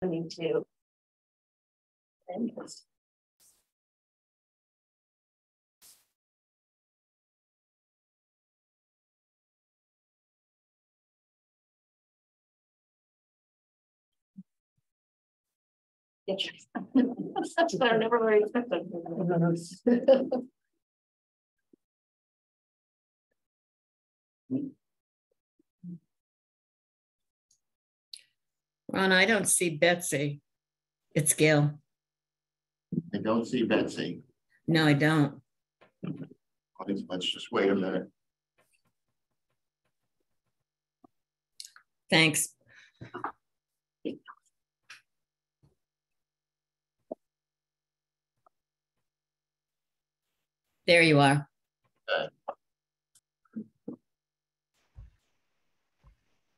Twenty-two. And Yes. That's what I never really expected. Ron, I don't see Betsy. It's Gail. I don't see Betsy. No, I don't. Let's let's just wait a minute. Thanks. There you are.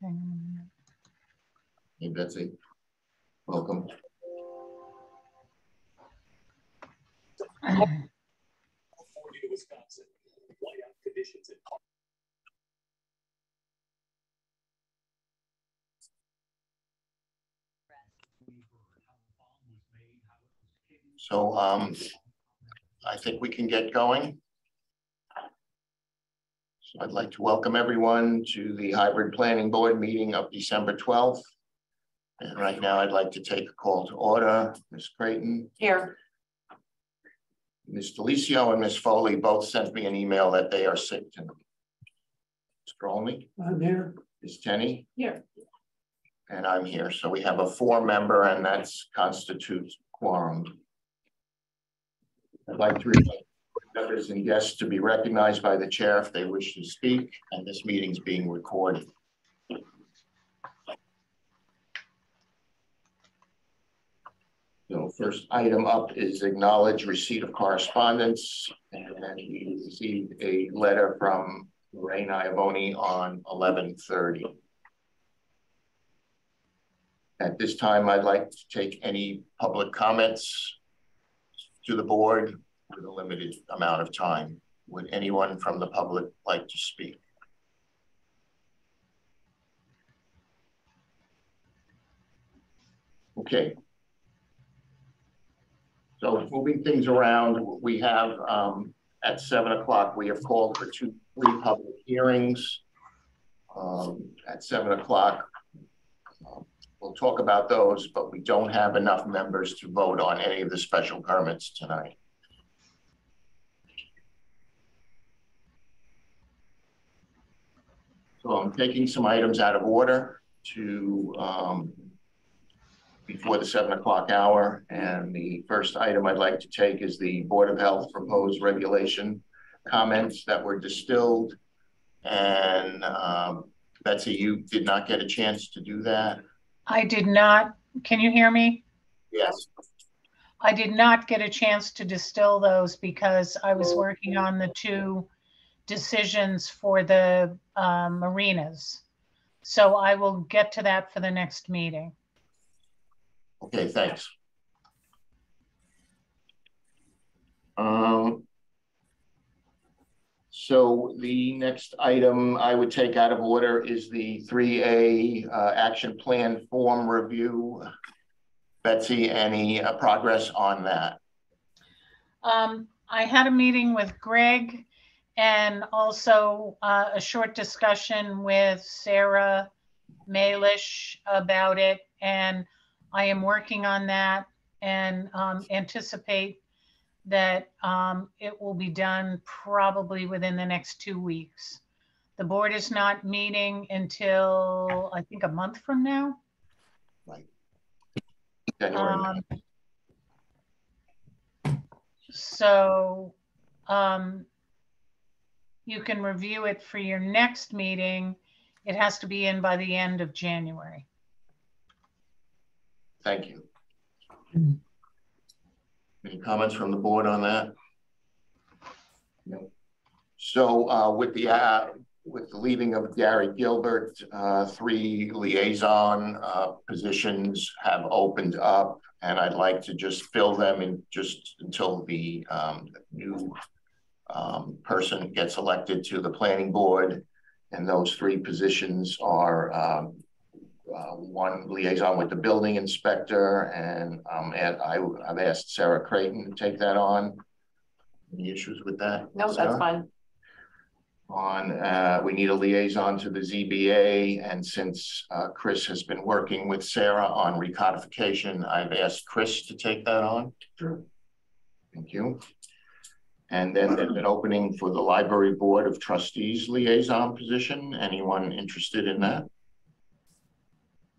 Um, Hey Betsy. Welcome. California to Wisconsin. Whiteout conditions in So um, I think we can get going. So I'd like to welcome everyone to the hybrid planning board meeting of December twelfth. And right now I'd like to take a call to order. Ms. Creighton, Here. Ms. Delicio and Ms. Foley both sent me an email that they are sick tonight. Mr. Olney, I'm here. Ms. Tenny, Here. and I'm here. So we have a four member and that's constitutes quorum. I'd like to invite members and guests to be recognized by the chair if they wish to speak, and this meeting is being recorded. First item up is acknowledge receipt of correspondence, and then we received a letter from Lorraine Iavoni on eleven thirty. At this time, I'd like to take any public comments to the board with a limited amount of time. Would anyone from the public like to speak? Okay. So moving things around, we have um, at seven o'clock, we have called for two, three public hearings. Um, at seven o'clock, um, we'll talk about those, but we don't have enough members to vote on any of the special permits tonight. So I'm taking some items out of order to, um, before the seven o'clock hour. And the first item I'd like to take is the Board of Health proposed regulation comments that were distilled. And, um, Betsy, you did not get a chance to do that? I did not, can you hear me? Yes. I did not get a chance to distill those because I was working on the two decisions for the um, marinas. So I will get to that for the next meeting. Okay, thanks. Um, so the next item I would take out of order is the three A uh, action plan form review. Betsy, any uh, progress on that? Um, I had a meeting with Greg and also uh, a short discussion with Sarah Mellish about it. And I am working on that and um, anticipate that um, it will be done probably within the next two weeks. The board is not meeting until, I think, a month from now. Right. January. Um, So, um, you can review it for your next meeting. It has to be in by the end of January. Thank you. Any comments from the board on that? No. So uh, with the, uh, with the leaving of Gary Gilbert, uh, three liaison uh, positions have opened up. And I'd like to just fill them in just until the um, new um, person gets elected to the planning board. And those three positions are um, uh, one liaison with the building inspector and, um, and I, I've asked Sarah Creighton to take that on. Any issues with that? No, that's fine. On, uh, we need a liaison to the ZBA, and since, uh, Chris has been working with Sarah on recodification, I've asked Chris to take that on. Sure. Thank you. And then there's an opening for the Library Board of Trustees liaison position. Anyone interested in that?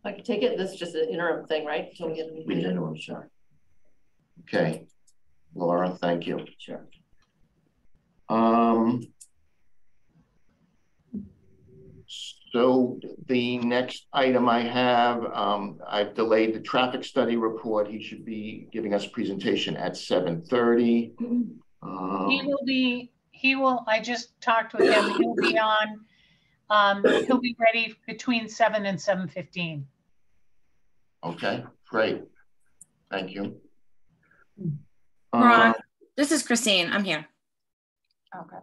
I can take it. This is just an interim thing, right? Until we get. the We did, I'm sure. Okay, Laura, thank you. Sure. Um. So the next item I have, um, I've delayed the traffic study report. He should be giving us a presentation at seven thirty. Um, He will be, he will, I just talked with him, he'll be on, um, he'll be ready between seven and seven fifteen. Okay, great. Thank you. Uh, Ron, this is Christine. I'm here. Okay.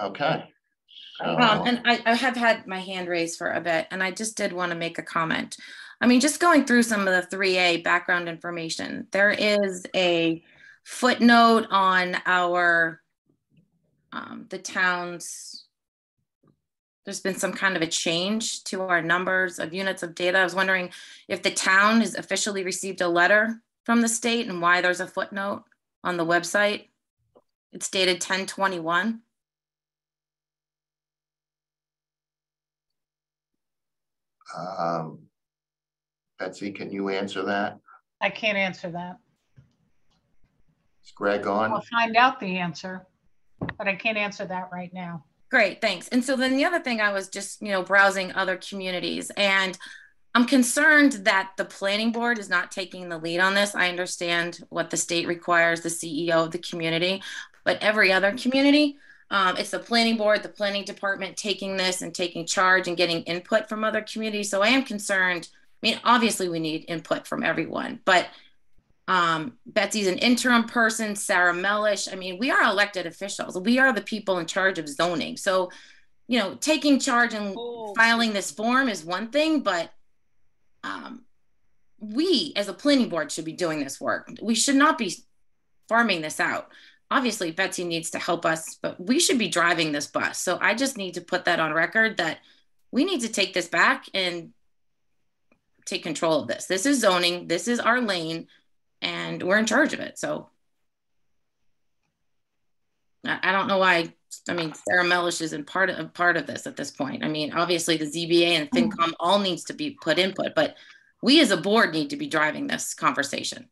Okay. Um, and I, I have had my hand raised for a bit, and I just did want to make a comment. I mean, just going through some of the 3A background information, there is a footnote on our, um, the town's, there's been some kind of a change to our numbers of units of data. I was wondering if the town has officially received a letter from the state and why there's a footnote on the website. It's dated 1021. Um, Betsy, can you answer that? I can't answer that. Is Greg on? I'll find out the answer, but I can't answer that right now. Great, thanks. And so then the other thing I was just, you know, browsing other communities and I'm concerned that the planning board is not taking the lead on this. I understand what the state requires, the CEO of the community, but every other community, um, it's the planning board, the planning department taking this and taking charge and getting input from other communities. So I am concerned. I mean, obviously we need input from everyone, but um, Betsy's an interim person, Sarah Mellish. I mean, we are elected officials. We are the people in charge of zoning. So, you know, taking charge and filing this form is one thing, but um, we as a planning board should be doing this work. We should not be farming this out. Obviously, Betsy needs to help us, but we should be driving this bus. So I just need to put that on record that we need to take this back and take control of this. This is zoning. This is our lane and we're in charge of it. So I, I don't know why. I mean, Sarah Mellish isn't part of part of this at this point. I mean, obviously the ZBA and FinCom all needs to be put input, but we as a board need to be driving this conversation.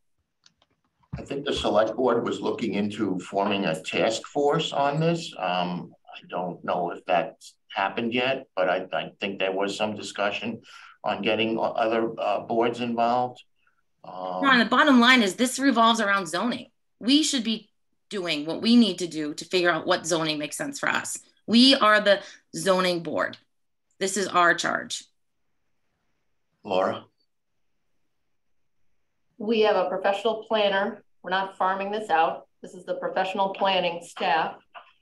I think the select board was looking into forming a task force on this. Um, I don't know if that's happened yet, but I, I think there was some discussion on getting other, uh, boards involved. Um, Ron, the bottom line is this revolves around zoning. We should be doing what we need to do to figure out what zoning makes sense for us. We are the zoning board. This is our charge. Laura? We have a professional planner. We're not farming this out. This is the professional planning staff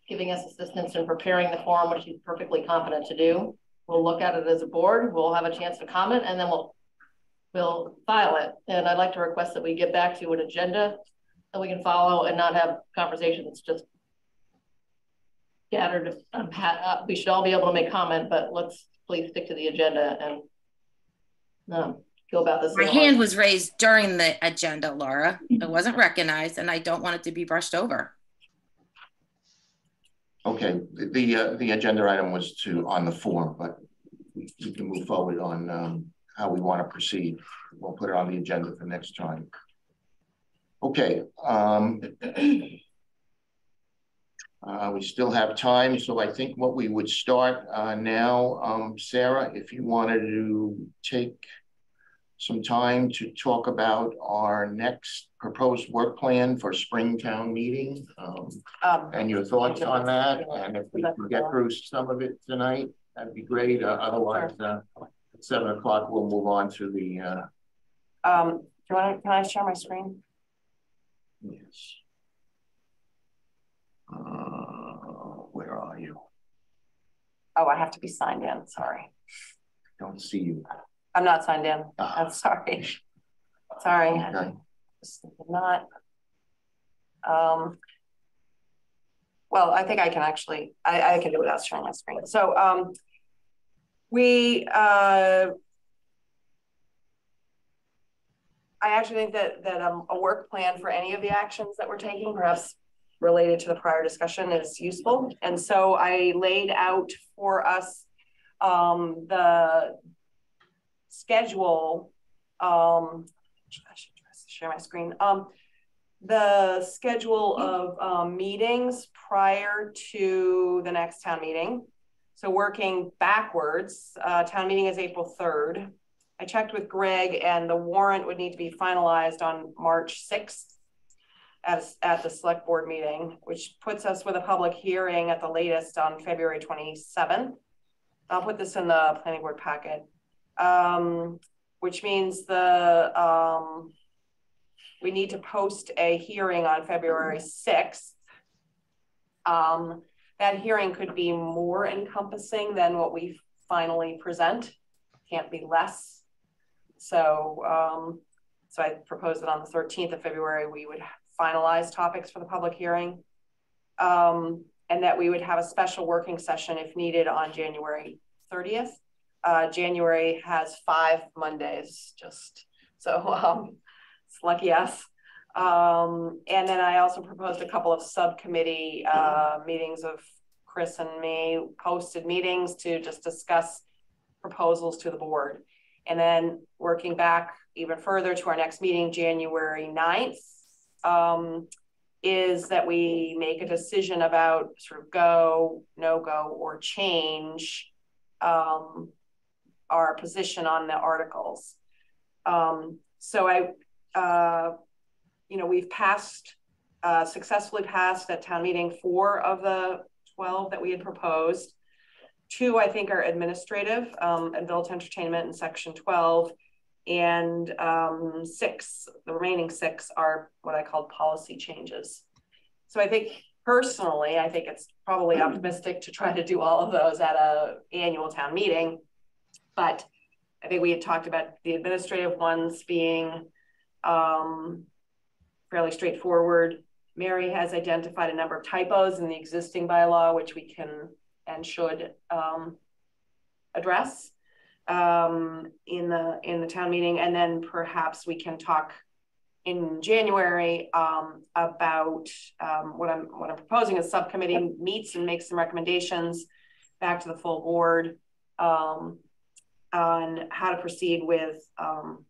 giving us assistance in preparing the form, which he's perfectly competent to do. We'll look at it as a board. We'll have a chance to comment and then we'll we'll file it. And I'd like to request that we get back to an agenda that we can follow and not have conversations just scattered. Uh, We should all be able to make comment, but let's please stick to the agenda and um, go about this. My hand was raised during the agenda, Laura. It wasn't recognized and I don't want it to be brushed over. Okay, the, the, uh, the agenda item was to, on the form, but we we can move forward on, um, how we want to proceed. We'll put it on the agenda for next time. Okay, um, uh, we still have time, so I think what we would start, uh, now, um, Sarah, if you wanted to take some time to talk about our next proposed work plan for Springtown meeting, um, Um, and your thoughts on that, and if we can get through some of it tonight, that'd be great, uh, otherwise, uh, at seven o'clock, we'll move on to the, uh, Um, do you want to, can I share my screen? yes. Uh, where are you? Oh, I have to be signed in, sorry. I don't see you. I'm not signed in. Ah. I'm sorry. Sorry, Okay. Just not. Um. Well, I think I can actually, I, I can do it without sharing my screen. So, um. We, uh. I actually think that, that, um, a work plan for any of the actions that we're taking, perhaps related to the prior discussion is useful. And so I laid out for us, um, the schedule, um, I should share my screen. Um, the schedule of, um, meetings prior to the next town meeting. So working backwards, uh, town meeting is April third. I checked with Greg and the warrant would need to be finalized on March sixth at, at the select board meeting, which puts us with a public hearing at the latest on February twenty-seventh. I'll put this in the planning board packet. Um, which means the, um, we need to post a hearing on February sixth. Um, that hearing could be more encompassing than what we finally present, can't be less. So, um, so I propose that on the thirteenth of February, we would finalize topics for the public hearing. Um, and that we would have a special working session if needed on January thirtieth. Uh, January has five Mondays, just so, um, it's lucky us. Um, and then I also proposed a couple of subcommittee, uh, meetings of Chris and me, posted meetings to just discuss proposals to the board. And then working back even further to our next meeting, January 9th, um, is that we make a decision about sort of go, no go, or change um, our position on the articles. Um, so I, uh, you know, we've passed, uh, successfully passed at town meeting four of the 12 that we had proposed. Two, I think, are administrative, um, adult entertainment in section 12. And um, six, the remaining six are what I call policy changes. So I think personally, I think it's probably optimistic to try to do all of those at a annual town meeting. But I think we had talked about the administrative ones being um, fairly straightforward. Mary has identified a number of typos in the existing bylaw, which we can and should um, address um, in the in the town meeting, and then perhaps we can talk in January um, about um, what I'm what I'm proposing. A subcommittee meets and makes some recommendations back to the full board um, on how to proceed with um,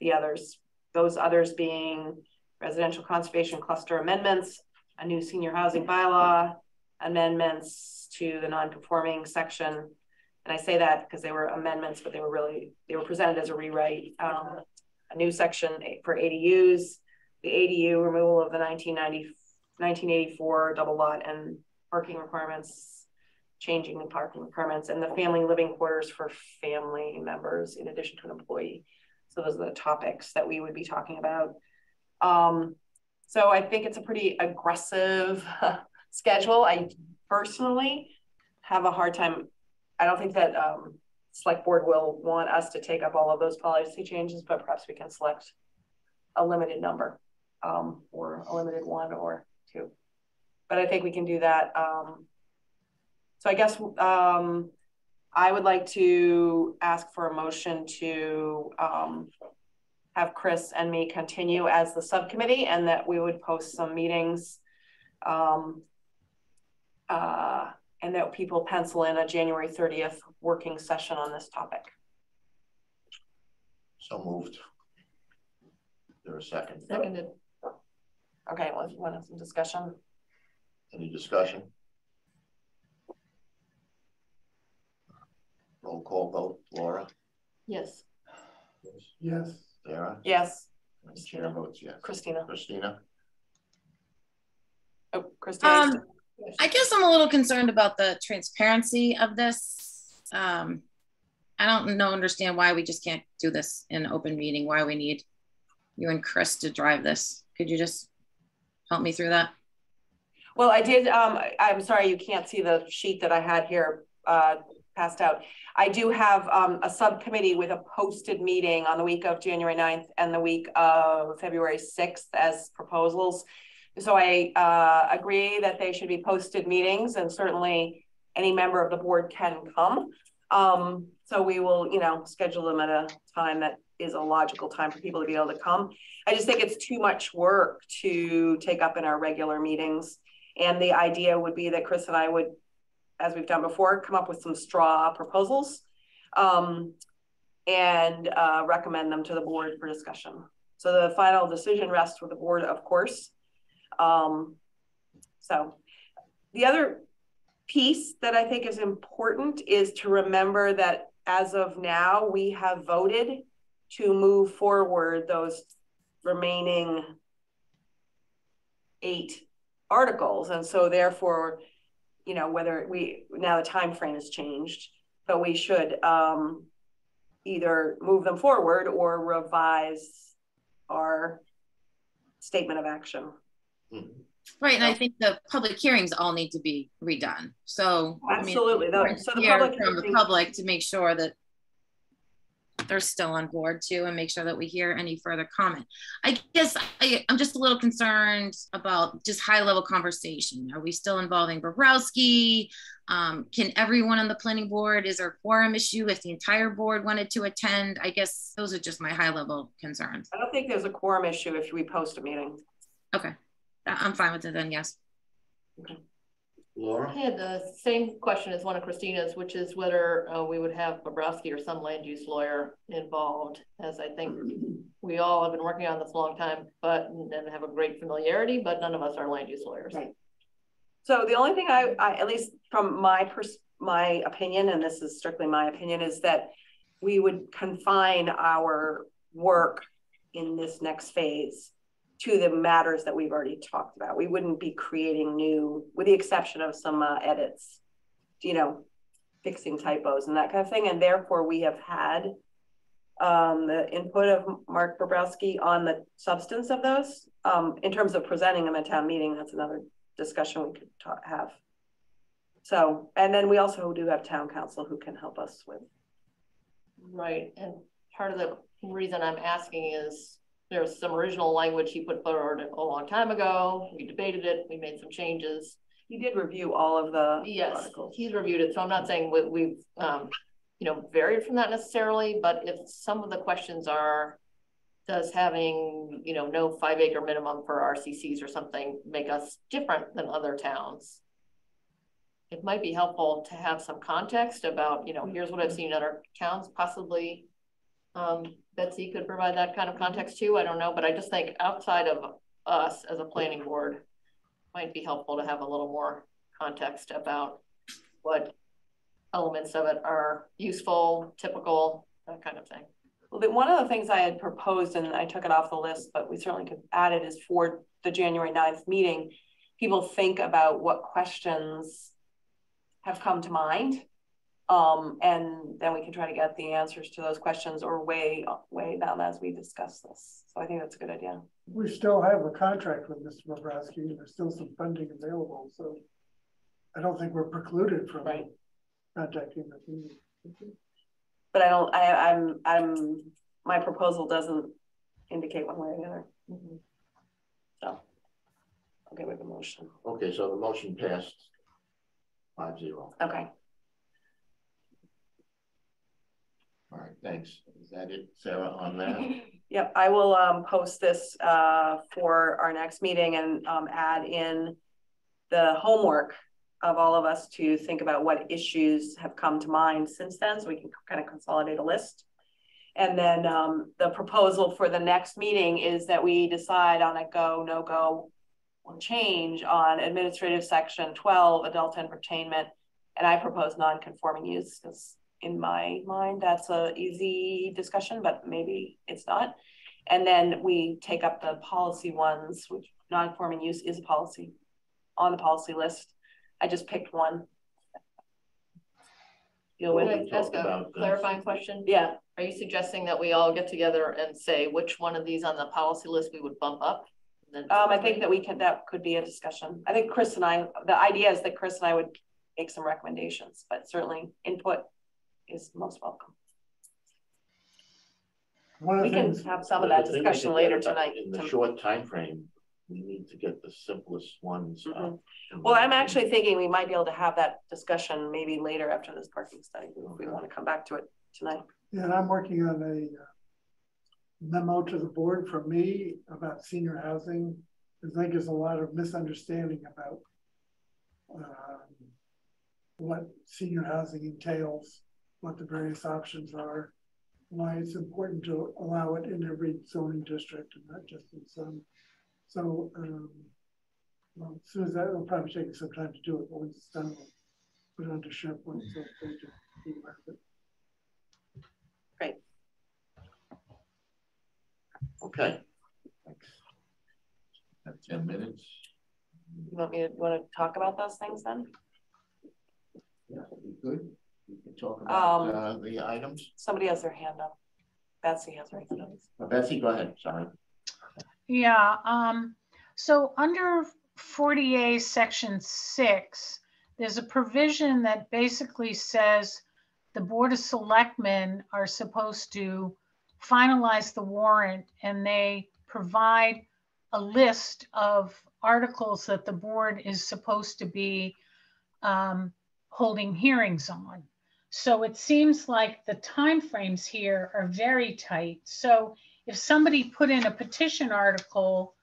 the others. Those others being residential conservation cluster amendments, a new senior housing bylaw, amendments to the non-conforming section. And I say that because they were amendments, but they were really, they were presented as a rewrite. Um, a new section for ADUs, the ADU removal of the 1990, 1984 double lot and parking requirements, changing the parking requirements, and the family living quarters for family members in addition to an employee. So those are the topics that we would be talking about. Um, so I think it's a pretty aggressive schedule. I personally have a hard time. I don't think that um, select board will want us to take up all of those policy changes, but perhaps we can select a limited number um, or a limited one or two. But I think we can do that. Um, so I guess um, I would like to ask for a motion to um, have Chris and me continue as the subcommittee and that we would post some meetings um, uh, and that people pencil in a January 30th working session on this topic. So moved. Is There a second? Seconded. Okay, let's want to have some discussion. Any discussion? Roll call vote, Laura? Yes. Yes. Sarah? Yes, And the Chair votes yes. Christina. Christina? Oh, Christina. Um, I guess I'm a little concerned about the transparency of this. Um, I don't know, understand why we just can't do this in open meeting, why we need you and Chris to drive this. Could you just help me through that? Well, I did, um, I- I'm sorry, you can't see the sheet that I had here, uh, passed out. I do have um a subcommittee with a posted meeting on the week of January 9th and the week of February sixth as proposals. So I uh agree that they should be posted meetings and certainly any member of the board can come. Um, so we will, you know, schedule them at a time that is a logical time for people to be able to come. I just think it's too much work to take up in our regular meetings. And the idea would be that Chris and I would, as we've done before, come up with some straw proposals um, and uh, recommend them to the board for discussion. So the final decision rests with the board, of course. Um, so the other piece that I think is important is to remember that as of now, we have voted to move forward those remaining eight articles. And so therefore, you know, whether we, now the time frame has changed, but we should um, either move them forward or revise our statement of action. Right, and I think the public hearings all need to be redone, so. I mean, Absolutely, though. So the public From the public to make sure that they're still on board too, and make sure that we hear any further comment. I guess I, I'm just a little concerned about just high level conversation. Are we still involving Bobrowski? Um, can everyone on the planning board, is there a quorum issue if the entire board wanted to attend? I guess those are just my high level concerns. I don't think there's a quorum issue if we post a meeting. Okay, I- I'm fine with it then, yes. Laura? I had the same question as one of Christina's, which is whether uh, we would have Bobrowski or some land use lawyer involved, as I think we all have been working on this a long time, but, and have a great familiarity, but none of us are land use lawyers. Right. So the only thing I, I, at least from my pers- my opinion, and this is strictly my opinion, is that we would confine our work in this next phase to the matters that we've already talked about. We wouldn't be creating new, with the exception of some uh, edits, you know, fixing typos and that kind of thing. And therefore, we have had um, the input of Mark Bobrowski on the substance of those. Um, in terms of presenting them at town meeting, that's another discussion we could have. So, and then we also do have town counsel who can help us with. Right, and part of the reason I'm asking is there's some original language he put forward a long time ago. We debated it, we made some changes. He did review all of the Yes, articles. he's reviewed it, so I'm not saying we, we've, um, you know, varied from that necessarily, but if some of the questions are, does having, you know, no five acre minimum for RCCs or something make us different than other towns? It might be helpful to have some context about, you know, here's what I've seen in other towns, possibly. Um, Betsy could provide that kind of context too, I don't know, but I just think outside of us as a planning board. Might be helpful to have a little more context about what elements of it are useful, typical, that kind of thing. Well, one of the things I had proposed, and I took it off the list, but we certainly could add it, is for the January 9th meeting, people think about what questions have come to mind. Um, and then we can try to get the answers to those questions or weigh, weigh them as we discuss this. So I think that's a good idea. We still have a contract with Mr. Bobrowski, and there's still some funding available, so I don't think we're precluded from Right. contacting the. But I don't, I, I'm, I'm, my proposal doesn't indicate one way or the other. So. Okay, we have a motion. Okay, so the motion passed five zero. Okay. All right, thanks. Is that it, Sarah, on that? Yep, I will um post this uh for our next meeting and um add in the homework of all of us to think about what issues have come to mind since then, so we can kind of consolidate a list. And then um the proposal for the next meeting is that we decide on a go, no go or change on administrative section twelve, adult entertainment. And I propose non-conforming use, because in my mind, that's a easy discussion, but maybe it's not. And then we take up the policy ones, which non-conforming use is a policy on the policy list. I just picked one. Deal with Can it. I ask a this. clarifying question? Yeah, Are you suggesting that we all get together and say which one of these on the policy list we would bump up? Um, I think that we can, that could be a discussion. I think Chris and I, the idea is that Chris and I would make some recommendations, but certainly input is most welcome. One of We the can things, have some of that the thing we discussion later about tonight. In the Tim. short time frame, we need to get the simplest ones. Mhm. and Well, I'm actually thinking we might be able to have that discussion maybe later after this parking study, if we want to come back to it tonight. yeah, and I'm working on a uh, memo to the board from me about senior housing. I think there's a lot of misunderstanding about um, what senior housing entails, what the various options are, why it's important to allow it in every zoning district and not just in some. So, um, well, as soon as that, it'll probably take some time to do it, but once it's done, we'll put it onto SharePoint so they can be aware of it. Okay. Thanks. Have ten minutes. You want me to, want to talk about those things then? Yeah, that'd be good. We can talk about, Um, uh, the items. Somebody has their hand up. Betsy has her hand up. Uh, Betsy, go ahead, sorry. Yeah, um, so under 40A, section six, there's a provision that basically says the Board of Selectmen are supposed to finalize the warrant and they provide a list of articles that the board is supposed to be um, holding hearings on. So it seems like the timeframes here are very tight. So if somebody put in a petition article,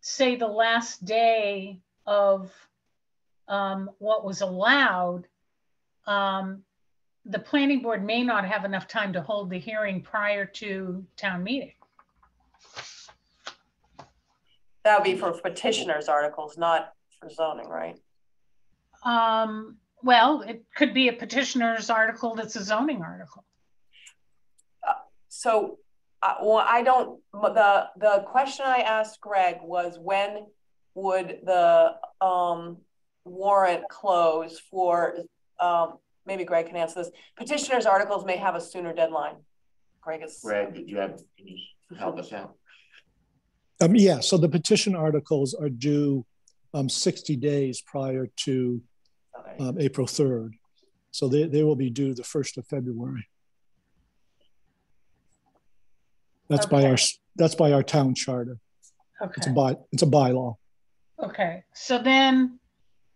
say the last day of um, what was allowed, um, the planning board may not have enough time to hold the hearing prior to town meeting. That would be for petitioners articles, not for zoning, right? Um, well, it could be a petitioner's article that's a zoning article. So, uh, well, I don't, the, the question I asked Greg was when would the, um, warrant close for, um, maybe Greg can answer this. Petitioners articles may have a sooner deadline. Greg is. Greg, did you have, can you help us out? Um, yeah, so the petition articles are due um, 60 days prior to um, April 3rd. So they, they will be due the 1st of February. That's by our, Okay. that's by our town charter. It's a Okay, by, it's a bylaw. okay. So then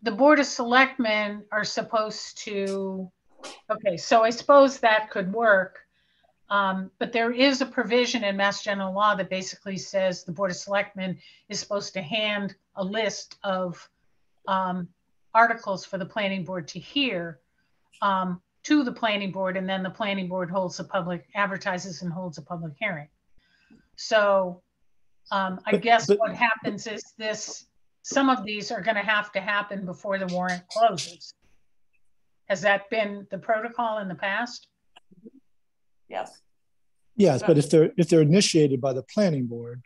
the Board of Selectmen are supposed to, okay, so I suppose that could work. Um, but there is a provision in Mass General Law that basically says the Board of Selectmen is supposed to hand a list of um, articles for the planning board to hear um, to the planning board, and then the planning board holds a public, advertises and holds a public hearing. So um, I But- guess but- what happens is this, some of these are gonna have to happen before the warrant closes. Has that been the protocol in the past? Yes. Yes, but if they're, if they're initiated by the planning board,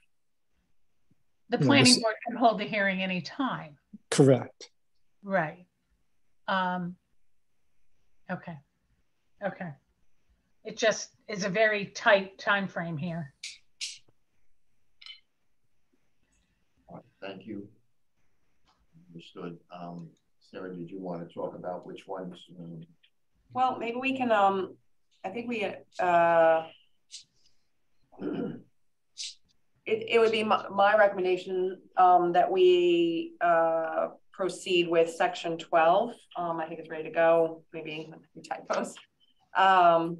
The Yeah, planning this- board can hold the hearing anytime, correct. Right? Um, okay, okay. It just is a very tight time frame here. All right, Thank you. Understood. Um, Sarah, did you want to talk about which ones? um, Well, maybe we can, um, I think we, uh, it, it would be my, my recommendation, um, that we, uh, proceed with section twelve. Um, I think it's ready to go, maybe typos. Um,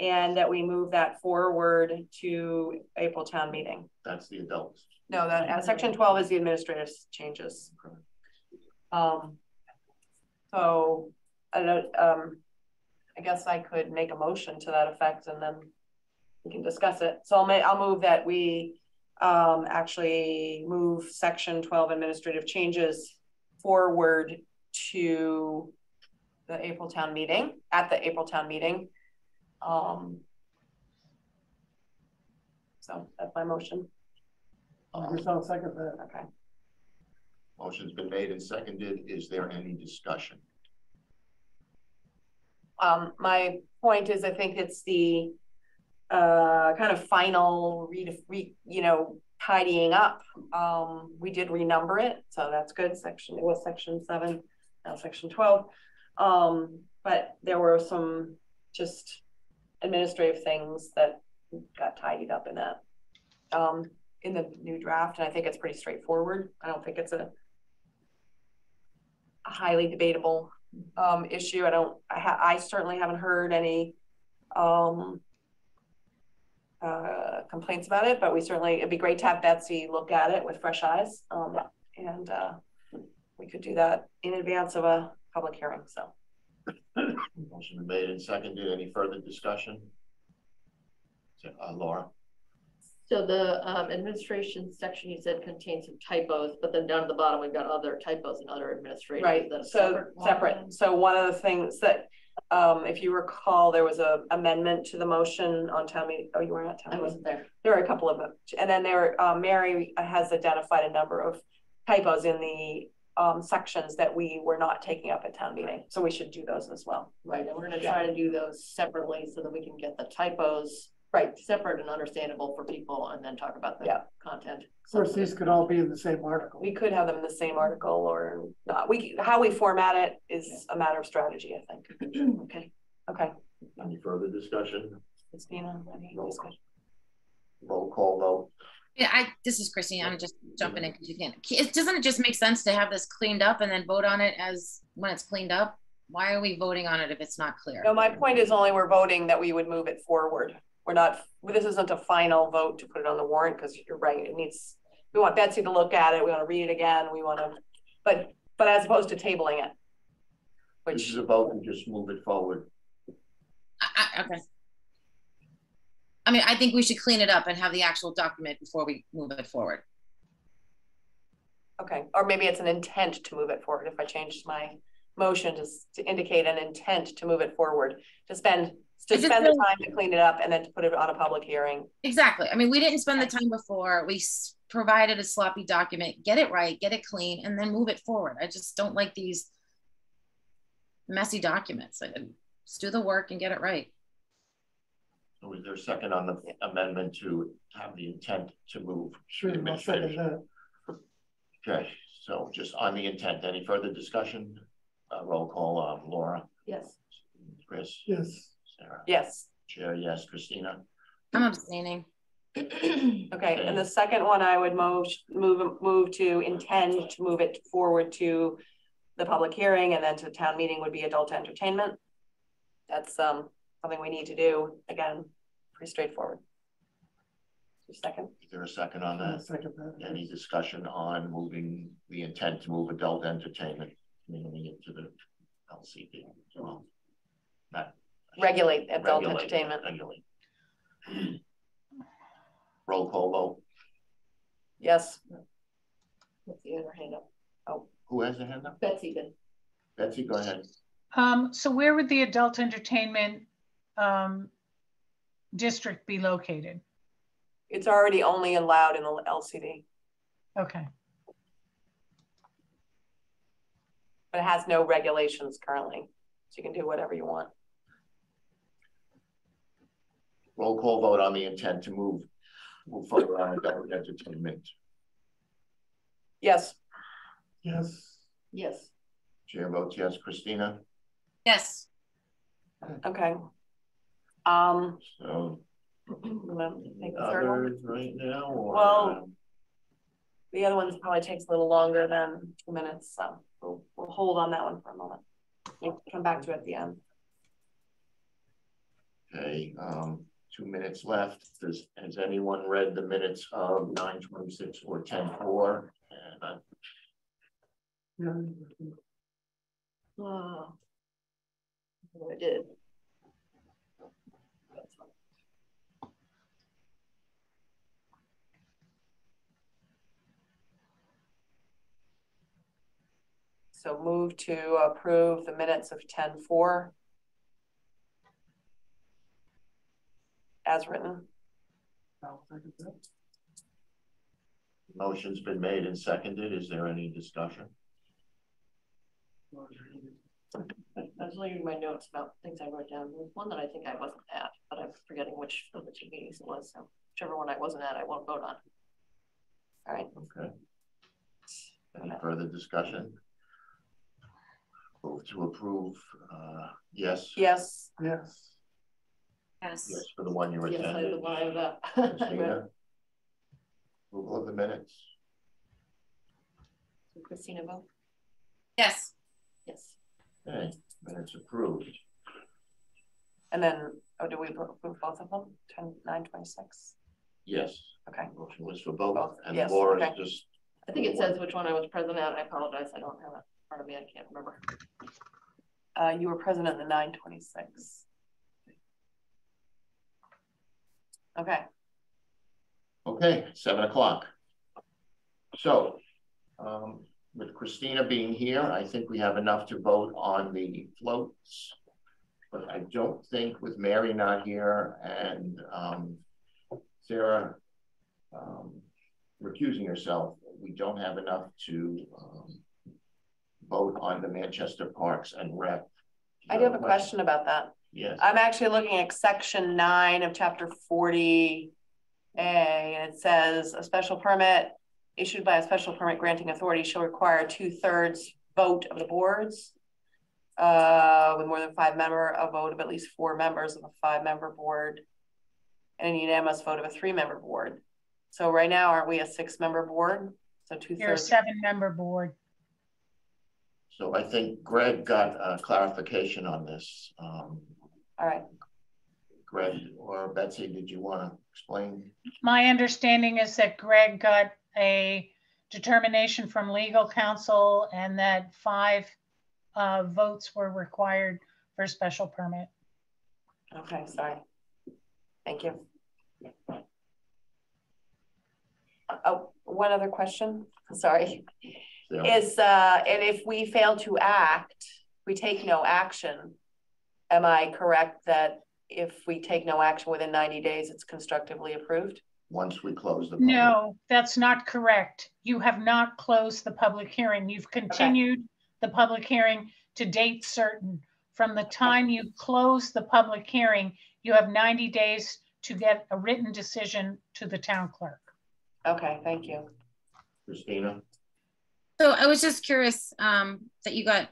and that we move that forward to April town meeting. That's the adults. No, that, uh, section twelve is the administrative changes. Um, so, I don't, um, I guess I could make a motion to that effect and then we can discuss it. So I'll I'll move that we, um, actually move section twelve administrative changes forward to the April town meeting, at the April town meeting. Um, so that's my motion. I guess I'll second that. Okay. Motion's been made and seconded. Is there any discussion? Um, my point is, I think it's the uh, kind of final read, re, you know, tidying up. Um, we did renumber it, so that's good. Section, it was section seven, now section twelve. Um, but there were some just administrative things that got tidied up in that. Um, in the new draft, and I think it's pretty straightforward. I don't think it's a a highly debatable, um, issue. I don't, I I certainly haven't heard any, um, uh, complaints about it, but we certainly, it'd be great to have Betsy look at it with fresh eyes. Um, and, uh, we could do that in advance of a public hearing, so. Motion been made and seconded. Any further discussion? Uh, Laura? So the um administration section you said contains some typos, but then down at the bottom, we've got other typos and other administrative. Right, that a so one? separate. So one of the things that, um, if you recall, there was a amendment to the motion on town meeting. Oh, you weren't at town I wasn't there. There were a couple of them. And then there, uh, Mary has identified a number of typos in the, um, sections that we were not taking up at town meeting. So we should do those as well. Right, and we're gonna try to do those separately so that we can get the typos Right. separate and understandable for people and then talk about the Yeah. content. Of course, these could all be in the same article. We could have them in the same article or not. We, how we format it is a matter of strategy, I think. Okay. Okay, Any further discussion? Christina, any Roll discussion? Roll call vote. Yeah, I, this is Christine. I'm just jumping in because you can't, it doesn't it just make sense to have this cleaned up and then vote on it as, when it's cleaned up? Why are we voting on it if it's not clear? No, my point is only we're voting that we would move it forward. We're not, this isn't a final vote to put it on the warrant, because you're right, it needs, we want Betsy to look at it, we wanna read it again, we wanna, but, but as opposed to tabling it. This Which, is a vote and just move it forward. I, I, okay. I mean, I think we should clean it up and have the actual document before we move it forward. okay, or maybe it's an intent to move it forward, if I changed my motion to, to indicate an intent to move it forward, to spend, to I just spend the time to clean it up and then to put it on a public hearing. Exactly. I mean, we didn't spend the time before. We s- provided a sloppy document. Get it right, get it clean, and then move it forward. I just don't like these messy documents. Like, Just do the work and get it right. So is there a second on the amendment to have the intent to move? Sure, I'll second administrative? that. Okay, so just on the intent, any further discussion? Uh, roll call, um, Laura, Yes. Chris, Yes, Sarah, Yes, Chair, yes, Christina, I'm abstaining. okay, and the second one I would move, move, move to intend to move it forward to the public hearing and then to the town meeting would be adult entertainment. That's, um, something we need to do, again, pretty straightforward. Second, is there a second on that? second. Any discussion on moving the intent to move adult entertainment, moving it to the LCD? Well, Not. Regulate adult regulate, entertainment, Regulate. Roll call vote, yes, What's the other hand up? Oh. who has the hand up? Betsy did. Betsy, go ahead. Um, so where would the adult entertainment, um, district be located? it's already only allowed in the LCD, Okay, but it has no regulations currently, so you can do whatever you want. Roll call vote on the intent to move, move forward on adult entertainment. Yes, Yes, Yes. Chair votes yes, Christina, Yes. okay. Um, so you wanna take the others right now or? Well- The other one's probably takes a little longer than two minutes, so we'll, we'll hold on that one for a moment. We'll come back to it at the end. Okay, um, two minutes left. Does, has anyone read the minutes of 926 or 104? And, uh, oh, I did. So move to approve the minutes of 10-4. As written, I'll second that. Motion's been made and seconded. Is there any discussion? I I was reading my notes about things I wrote down. There's one that I think I wasn't at, but I'm forgetting which of the two meetings it was, so whichever one I wasn't at, I won't vote on. all right, Okay. Any further discussion? Move to approve, uh, yes. yes, Yes, Yes. Yes, for the one you Yes, I attended. lied about Christina? Approval of the minutes. Christina vote? Yes. Yes. Okay, minutes approved. And then, oh, do we approve both of them? 10, 9, 26? Yes. Okay. Motion was for both, Both, and yes, Laura's okay. just, I think it says which one I was present at. I apologize. I don't have it in front of me. I can't remember. Uh, you were present at the 926. Okay, okay, seven o'clock. So, um, with Christina being here, I think we have enough to vote on the floats. But I don't think with Mary not here and, um, Sarah, um, recusing herself, we don't have enough to, um, vote on the Manchester Parks and Rec. I do have a question about that. Yes, I'm actually looking at section nine of chapter forty A, and it says a special permit issued by a special permit granting authority shall require a two-thirds vote of the boards. Uh, with more than five member, a vote of at least four members of a five-member board. And a unanimous vote of a three-member board. So right now, aren't we a six-member board? So two You're a two-thirds. seven-member board. so I think Greg got a clarification on this. Um, All right, Greg or Betsy, did you want to explain? My understanding is that Greg got a determination from legal counsel and that five uh, votes were required for a special permit. okay, sorry. Thank you. Oh, one other question, sorry. Sarah? Is, uh, and if we fail to act, we take no action. Am I correct that if we take no action within ninety days, it's constructively approved? Once we close the. public- No, that's not correct. You have not closed the public hearing. You've continued the public hearing to date certain. From the time you close the public hearing, you have 90 days to get a written decision to the town clerk. Okay, thank you. Christina, So I was just curious um, that you got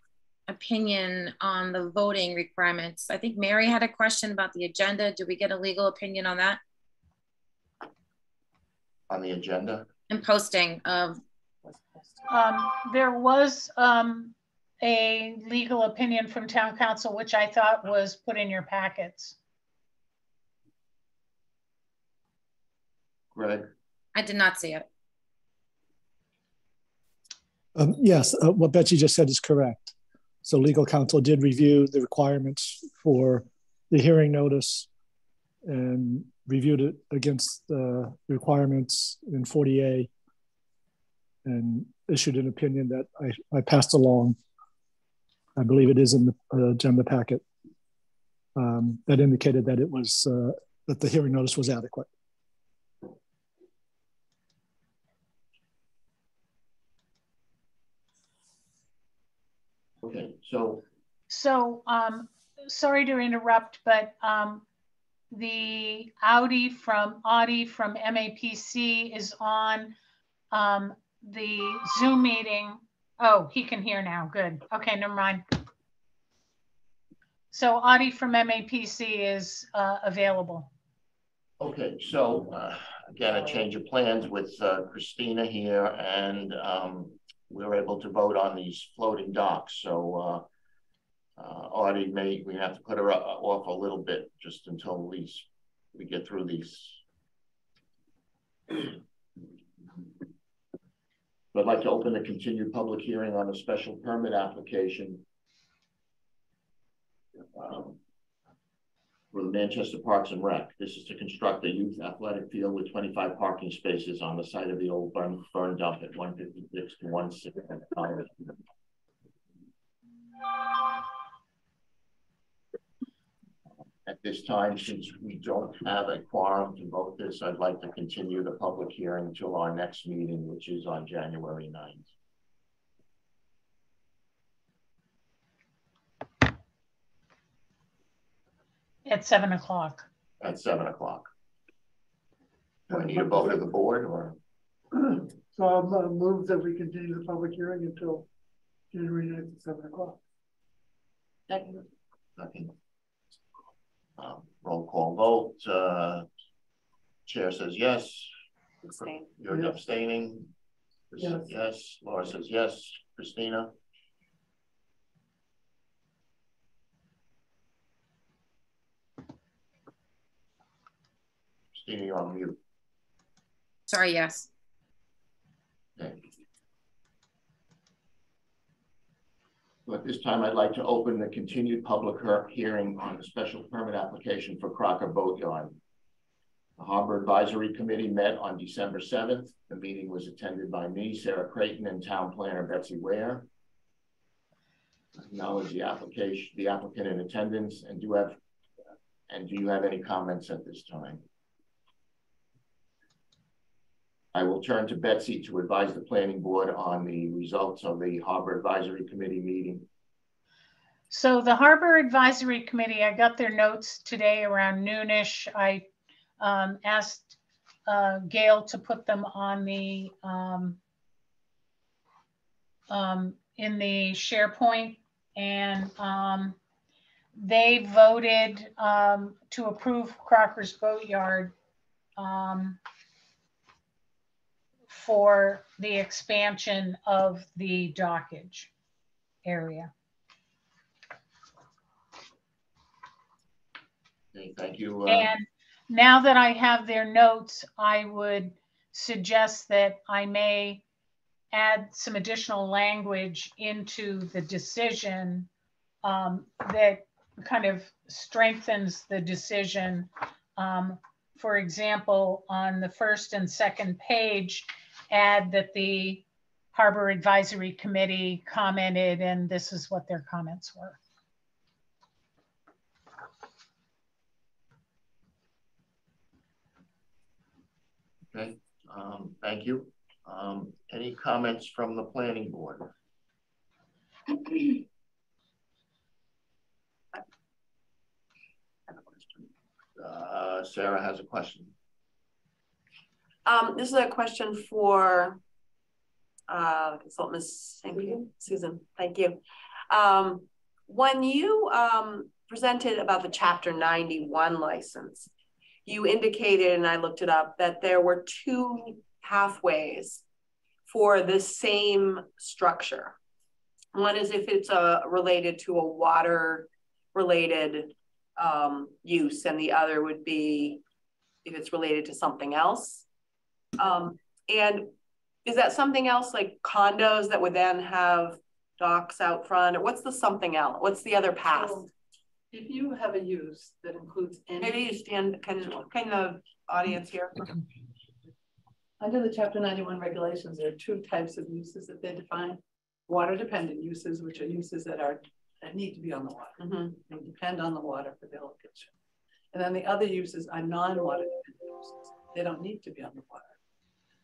opinion on the voting requirements. I think Mary had a question about the agenda. Did we get a legal opinion on that? on the agenda, And posting of, Um, there was, um, a legal opinion from town counsel, which I thought was put in your packets. Greg, I did not see it. Um, yes, uh, what Betsy just said is correct. So legal counsel did review the requirements for the hearing notice and reviewed it against the requirements in 40A and issued an opinion that I, I passed along. I believe it is in the uh, agenda packet um, that indicated that it was uh, that the hearing notice was adequate. okay, so, So, um, sorry to interrupt, but, um, the Audi from Audi from MAPC is on, um, the Zoom meeting. Oh, he can hear now. Good. Okay, never mind. So Audi from MAPC is, uh, available. okay, so, uh, again, a change of plans with uh, Christina here and, um, we were able to vote on these floating docks, so, uh, Audie may we have to put her off a little bit just until we we get through these. I'd like to open a continued public hearing on a special permit application um, for the Manchester Parks and Rec. This is to construct a youth athletic field with 25 parking spaces on the site of the old burn, burn dump at 156 to 160. At this time, since we don't have a quorum to vote this, I'd like to continue the public hearing until our next meeting, which is on January 9th. At seven o'clock. at seven o'clock. Do I need a vote of the board or, So I'll uh, move that we continue the public hearing until January 9th at seven o'clock. Second. nothing? Um, roll call vote, uh, chair says yes. Abstain. You're Yes. abstaining? Chris says Yes, Laura says yes, Christina? Christina, you're on mute. Sorry, yes. Okay. So at this time, I'd like to open the continued public hearing on the special permit application for Crocker Boatyard. The Harbor Advisory Committee met on December seventh. The meeting was attended by me, Sarah Creighton, and Town Planner Betsy Ware. I acknowledge the application, the applicant in attendance, and do have, and do you have any comments at this time? I will turn to Betsy to advise the planning board on the results of the Harbor Advisory Committee meeting. So the Harbor Advisory Committee, I got their notes today around noonish. I um, asked uh, Gail to put them on the um, um, in the SharePoint, and um, they voted um, to approve Crocker's Boatyard um, for the expansion of the dockage area. Okay, thank you. uh, And now that I have their notes, I would suggest that I may add some additional language into the decision um, that kind of strengthens the decision. Um, For example, on the first and second page, add that the Harbor Advisory Committee commented, and this is what their comments were. Okay, um, thank you. Um, any comments from the planning board? Uh, Sarah has a question. Um, this is a question for uh, consultant Ms. Susan. Thank you. Um, when you um, presented about the Chapter 91 license, you indicated, and I looked it up, that there were two pathways for the same structure. One is if it's uh, related to a water related um, use, and the other would be if it's related to something else. Um, and is that something else like condos that would then have docks out front? Or what's the something else? What's the other path? So, If you have a use that includes any. Maybe you stand, can, can the audience here. Under the chapter ninety-one regulations, there are two types of uses that they define. Water dependent uses, which are uses that are, that need to be on the water. Mhm. They depend on the water for their location. And then the other uses are non-water dependent uses. They don't need to be on the water.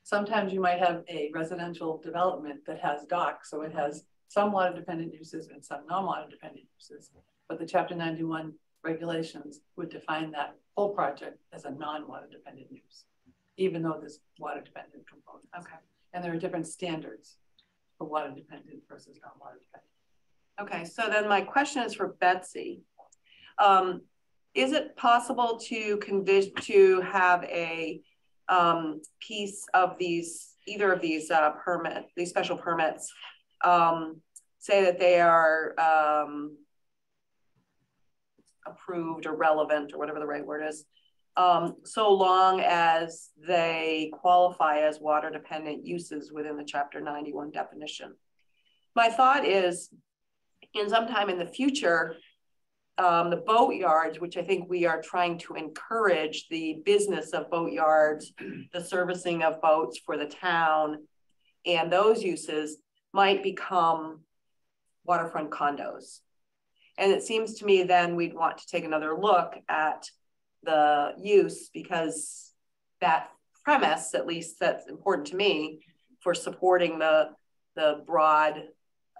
Sometimes you might have a residential development that has docks, so it has some water dependent uses and some non-water dependent uses. But the chapter ninety-one regulations would define that whole project as a non-water dependent use, even though there's water dependent components. Okay. And there are different standards for water dependent versus non-water dependent. Okay, so then my question is for Betsy. Um, is it possible to condition, to have a um, piece of these, either of these uh, permit, these special permits, um, say that they are um, approved or relevant or whatever the right word is, um, so long as they qualify as water dependent uses within the chapter 91 definition. My thought is in sometime in the future, um, the boat yards, which I think we are trying to encourage the business of boat yards, the servicing of boats for the town, and those uses might become waterfront condos. And it seems to me then we'd want to take another look at the use because that premise, at least that's important to me, for supporting the the broad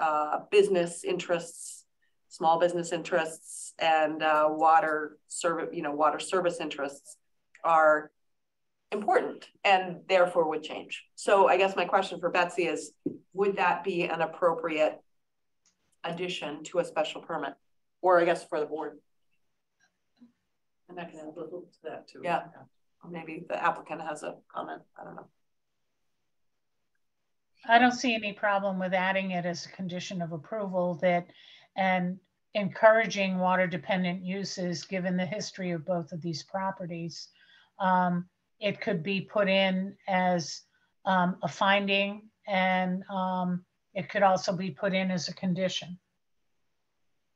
uh, business interests, small business interests, and uh, water service, you know, water service interests are important and therefore would change. So I guess my question for Betsy is, would that be an appropriate addition to a special permit? Or I guess for the board? And I can add a little to that too. Yeah. Or maybe the applicant has a comment, I don't know. I don't see any problem with adding it as a condition of approval that, and encouraging water dependent uses, given the history of both of these properties. Um, it could be put in as, um, a finding and, um, it could also be put in as a condition.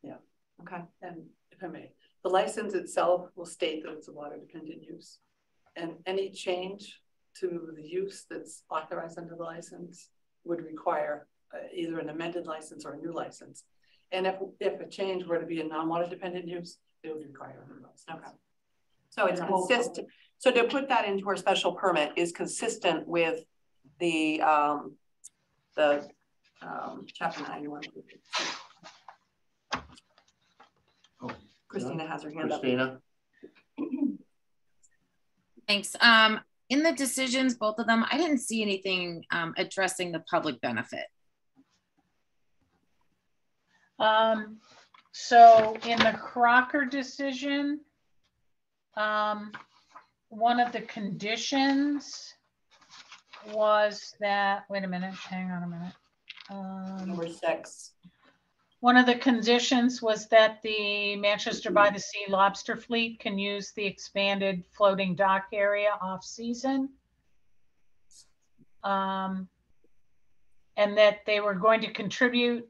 Yeah, okay. And if I may, the license itself will state that it's a water dependent use. And any change to the use that's authorized under the license would require uh, either an amended license or a new license. And if, if a change were to be a non-water dependent use, it would require a new license. Okay. So it's consistent, so to put that into our special permit is consistent with the, um, the, um, chapter ninety-one. Oh, Christina has her hand up. Christina? Thanks. Um, in the decisions, both of them, I didn't see anything um, addressing the public benefit. Um, so in the Crocker decision, um, one of the conditions was that, wait a minute, hang on a minute. Um, Number six. One of the conditions was that the Manchester by the Sea lobster fleet can use the expanded floating dock area off-season. Um, and that they were going to contribute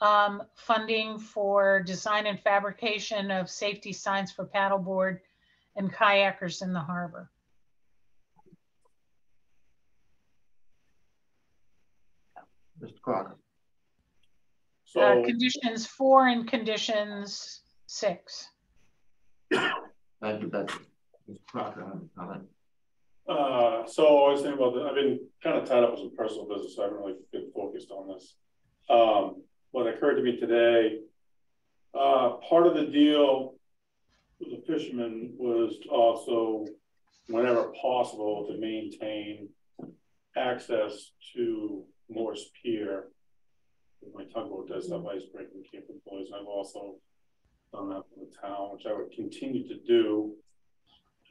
um, funding for design and fabrication of safety signs for paddleboard and kayakers in the harbor. Mr. Crocker? Uh, So, conditions four and conditions six. Thank you, Betsy. Mr. Crocker, have uh, so I was thinking about, the- I've been kind of tied up with some personal business, so I haven't really been focused on this. Um, what occurred to me today, uh, part of the deal with the fishermen was also, whenever possible, to maintain access to Morss Pier. My tugboat does have ice breaking capabilities, I've also done that for the town, which I would continue to do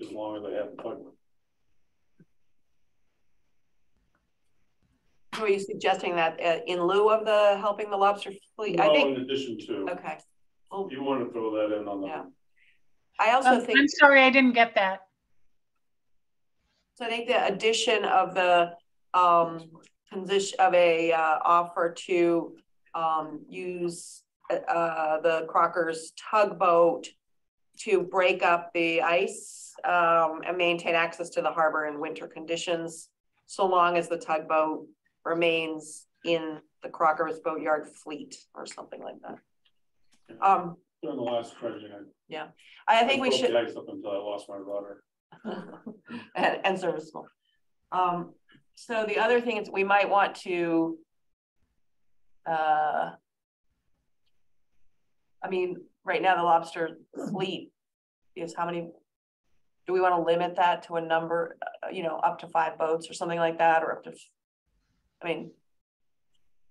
as long as I have the tugboat. So Are you suggesting that uh, in lieu of the helping the lobster fleet? I think, in addition to, okay. you want to throw that in on Yeah. the, I also Um, think. I'm sorry, I didn't get that. So I think the addition of the, um, condition of a, uh, offer to, um, use, uh, the Crocker's tugboat to break up the ice, um, and maintain access to the harbor in winter conditions, so long as the tugboat remains in the Crocker's Boatyard fleet or something like that. Um, during the last dredging, I. I think we should. the Ice up until I lost my rudder. and, and serviceable. Um, so the other thing is we might want to. Uh. I mean, right now the lobster fleet is how many? Do we want to limit that to a number, uh, you know, up to five boats or something like that, or up to? I mean.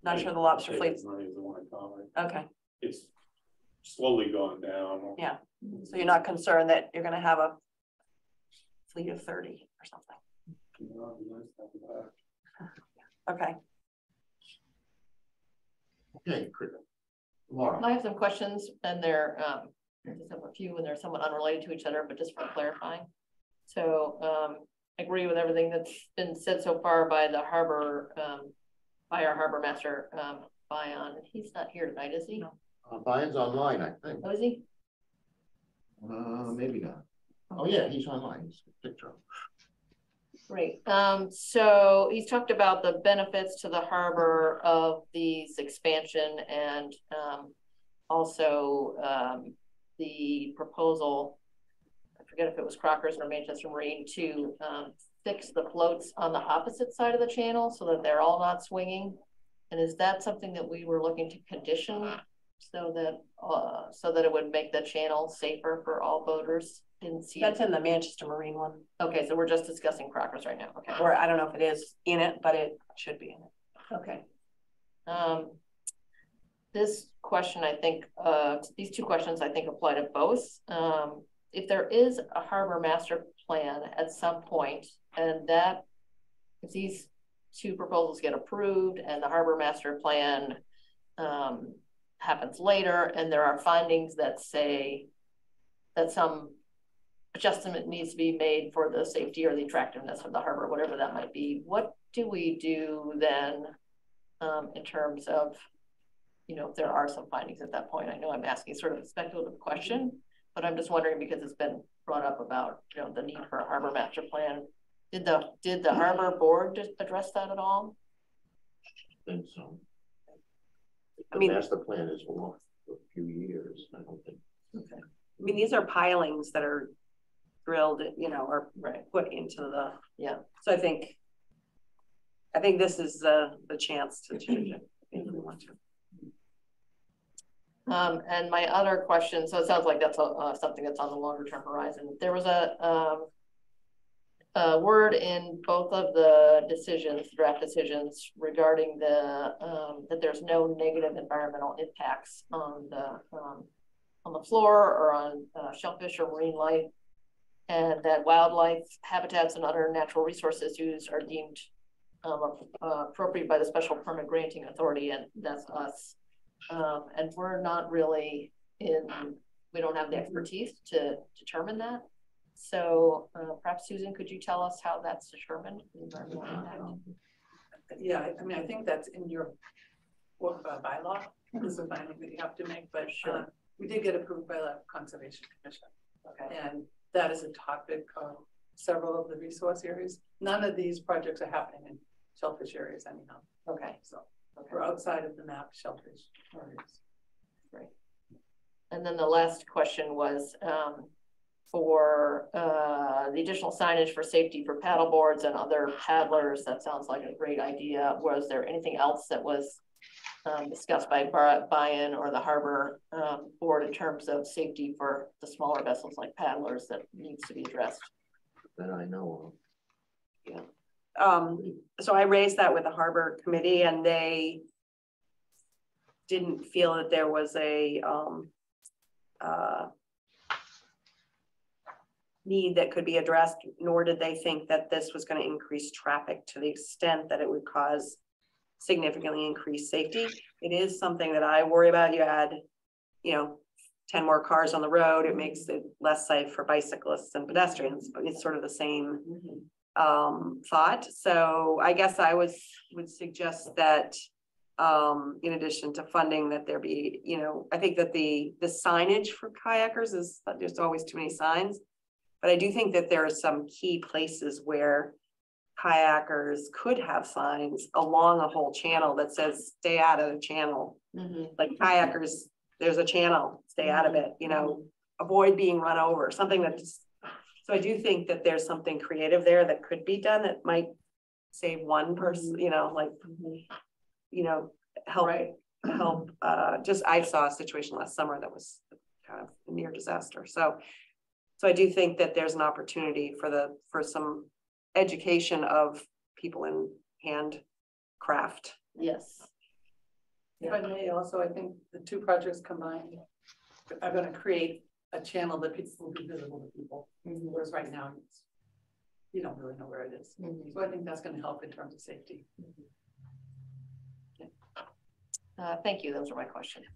Not sure the lobster fleet. fleet's, as many as they want to accommodate. okay, It's slowly going down. Yeah. so you're not concerned that you're gonna have a. Fleet of thirty or something, You know, it'd be nice to have that. okay. Okay, Chris. Laura? I have some questions and they're, um, I just have a few and they're somewhat unrelated to each other, but just for clarifying. So, um, I agree with everything that's been said so far by the harbor, um, by our harbor master, um, Bion. He's not here tonight, is he? Uh, Bion's online, I think. Oh, is he? Uh, maybe not. Oh, yeah, he's online. He's a picture. Great. Um, so he's talked about the benefits to the harbor of these expansion and, um, also, um, the proposal. Forget if it was Crocker's or Manchester Marine to, um, fix the floats on the opposite side of the channel so that they're all not swinging. And is that something that we were looking to condition so that, uh, so that it would make the channel safer for all boaters? Didn't see. it. That's in the Manchester Marine one. Okay, so we're just discussing Crockers right now, okay. Or I don't know if it is in it, but it should be in it. Okay. Um. This question, I think, uh, these two questions, I think apply to both. Um, if there is a harbor master plan at some point, and that, if these two proposals get approved and the harbor master plan um, happens later, and there are findings that say that some adjustment needs to be made for the safety or the attractiveness of the harbor, whatever that might be, what do we do then um, in terms of, you know, if there are some findings at that point? I know I'm asking sort of a speculative question, but I'm just wondering because it's been brought up about, you know, the need for a harbor master plan. Did the, did the harbor board just address that at all? I think so. I The mean- master plan is for a few years, I don't think. Okay. I mean, these are pilings that are drilled, you know, or Right, put into the, yeah. so I think, I think this is the, the chance to change it if we want to. Um, and my other question, so it sounds like that's a, uh, something that's on the longer term horizon. There was a, um, a word in both of the decisions, draft decisions regarding the, um, that there's no negative environmental impacts on the, um, on the floor or on, uh, shellfish or marine life. And that wildlife habitats and other natural resources used are deemed, um, uh, appropriate by the special permit granting authority, and that's us. Um, and we're not really in, we don't have the expertise to determine that. So, uh, perhaps Susan, could you tell us how that's determined? the environmental impact? Yeah, I- mean, I think that's in your work uh, bylaw, is a finding that you have to make, but uh, we did get approved by the Conservation Commission. Okay, And that is a topic of several of the resource areas. None of these projects are happening in shellfish areas anyhow, okay, so okay. we're outside of the map shelters areas. And then the last question was, um, for, uh, the additional signage for safety for paddle boards and other paddlers, that sounds like a great idea. Was there anything else that was, um, discussed by Bar- Bion or the harbor, um, board in terms of safety for the smaller vessels like paddlers that needs to be addressed? That I know Um, so I raised that with the harbor committee and they didn't feel that there was a, um, uh, need that could be addressed, nor did they think that this was gonna increase traffic to the extent that it would cause significantly increased safety. It is something that I worry about. You add, you know, ten more cars on the road, it makes it less safe for bicyclists and pedestrians, but it's sort of the same um, thought. So I guess I was, would suggest that, um, in addition to funding, that there be, you know, I think that the, the signage for kayakers is, there's always too many signs. But I do think that there are some key places where kayakers could have signs along a whole channel that says, stay out of the channel. Mhm. Like kayakers, there's a channel, stay out of it, you know, avoid being run over, something that's. So I do think that there's something creative there that could be done that might save one person, you know, like, you know, help, Right. help, uh, just, I saw a situation last summer that was kind of a near disaster, so. So I do think that there's an opportunity for the, for some education of people in handcraft. Yes. If I may also, I think the two projects combined are gonna create a channel that people will be visible to people, whereas right now, it's, you don't really know where it is. Mhm. So I think that's gonna help in terms of safety. Uh, thank you. Those are my questions.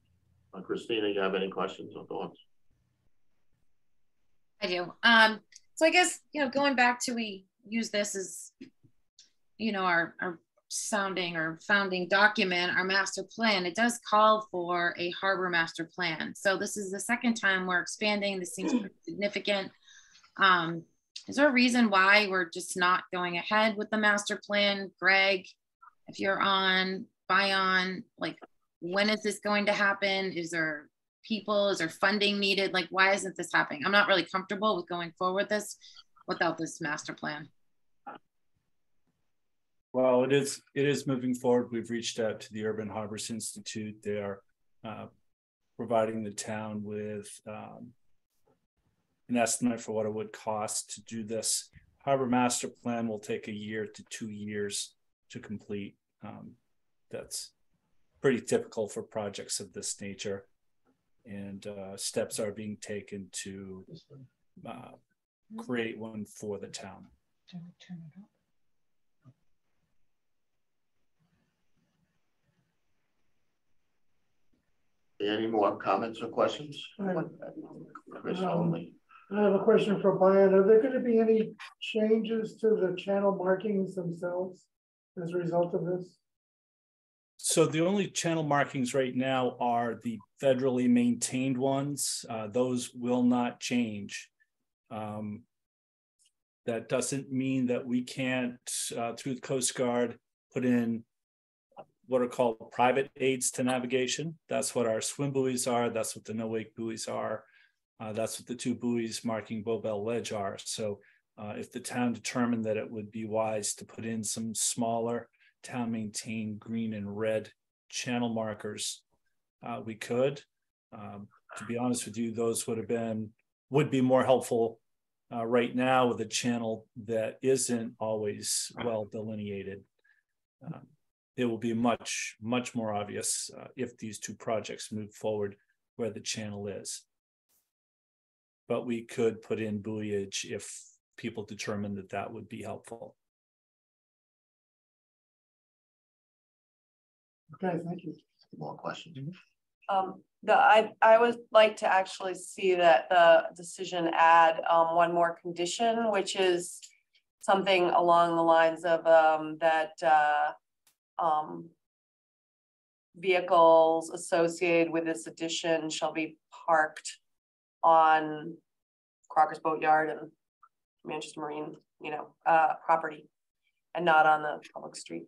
Uh, Christina, you have any questions or thoughts? I do. Um, so I guess, you know, going back to we use this as, you know, our, our sounding or founding document, our master plan, it does call for a harbor master plan. So this is the second time we're expanding. This seems pretty significant. Um, is there a reason why we're just not going ahead with the master plan? Greg, if you're on, Bion, like, when is this going to happen? Is there people? Is there funding needed? Like, why isn't this happening? I'm not really comfortable with going forward with this without this master plan. Well, it is, it is moving forward. We've reached out to the Urban Harbors Institute. They are uh, providing the town with um, an estimate for what it would cost to do this. Harbor Master Plan will take a year to two years to complete. Um, That's pretty typical for projects of this nature. And uh, steps are being taken to uh, create one for the town. Turn it up. Any more comments or questions? Chris only. I have a question for Bion. Are there gonna be any changes to the channel markings themselves as a result of this? So the only channel markings right now are the federally maintained ones. Uh, those will not change. Um, that doesn't mean that we can't, uh, through the Coast Guard, put in what are called private aids to navigation. That's what our swim buoys are. That's what the no wake buoys are. Uh, that's what the two buoys marking Bowbell Ledge are. So uh, if the town determined that it would be wise to put in some smaller town maintained green and red channel markers, uh, we could. Um, to be honest with you, those would have been would be more helpful uh, right now with a channel that isn't always well delineated. Um, it will be much much more obvious uh, if these two projects move forward where the channel is. But we could put in buoyage if people determine that that would be helpful. Okay, thank you. More questions? Um, the, I, I would like to actually see that the decision add, um, one more condition, which is something along the lines of, um, that, uh, um, vehicles associated with this addition shall be parked on Crocker's Boatyard and Manchester Marine, you know, uh, property and not on the public street.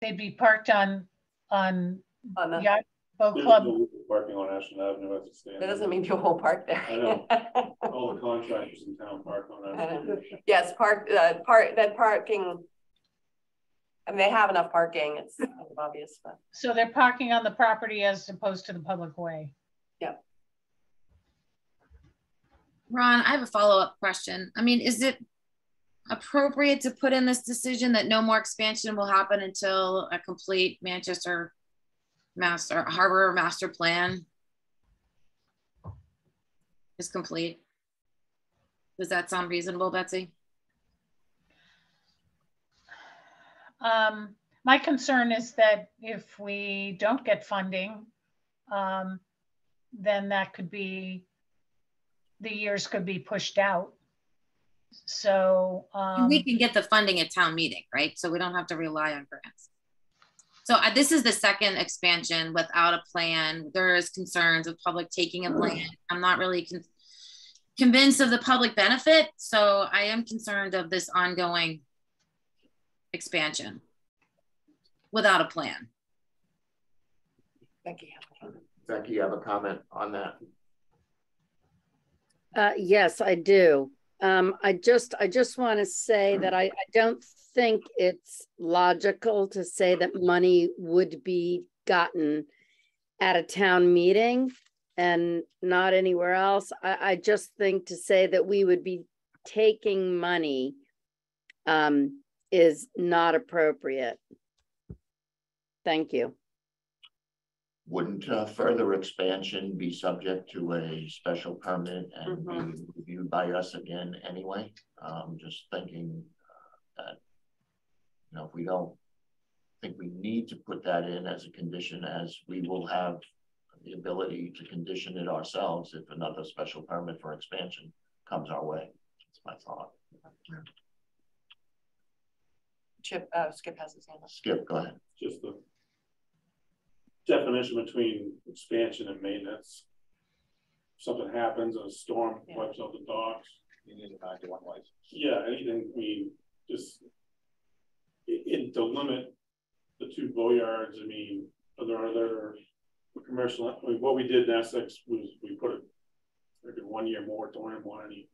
They'd be parked on, on On the, yacht boat club. Parking on Ashland Avenue as it stands. that doesn't mean people will park there. I know. All the contractors in town park on I that. Yes, park, uh, park, that parking. I mean, they have enough parking, it's kind of obvious, but So they're parking on the property as opposed to the public way. Yep. Ron, I have a follow-up question. I mean, is it appropriate to put in this decision that no more expansion will happen until a complete Manchester master harbor master plan is complete? Does that sound reasonable, Betsy? Um, my concern is that if we don't get funding, um, then that could be, the years could be pushed out. So, um, we can get the funding at town meeting, right? So we don't have to rely on grants. So uh, this is the second expansion without a plan. There is concerns of public taking of land. I'm not really con- convinced of the public benefit. So I am concerned of this ongoing expansion without a plan. Becky. Becky, you have a comment on that? Uh, yes, I do. Um, I just, I just want to say that I, I don't think it's logical to say that money would be gotten at a town meeting and not anywhere else. I, I just think to say that we would be taking money um, is not appropriate. Thank you. Wouldn't uh, further expansion be subject to a special permit and be reviewed by us again anyway? Um, just thinking uh, that, you know, if we don't think we need to put that in as a condition, as we will have the ability to condition it ourselves if another special permit for expansion comes our way. That's my thought. Chip, uh, Skip has his hand up. Skip, go ahead. Just the definition between expansion and maintenance. Something happens, a storm Yeah. wipes out the docks. You need a ninety-one license. Yeah, anything, I mean, just i- in to limit the two boyards, I mean, are there other commercial, I mean, what we did in Essex was we put a like a one-year moratorium on any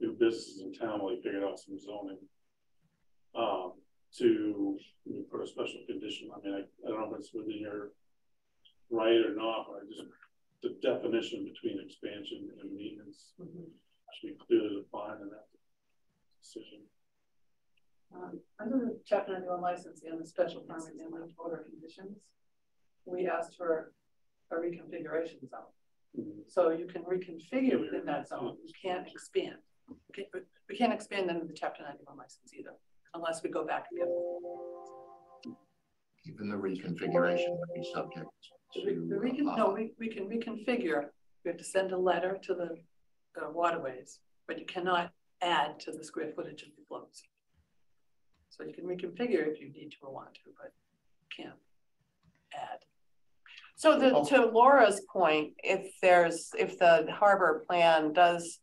new businesses in town while we figured out some zoning. Um, to we put a special condition, I mean, I, I don't know if it's within your right or not, but I just, the definition between expansion and maintenance should be clearly defined in that decision. Um, under the chapter ninety-one license and the special permit and the order conditions, we asked for a reconfiguration zone. So you can reconfigure within that zone, you can't expand. Okay, we can't expand under the chapter ninety-one license either, unless we go back again. Even the reconfiguration would be subject The re- the to. recon, uh, no, we, we can reconfigure, we have to send a letter to the, the waterways, but you cannot add to the square footage of the floats. So you can reconfigure if you need to or want to, but you can't add. So the, Oh. to Laura's point, if there's, if the harbor plan does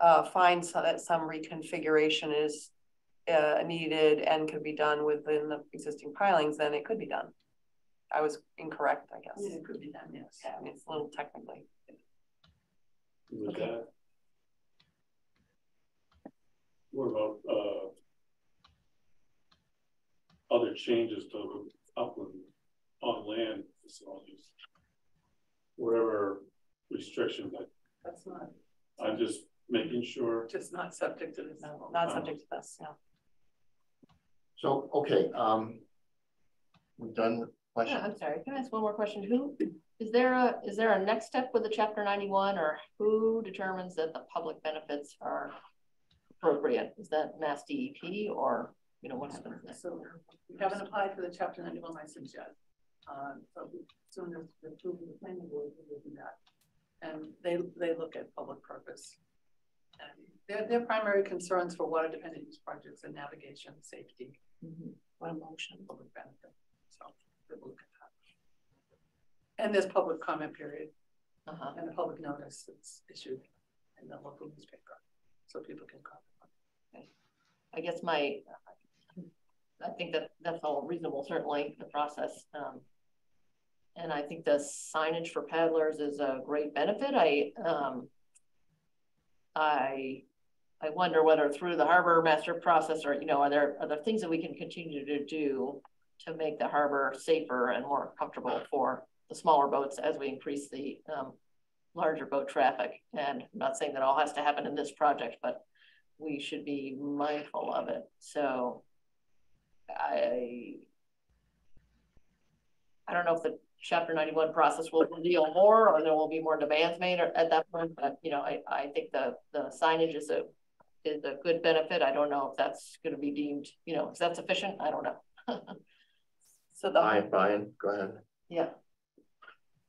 uh, find so that some reconfiguration is uh, needed and could be done within the existing pilings, then it could be done. I was incorrect, I guess. Yeah, it could be done, yes. Yeah, I mean, it's a little technically. With Okay. that. What about, uh, other changes to upland on land facilities? Whatever restriction I, That's not, I'm just making sure. just not subject to this. No, not subject to this, no. So, okay, um, we're done with Yeah, questions? I'm sorry, can I ask one more question? Who, is there a, is there a next step with the chapter ninety-one or who determines that the public benefits are appropriate? Is that Mass DEP or, you know, what happens next? So we haven't applied for the chapter ninety-one license yet. Um, so soon as the two of the planning board will do that. And they, they look at public purpose. And their, their primary concerns for water dependent use projects are navigation, safety, What emotion. public benefit. So will look at that. And there's public comment period Uh-huh. and the public notice that's issued in the local newspaper. So people can comment. Okay. I guess my, I think that that's all reasonable, certainly, the process. Um, and I think the signage for paddlers is a great benefit. I, um, I, I wonder whether through the harbor master process or, you know, are there, are there things that we can continue to do to make the harbor safer and more comfortable for the smaller boats as we increase the, um, larger boat traffic? And I'm not saying that all has to happen in this project, but we should be mindful of it. So I I don't know if the chapter ninety-one process will reveal more or there will be more demands made at that point, but you know, I, I think the, the signage is a, is a good benefit. I don't know if that's gonna be deemed, you know, is that sufficient? I don't know. So the. Bion, Bion, go ahead. Yeah,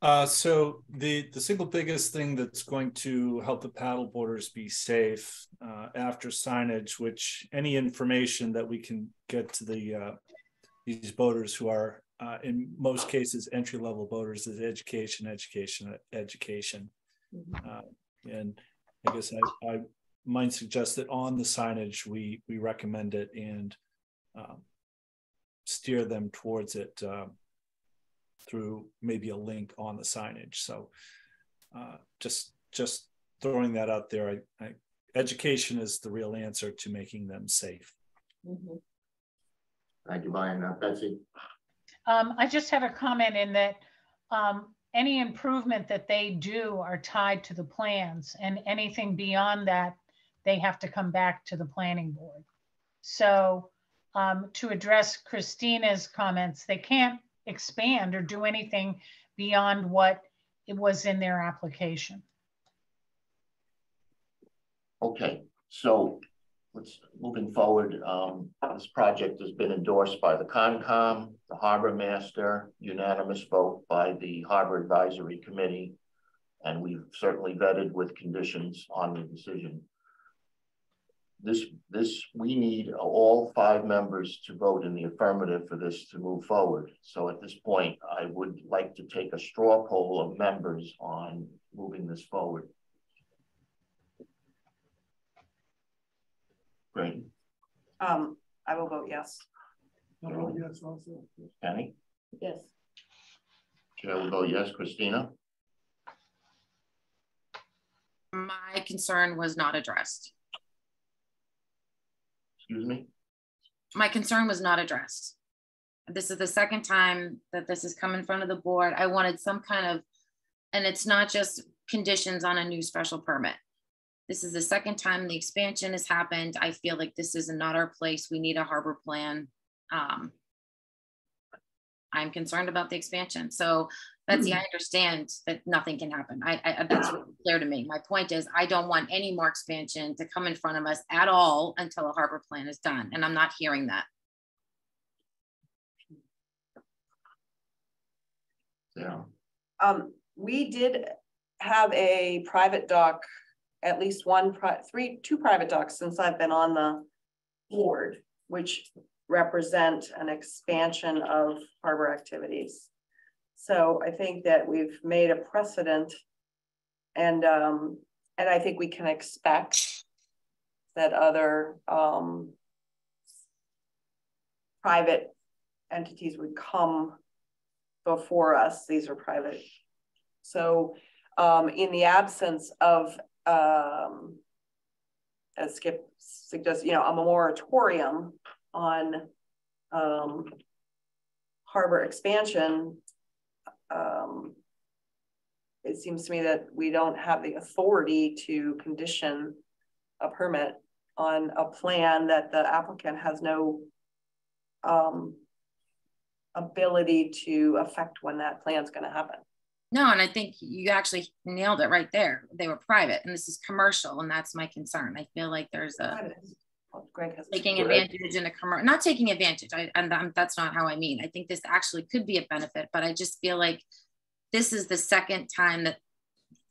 Uh, so the the single biggest thing that's going to help the paddle boarders be safe uh, after signage, which any information that we can get to the uh, these boaters who are uh, in most cases entry level boaters is education, education, education, uh, and I guess I, I might suggest that on the signage we we recommend it and um, steer them towards it. Um, through maybe a link on the signage. So uh, just just throwing that out there. I, I, education is the real answer to making them safe. Thank you, Bion. Uh, Betsy? Um, I just had a comment in that, um, any improvement that they do are tied to the plans and anything beyond that, they have to come back to the planning board. So, um, to address Christina's comments, they can't expand or do anything beyond what it was in their application. Okay, so let's, moving forward, um, this project has been endorsed by the Concom, the Harbor Master, unanimous vote by the Harbor Advisory Committee. And we've certainly vetted with conditions on the decision. This, this, we need all five members to vote in the affirmative for this to move forward. So at this point, I would like to take a straw poll of members on moving this forward. Great. Um, I will vote yes. I vote yes also. Penny? yes. Chair will vote yes. Christina? My concern was not addressed. Excuse me? My concern was not addressed. This is the second time that this has come in front of the board. I wanted some kind of, and it's not just conditions on a new special permit. This is the second time the expansion has happened. I feel like this is not our place. We need a harbor plan. Um, I'm concerned about the expansion. So Betsy, I understand that nothing can happen. I, I that's really clear to me. My point is, I don't want any more expansion to come in front of us at all until a harbor plan is done, and I'm not hearing that. Yeah. Um, we did have a private dock, at least one, pri- three, two private docks since I've been on the board, which represent an expansion of harbor activities. So I think that we've made a precedent and, um, and I think we can expect that other, um, private entities would come before us. These are private. So, um, in the absence of, um, as Skip suggests, you know, a moratorium on, um, harbor expansion, um, it seems to me that we don't have the authority to condition a permit on a plan that the applicant has no um, ability to affect when that plan's going to happen. No, and I think you actually nailed it right there. They were private, and this is commercial, and that's my concern. I feel like there's a Greg has taking advantage in a commercial, not taking advantage. I, and I'm, that's not how I mean. I think this actually could be a benefit, but I just feel like this is the second time that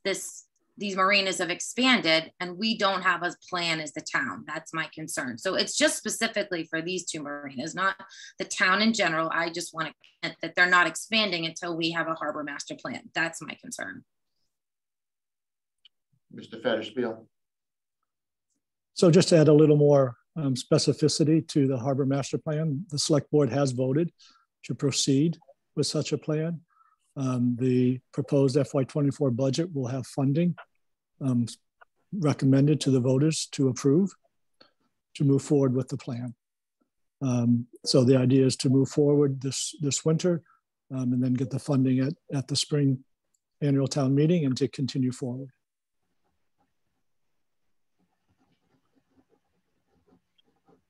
this these marinas have expanded and we don't have a plan as the town. That's my concern. So it's just specifically for these two marinas, not the town in general. I just want to that they're not expanding until we have a harbor master plan. That's my concern. Mr. Federspiel. So just to add a little more um, specificity to the harbor master plan, the select board has voted to proceed with such a plan. Um, the proposed FY24 budget will have funding um, recommended to the voters to approve to move forward with the plan. Um, so the idea is to move forward this this winter um, and then get the funding at, at the spring annual town meeting and to continue forward.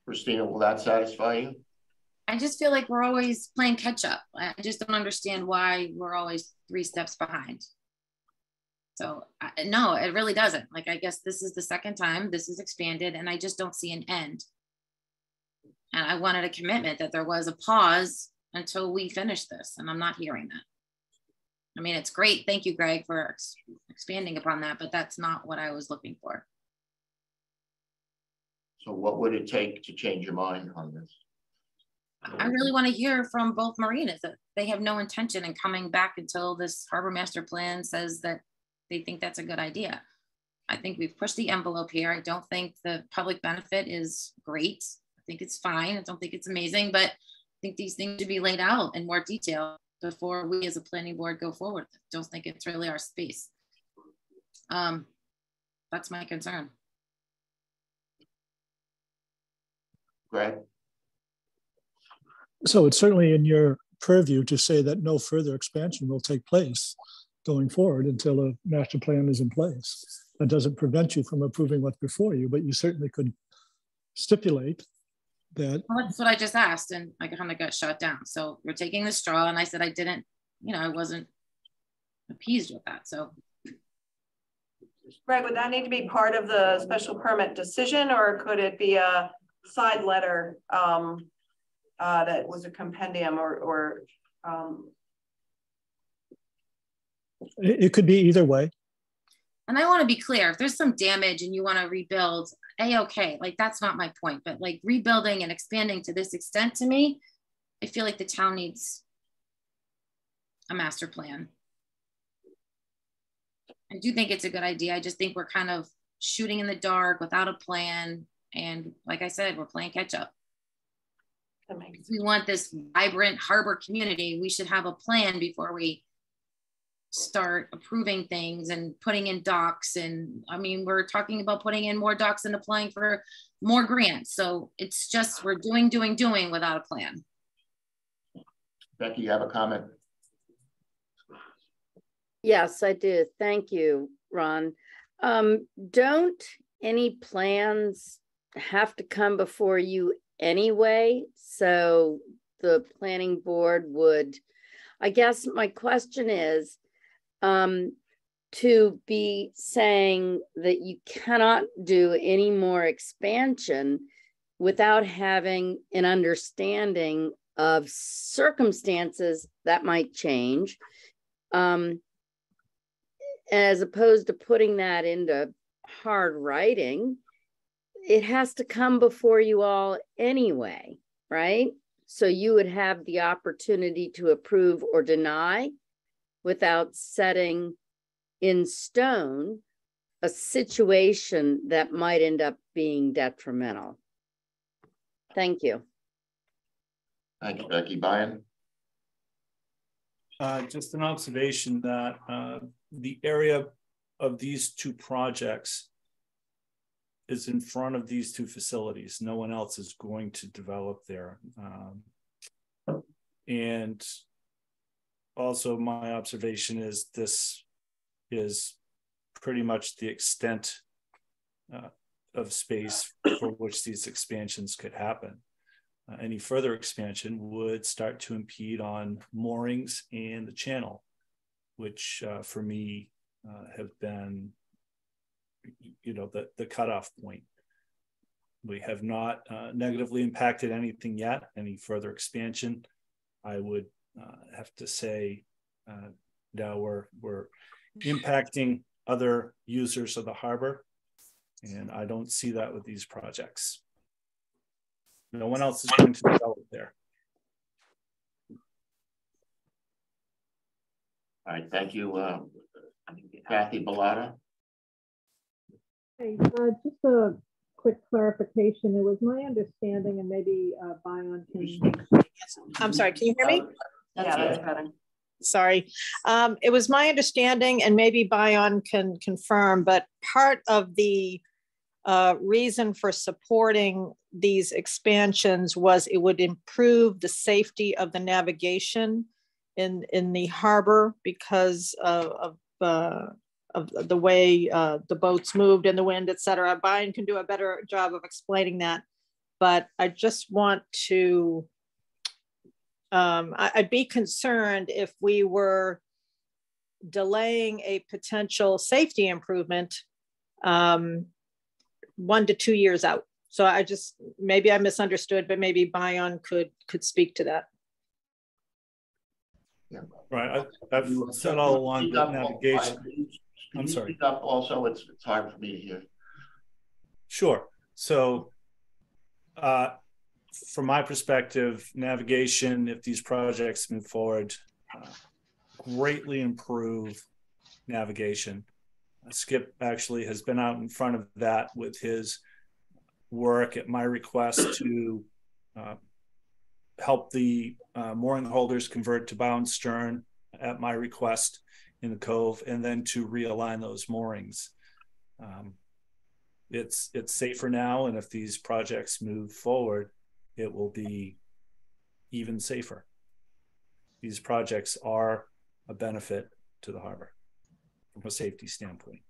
Christina, will that satisfy you? I just feel like we're always playing catch up. I just don't understand why we're always three steps behind. So I, no, it really doesn't. Like, I guess this is the second time this is expanded and I just don't see an end. And I wanted a commitment that there was a pause until we finish this. And I'm not hearing that. I mean, it's great. Thank you, Greg, for ex expanding upon that, but that's not what I was looking for. So what would it take to change your mind on this? I really want to hear from both marinas that they have no intention in coming back until this harbor master plan says that they think that's a good idea. I think we've pushed the envelope here. I don't think the public benefit is great. I think it's fine. I don't think it's amazing, but I think these things should be laid out in more detail before we as a planning board go forward. I don't think it's really our space. Um, that's my concern. Greg? So it's certainly in your purview to say that no further expansion will take place going forward until a master plan is in place. That doesn't prevent you from approving what's before you, but you certainly could stipulate that. Well, that's what I just asked, and I kind of got shut down. So we're taking the straw, and I said I didn't, you know, I wasn't appeased with that. So. Greg, would that need to be part of the special permit decision, or could it be a side letter um, uh, that was a compendium or, or um, it could be either way. And I want to be clear if there's some damage and you want to rebuild, a okay, like that's not my point, but like rebuilding and expanding to this extent to me, I feel like the town needs a master plan. I do think it's a good idea. I just think we're kind of shooting in the dark without a plan. And like I said, we're playing catch up. If we want this vibrant harbor community, we should have a plan before we start approving things and putting in docks. And I mean, we're talking about putting in more docks and applying for more grants. So it's just, we're doing, doing, doing without a plan. Becky, you have a comment? Yes, I do. Thank you, Ron. Um, don't any plans have to come before you anyway? So the planning board would I guess my question is, um, to be saying that you cannot do any more expansion without having an understanding of circumstances that might change. Um, as opposed to putting that into hard writing, it has to come before you all anyway, right? So you would have the opportunity to approve or deny without setting in stone a situation that might end up being detrimental. Thank you. Thank you, Becky. Brian? Uh, just an observation that uh, the area of these two projects is in front of these two facilities. No one else is going to develop there. Um, and also my observation is this is pretty much the extent uh, of space for which these expansions could happen. Uh, any further expansion would start to impede on moorings and the channel, which uh, for me uh, have been, you know, the, the cutoff point. We have not uh, negatively impacted anything yet, any further expansion. I would uh, have to say uh, now we're, we're impacting other users of the harbor. And I don't see that with these projects. No one else is going to develop there. All right, thank you. Uh, Kathy Bellata. Hey, uh, just a quick clarification. It was my understanding, and maybe uh, Bion can. I'm sorry, can you hear me? Yeah, that's better. Sorry. Um, it was my understanding, and maybe Bion can confirm, but part of the uh, reason for supporting these expansions was it would improve the safety of the navigation in in the harbor because of, of, uh, of the way uh, the boats moved in the wind, et cetera. Bion can do a better job of explaining that. But I just want to, um, I, I'd be concerned if we were delaying a potential safety improvement um, one to two years out. So I just, maybe I misunderstood, but maybe Bion could, could speak to that. Yeah. Right, I, I've said all along that navigation. I'm sorry. Up also, it's, it's hard for me to hear. Sure. So, uh, from my perspective, navigation, if these projects move forward, uh, greatly improve navigation. Skip actually has been out in front of that with his work at my request to uh, help the uh, mooring holders convert to bow and stern at my request in the cove, and then to realign those moorings. Um, it's it's safer now, and if these projects move forward, it will be even safer. These projects are a benefit to the harbor from a safety standpoint.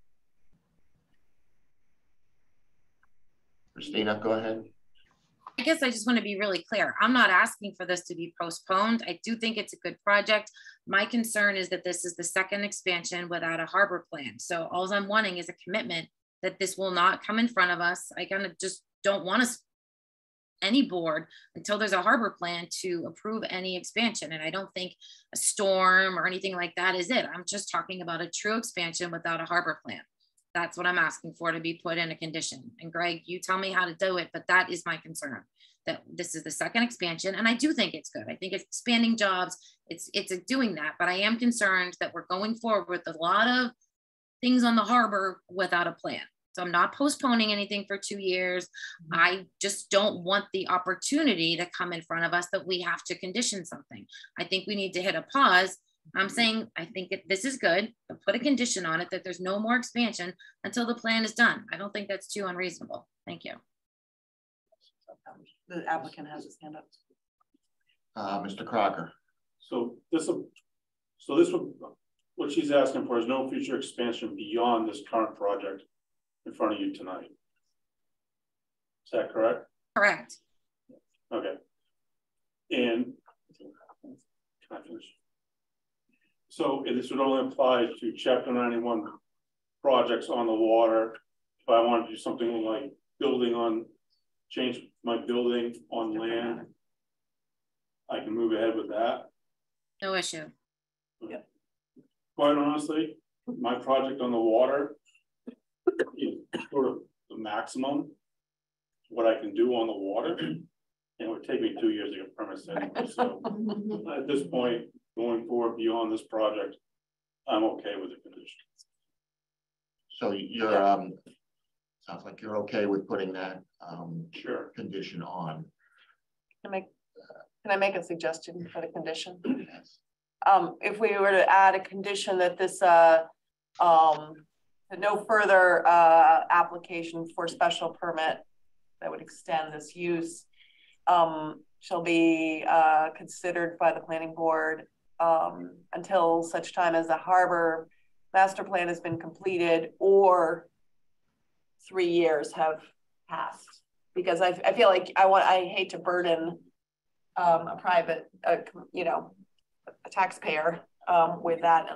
Christina, go ahead. I guess I just want to be really clear. I'm not asking for this to be postponed. I do think it's a good project. My concern is that this is the second expansion without a harbor plan. So all I'm wanting is a commitment that this will not come in front of us. I kind of just don't want us any board until there's a harbor plan to approve any expansion. And I don't think a storm or anything like that is it. I'm just talking about a true expansion without a harbor plan. That's what I'm asking for to be put in a condition. And Greg, you tell me how to do it, but that is my concern that this is the second expansion. And I do think it's good. I think it's expanding jobs. It's, it's doing that, but I am concerned that we're going forward with a lot of things on the harbor without a plan. So I'm not postponing anything for two years. Mm-hmm. I just don't want the opportunity to come in front of us that we have to condition something. I think we need to hit a pause I'm saying I think it, this is good, but put a condition on it that there's no more expansion until the plan is done. I don't think that's too unreasonable. Thank you. The applicant has his hand up. Uh, Mr. Crocker. So this, so this would, what she's asking for is no future expansion beyond this current project in front of you tonight. Is that correct? Correct. Okay. And can I finish? So this would only apply to chapter ninety-one projects on the water. If I want to do something like building on, change my building on land. I can move ahead with that. No issue. Yeah. Quite honestly, my project on the water. is Sort of the maximum. What I can do on the water. And it would take me two years to get permits anyway, so at this point, going forward beyond this project. I'm okay with the condition. So you're, um, sounds like you're okay with putting that, um, Sure. condition on. Can I make, can I make a suggestion for the condition? Um, if we were to add a condition that this, uh, um, that no further, uh, application for special permit that would extend this use, um, shall be, uh, considered by the planning board, um, until such time as the harbor master plan has been completed or three years have passed. Because I, I feel like I want, I hate to burden, um, a private, uh, you know, a taxpayer um with that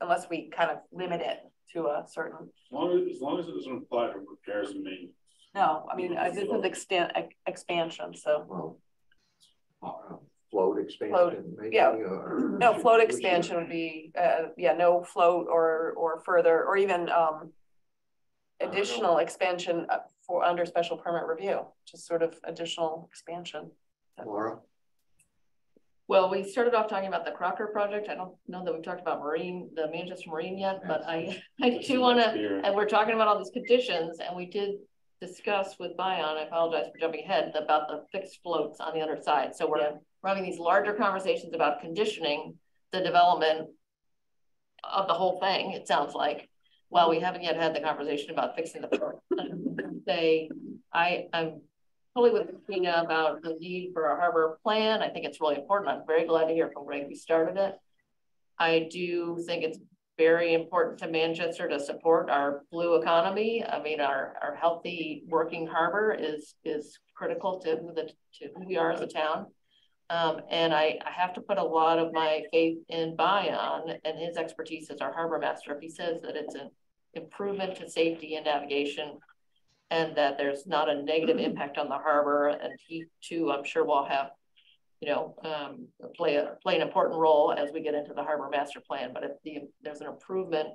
unless we kind of limit it to a certain, As long as, as long as it doesn't apply to repairs and maintenance. no, I mean, this is extent, expansion, so. Float expansion. Float, maybe, yeah. or- No, float expansion would be, uh, yeah, no float or or further, or even um. Additional expansion uh, for under special permit review, just sort of additional expansion. Laura? Well, we started off talking about the Crocker project. I don't know that we've talked about Marine, the Manchester Marine yet, but I, I do wanna, and we're talking about all these conditions, and we did discuss with Bion, I apologize for jumping ahead, about the fixed floats on the other side. So we're, having these larger conversations about conditioning the development of the whole thing, it sounds like, while we haven't yet had the conversation about fixing the float. Say, I, I'm totally with Christina about the need for a harbor plan. I think it's really important. I'm very glad to hear from Greg we started it. I do think it's very important to Manchester to support our blue economy. I mean, our, our healthy working harbor is, is critical to the, to who we are as a town. Um, and I, I have to put a lot of my faith in Bion and his expertise as our harbor master. If he says that it's an improvement to safety and navigation, and that there's not a negative impact on the harbor. And he too, I'm sure will have, you know, um, play a play an important role as we get into the harbor master plan. But if the, there's an improvement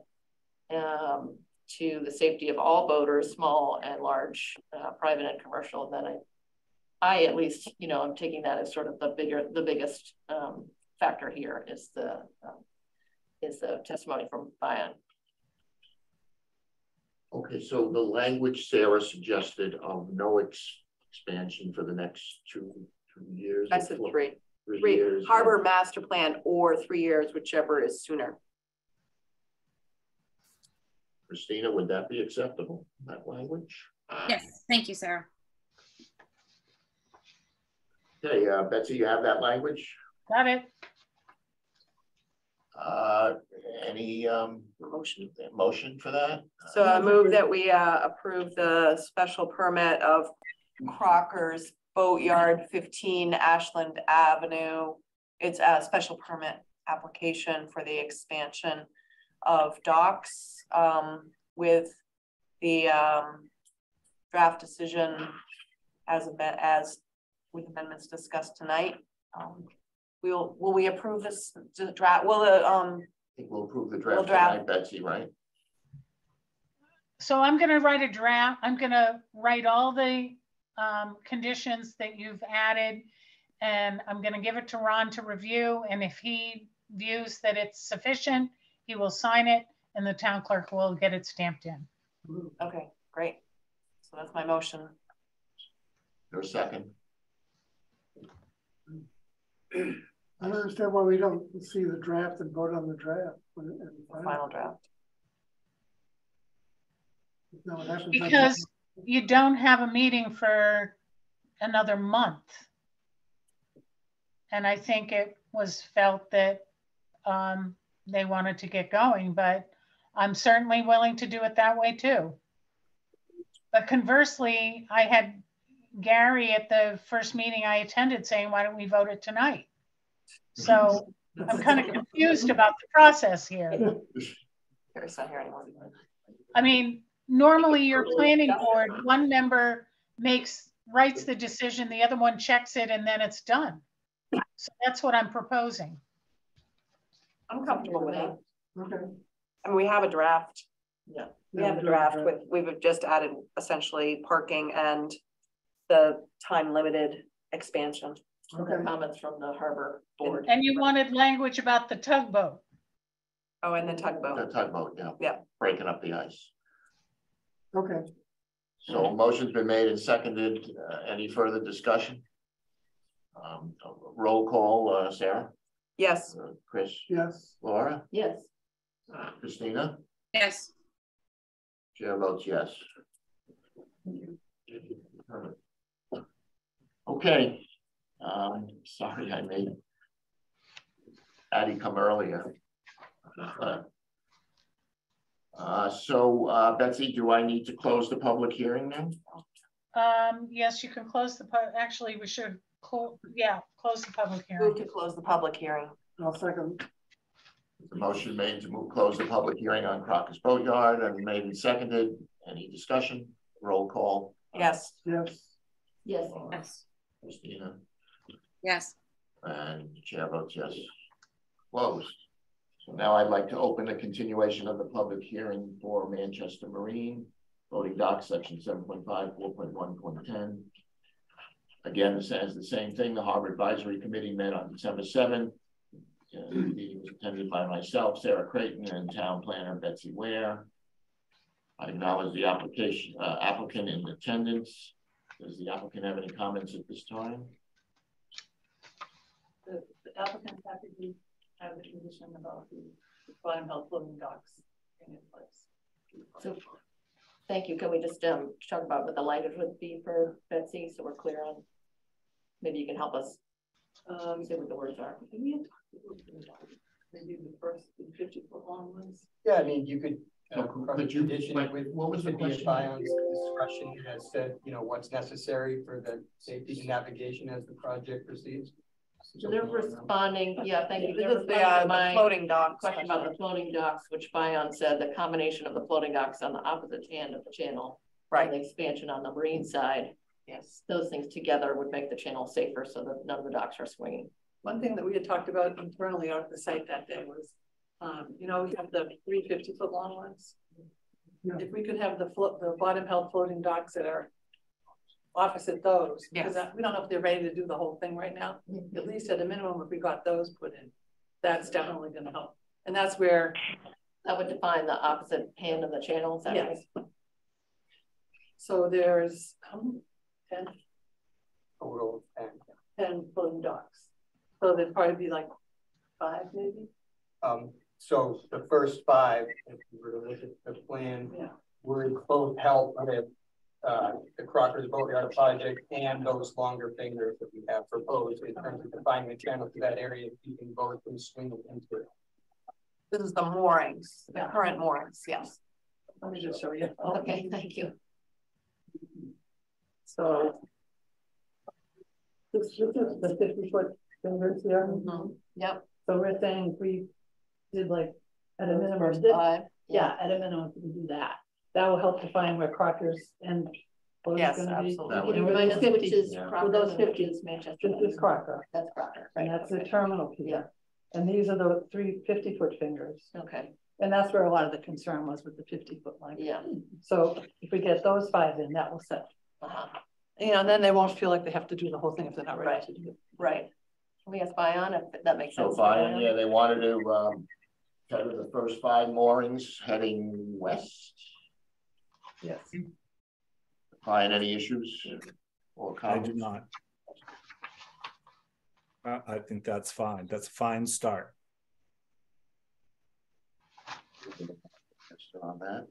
um, to the safety of all boaters, small and large, uh, private and commercial, then I, I at least, you know, I'm taking that as sort of the bigger, the biggest um, factor here is the um, is the testimony from Bion. Okay, so the language Sarah suggested of no ex- expansion for the next two, two years. I said three, Three three, years. harbor master plan or three years, whichever is sooner. Christina, would that be acceptable, that language? Yes, thank you, Sarah. Okay, uh, Betsy, you have that language? Got it. Uh, any, um, Motion. motion for that? So I move that we uh approve the special permit of Crocker's Boatyard fifteen Ashland Avenue. It's a special permit application for the expansion of docks um with the um draft decision as a as with amendments discussed tonight. Um, Will, will we approve this draft? Will the um I think we'll approve the We'll draft draft. tonight, Betsy, right? So I'm gonna write a draft, I'm gonna write all the um, conditions that you've added. And I'm gonna give it to Ron to review, and if he views that it's sufficient, he will sign it and the town clerk will get it stamped in. Okay, great. So that's my motion. Your second? I don't understand why we don't see the draft and vote on the draft. and the Final draft. No, it like- Because you don't have a meeting for another month. And I think it was felt that um, they wanted to get going, but I'm certainly willing to do it that way too. But conversely, I had Gary at the first meeting I attended saying, why don't we vote it tonight? Mhm. So I'm kind of confused about the process here. Gary's not here anymore. I mean, normally your planning board, one member makes, writes the decision, the other one checks it, and then it's done. So that's what I'm proposing. I'm comfortable with it. Okay. I mean, we have a draft. Yeah. We have a draft with, we've just added essentially parking and the time limited expansion. Okay. Comments from the harbor board. And you wanted language about the tugboat. Oh, and the tugboat. The tugboat, yeah. Yeah. Breaking up the ice. Okay, So a motion's been made and seconded. Uh, any further discussion? Um, roll call, uh, Sarah, Yes. uh, Chris, yes. Laura, Yes. uh, Christina, Yes. chair votes yes. Okay, um, sorry I made Addie come earlier. Uh, so, uh, Betsy, do I need to close the public hearing now? Um, yes, you can close the, pub. actually, we should, close. yeah, close the public hearing. Move hearing. to close the public hearing. I'll second. The motion made to move, close the public hearing on Crocker's Boatyard and made and seconded. Any discussion? Roll call. Yes. Yes. Yes. Yes. Christina Yes. and the chair votes yes. Closed. So now I'd like to open the continuation of the public hearing for Manchester Marine, voting docs, section 7.5, 4.1, point 10. Again, it says the same thing. The Harbor Advisory Committee met on December seventh. Uh, the meeting was attended by myself, Sarah Creighton, and town planner Betsy Ware. I acknowledge the application, uh, applicant in attendance. Does the applicant have any comments at this time? The the applicant happy to have the condition about the bottom health floating docks in place. So, thank you. Can we just, um, talk about what the language would be for Betsy, so we're clear on? Maybe you can help us Um, see what the words are. we had talked about maybe the first fifty foot long ones. Yeah, I mean, you could. Uh, So could you- condition it with, what was the could be at question? Bion's discretion as to, you know, what's necessary for the safety and navigation as the project proceeds. So they're responding, yeah, thank you. This They're is the, responding uh, to the my floating dock. Question about the floating docks, which Bion said, the combination of the floating docks on the opposite hand of the channel. Right. And the expansion on the marine side, Yes. those things together would make the channel safer so that none of the docks are swinging. One thing that we had talked about internally out at the site that day was, um, you know, we have the 350 foot long ones. Yeah. If we could have the float, the bottom held floating docks that are opposite those. because Yes. We don't know if they're ready to do the whole thing right now. At least at a minimum, if we got those put in, that's definitely gonna help. And that's where, That would define the opposite hand of the channel, is that right? yes. So there's, how many? ten, Total and, ten floating docks. So there'd probably be like five maybe, um, so the first five, if you were to look at the plan, yeah. would both help with uh, the Crockers Boatyard project and those longer fingers that we have proposed in terms of defining the channel to that area, keeping both from swinging into it. This is the moorings, the current moorings, yes. Let me just show you. Okay, thank you. So. This, this is the fifty foot fingers here. Mhm. Yep. So we're saying we did like, at a minimum, First five. yeah, at a minimum, if we do that, that will help define where Crockers and. what Yes, gonna be. absolutely. And Remind those us which 50 is yeah. Crocker Well, those and 50 is Manchester. This is Crocker, That's Crocker, and right? that's the terminal pier. And these are the three 50 foot fingers. Okay, And that's where a lot of the concern was with the fifty foot line. yeah. So if we get those five in, that will set. Uh-huh. You know, and then they won't feel like they have to do the whole thing if they're not ready Right. to do it. Right. Can we ask Bion if that makes So sense? So fine, Bion? yeah, they wanted to, um, tether the first five moorings heading west. Yes. Find any issues or I do not. I, I think that's fine. That's a fine start. On that.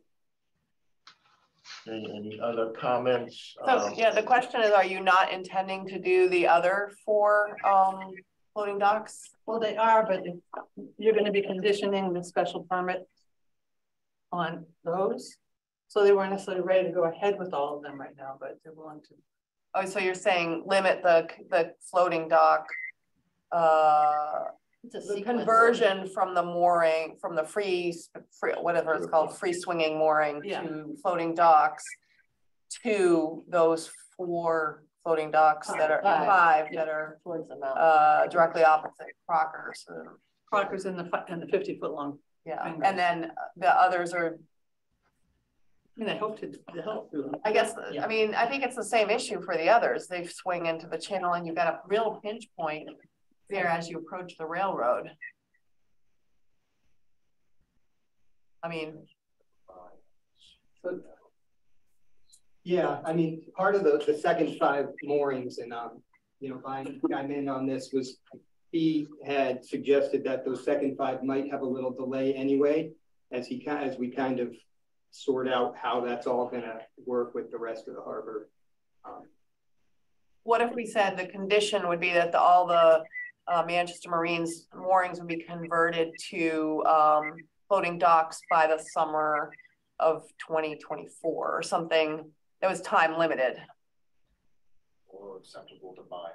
Okay, any other comments? So, Um, yeah, the question is, are you not intending to do the other four, um, floating docks? Well, they are, but if you're gonna be conditioning the special permit on those. So they weren't necessarily ready to go ahead with all of them right now, but they're willing to. Oh, so you're saying limit the, the floating dock, uh, It's a the sequence. conversion from the mooring, from the free, free, whatever it's called, free swinging mooring Yeah. to floating docks to those four floating docks that are, Five. five Yeah. that are, Towards the mountain. uh, directly opposite Crockers. uh, Crockers in the, fi- and the fifty foot long. Yeah, Fingers. and then the others are, I mean, I hope to, to help through them. I guess, Yeah. I mean, I think it's the same issue for the others. They swing into the channel and you've got a real pinch point there as you approach the railroad. I mean, Yeah, I mean, part of the, the second five moorings and, um, you know, I'm in on this was, he had suggested that those second five might have a little delay anyway, as he as we kind of sort out how that's all gonna work with the rest of the harbor. Um, what if we said the condition would be that the, all the uh, Manchester Marines moorings would be converted to, um, floating docks by the summer of twenty twenty-four or something that was time limited? Or acceptable to Bion.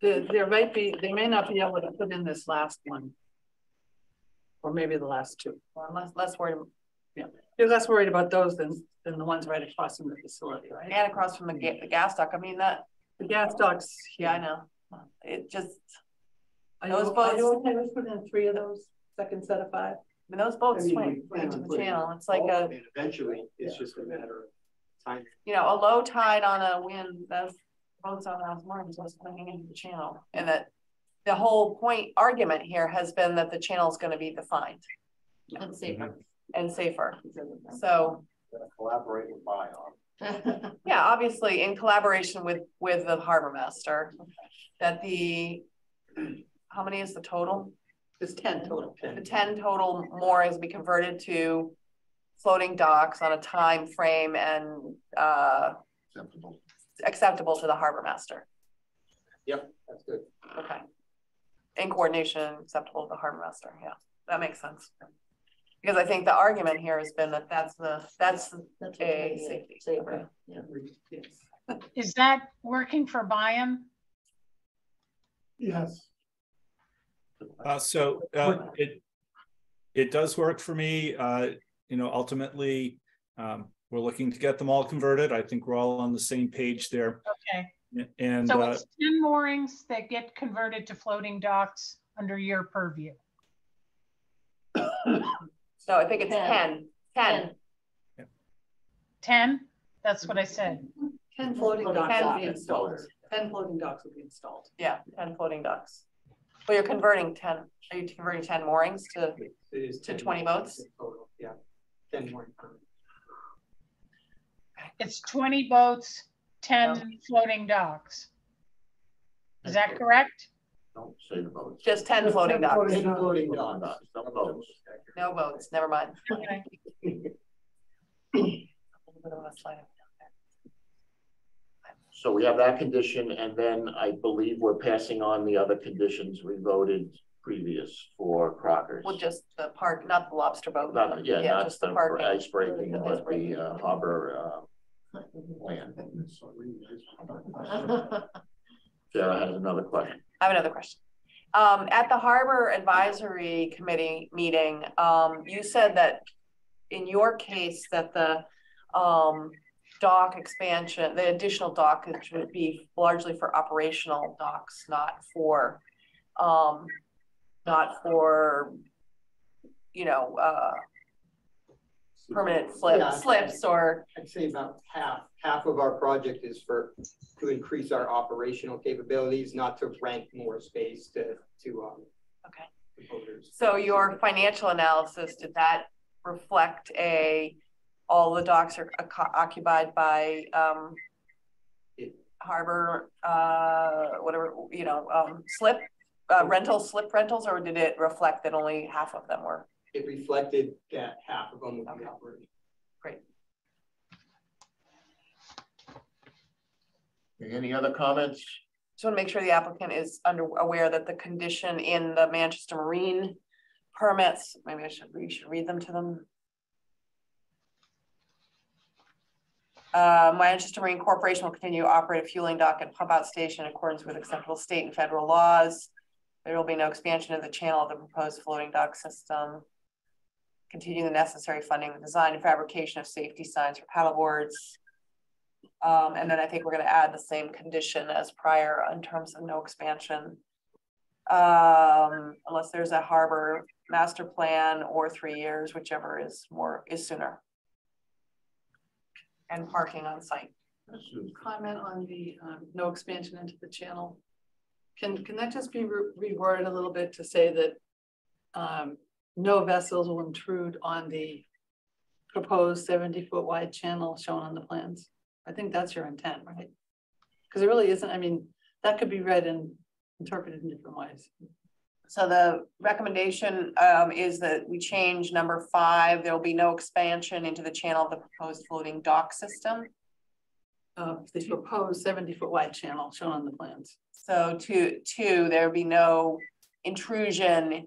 There, there might be, they may not be able to put in this last one. Or maybe the last two. Well, I'm less, less worried, Yeah, you're less worried about those than, than the ones right across from the facility, right? and across from the ga- the gas dock, I mean, that, The gas docks. yeah, I know. It just, Are Those you, are you boats- okay with putting in three of those, second set of five? I mean, those boats I mean, swing into on the channel, it's like all a, of Eventually, it's just a matter of time. you know, a low tide on a wind, those boats on those moorings was swinging into the channel. And that the whole point, argument here has been that the channel is gonna be defined And safer. Mm-hmm. and safer. So, Collaborate with Bion. yeah, obviously in collaboration with, with the harbor master, that the, how many is the total? There's ten total. The ten total moorings be converted to floating docks on a time frame and, uh, Acceptable. acceptable to the harbor master. Yep, that's good. Okay. In coordination, acceptable to the harbor master, yeah, that makes sense. Because I think the argument here has been that that's the, that's That's what's a making it safety. safer, yeah. Yes. Is that working for Bion? Yes. Uh, so, uh, it, it does work for me. Uh, you know, ultimately, um, we're looking to get them all converted. I think we're all on the same page there. Okay, And, so uh, ten moorings that get converted to floating docks under your purview. So I think it's ten, ten, Ten? That's what I said. Ten floating docks will be installed. Ten floating docks will be installed. yeah, ten floating docks. Well, you're converting ten, are you converting ten moorings to, To 20 boats? Total, yeah, ten more. It's twenty boats, ten floating docks. Is that correct? Don't say the boats. just ten Just floating 10 docks, floating Ten floating Floating docks. docks, no boats. no boats, never mind. Okay. So we have that condition, and then I believe we're passing on the other conditions we voted previous for Crockers. Well, just the park, not the lobster boat. Not, yeah, not just the parking. ice breaking, The but icebreaking. the uh, harbor, uh, plan. Sarah has another question. I have another question. Um, at the Harbor Advisory Committee meeting, um, you said that in your case that the, um, dock expansion, the additional dock would be largely for operational docks, not for, um, not for, you know, uh, permanent flip, Yeah. slips or, I'd say about half, half of our project is for, to increase our operational capabilities, not to rent more space to, to, um. Okay. to. So your financial analysis, did that reflect a, all the docks are occu- occupied by, um, harbor, uh, whatever, you know, um, slip, uh, rental, slip rentals, or did it reflect that only half of them were? It reflected that half of them would be Okay. operating. Great. Any other comments? Just want to make sure the applicant is under, aware that the condition in the Manchester Marine permits, maybe I should, we should read them to them. Uh, Manchester Marine Corporation will continue to operate a fueling dock and pump out station in accordance with acceptable state and federal laws. There will be no expansion of the channel of the proposed floating dock system. Continue the necessary funding, the design and fabrication of safety signs for paddleboards. Um, and then I think we're gonna add the same condition as prior in terms of no expansion. Um, unless there's a harbor master plan or three years, whichever is more, is sooner. And parking on site. Comment on the, um, no expansion into the channel. Can, can that just be re- reworded a little bit to say that, um, no vessels will intrude on the proposed seventy foot wide channel shown on the plans? I think that's your intent, right? Because it really isn't, I mean, that could be read and interpreted in different ways. So the recommendation um is that we change number five, there will be no expansion into the channel of the proposed floating dock system. Uh, the proposed seventy foot wide channel shown on the plans. So to two, there will be no intrusion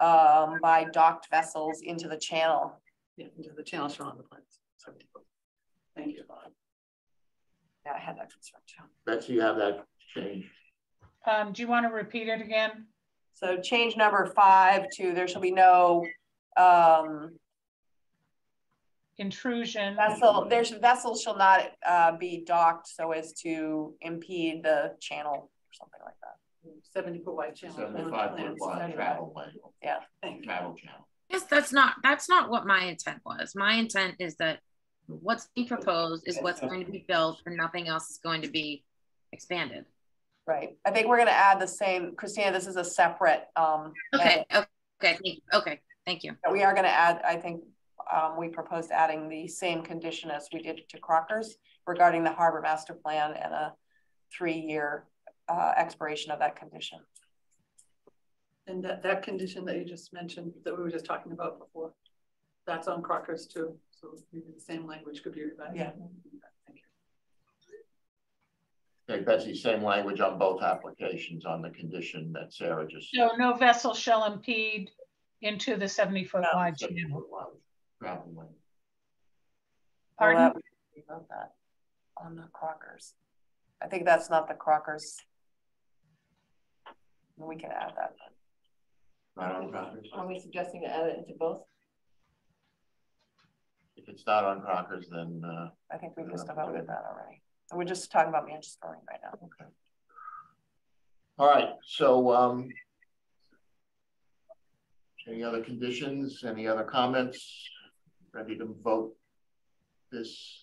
um by docked vessels into the channel. Yeah, into the channel shown on the plans. 70 foot. Thank you. Yeah, I had that concern too. Betsy, you have that change. Um, do you want to repeat it again? So change number five to there shall be no um Intrusion. vessel, there's vessels shall not uh be docked so as to impede the channel or something like that. Seventy foot wide channel. shown on the Seventy-five foot wide travel way, Yeah. travel channel. Yes, that's not, that's not what my intent was. My intent is that what's being proposed is what's going to be built and nothing else is going to be expanded. Right, I think we're gonna add the same, Christina, this is a separate um. Okay, okay, thank you. okay, thank you. We are gonna add, I think, um, we proposed adding the same condition as we did to Crockers regarding the harbor master plan and a three-year uh expiration of that condition. And that, that condition that you just mentioned, that we were just talking about before, that's on Crockers too, so maybe the same language could be revised. Yeah. Okay, Betsy, same language on both applications on the condition that Sarah just. So no vessel shall impede into the seventy foot wide channel. Foot wide Travel. Well, Pardon? that- we wrote that On the Crockers. I think that's not the Crockers. We can add that. Not on Crockers. Are we suggesting to add it into both? If it's not on Crockers, then, uh, I think we just voted that already. We're just talking about Manchester right now. okay. All right, so, um. Any other conditions, any other comments? Ready to vote this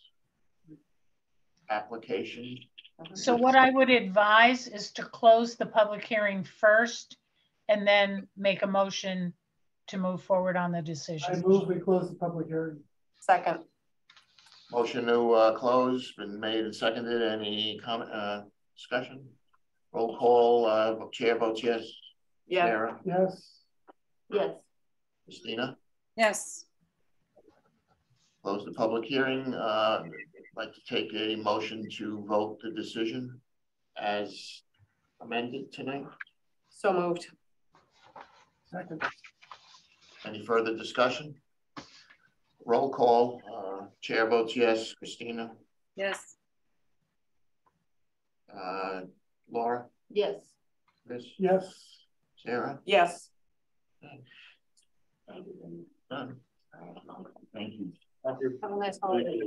application? So what I would advise is to close the public hearing first and then make a motion to move forward on the decision. I move we close the public hearing. Second, Motion to, uh, close, been made and seconded, any comment, uh, discussion? Roll call, uh, chair votes yes. yeah, Sarah, Yes, Yes. Christina? Yes. Close the public hearing. Uh, I'd like to take a motion to vote the decision as amended tonight. so moved. second, Any further discussion? Roll call, uh, chair votes yes. Christina, Yes. uh, Laura, Yes. Chris, yes. Sarah? Yes. Done. Thank you. Have a nice holiday.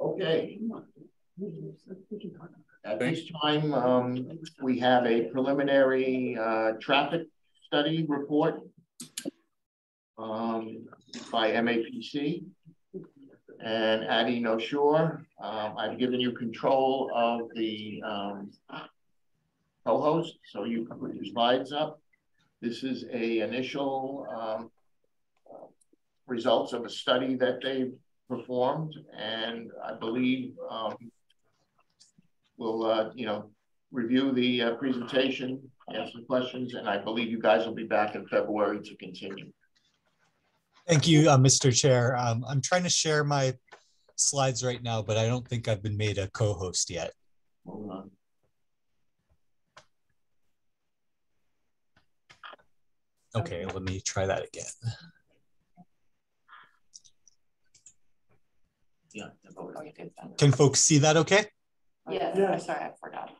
Okay. At this time, um, we have a preliminary, uh, traffic study report. Um, by MAPC. And Addie No um, I've given you control of the, um. Co-host, so you can put your slides up. This is a initial, um. Results of a study that they've performed, and I believe, um. We'll, uh, you know, review the uh, presentation, answer questions, and I believe you guys will be back in February to continue. Thank you, uh, Mr. Chair. Um, I'm trying to share my slides right now, but I don't think I've been made a co-host yet. Hold on. Okay, let me try that again. Yeah. Oh, you did that. Can folks see that okay? Yes, Yeah. Sorry, I forgot.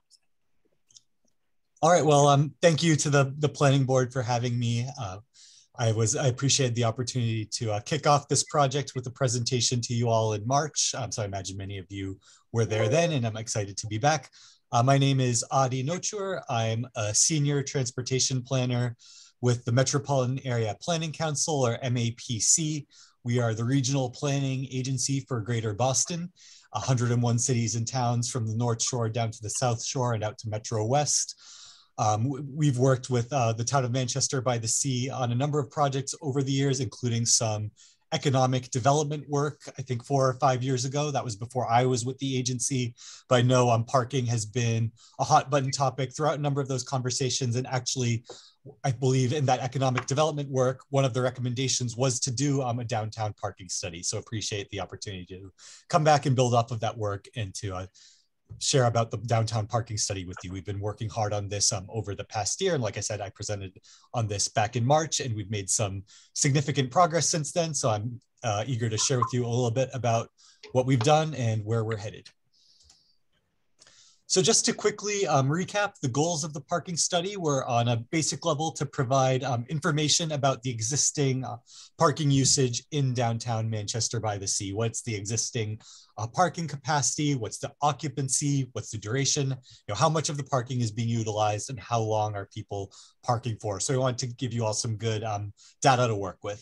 All right, well, um, thank you to the, the planning board for having me. Uh, I was, I appreciate the opportunity to uh, kick off this project with a presentation to you all in March. Um, so I imagine many of you were there then and I'm excited to be back. Uh, my name is Adi Nochur. I'm a senior transportation planner with the Metropolitan Area Planning Council or MAPC. We are the regional planning agency for Greater Boston, 101 cities and towns from the North Shore down to the South Shore and out to Metro West. Um, we've worked with uh, the town of Manchester by the Sea on a number of projects over the years, including some economic development work, I think four or five years ago. That was before I was with the agency. But I know um, parking has been a hot button topic throughout a number of those conversations. And actually, I believe in that economic development work, one of the recommendations was to do um, a downtown parking study. So appreciate the opportunity to come back and build off of that work and to uh, share about the downtown parking study with you. We've been working hard on this um, over the past year. And like I said, I presented on this back in March and we've made some significant progress since then. So I'm uh, eager to share with you a little bit about what we've done and where we're headed. So just to quickly um, recap, the goals of the parking study were on a basic level to provide um, information about the existing uh, parking usage in downtown Manchester by the Sea. What's the existing uh, parking capacity? What's the occupancy? What's the duration? You know, how much of the parking is being utilized and how long are people parking for? So we want to give you all some good um, data to work with.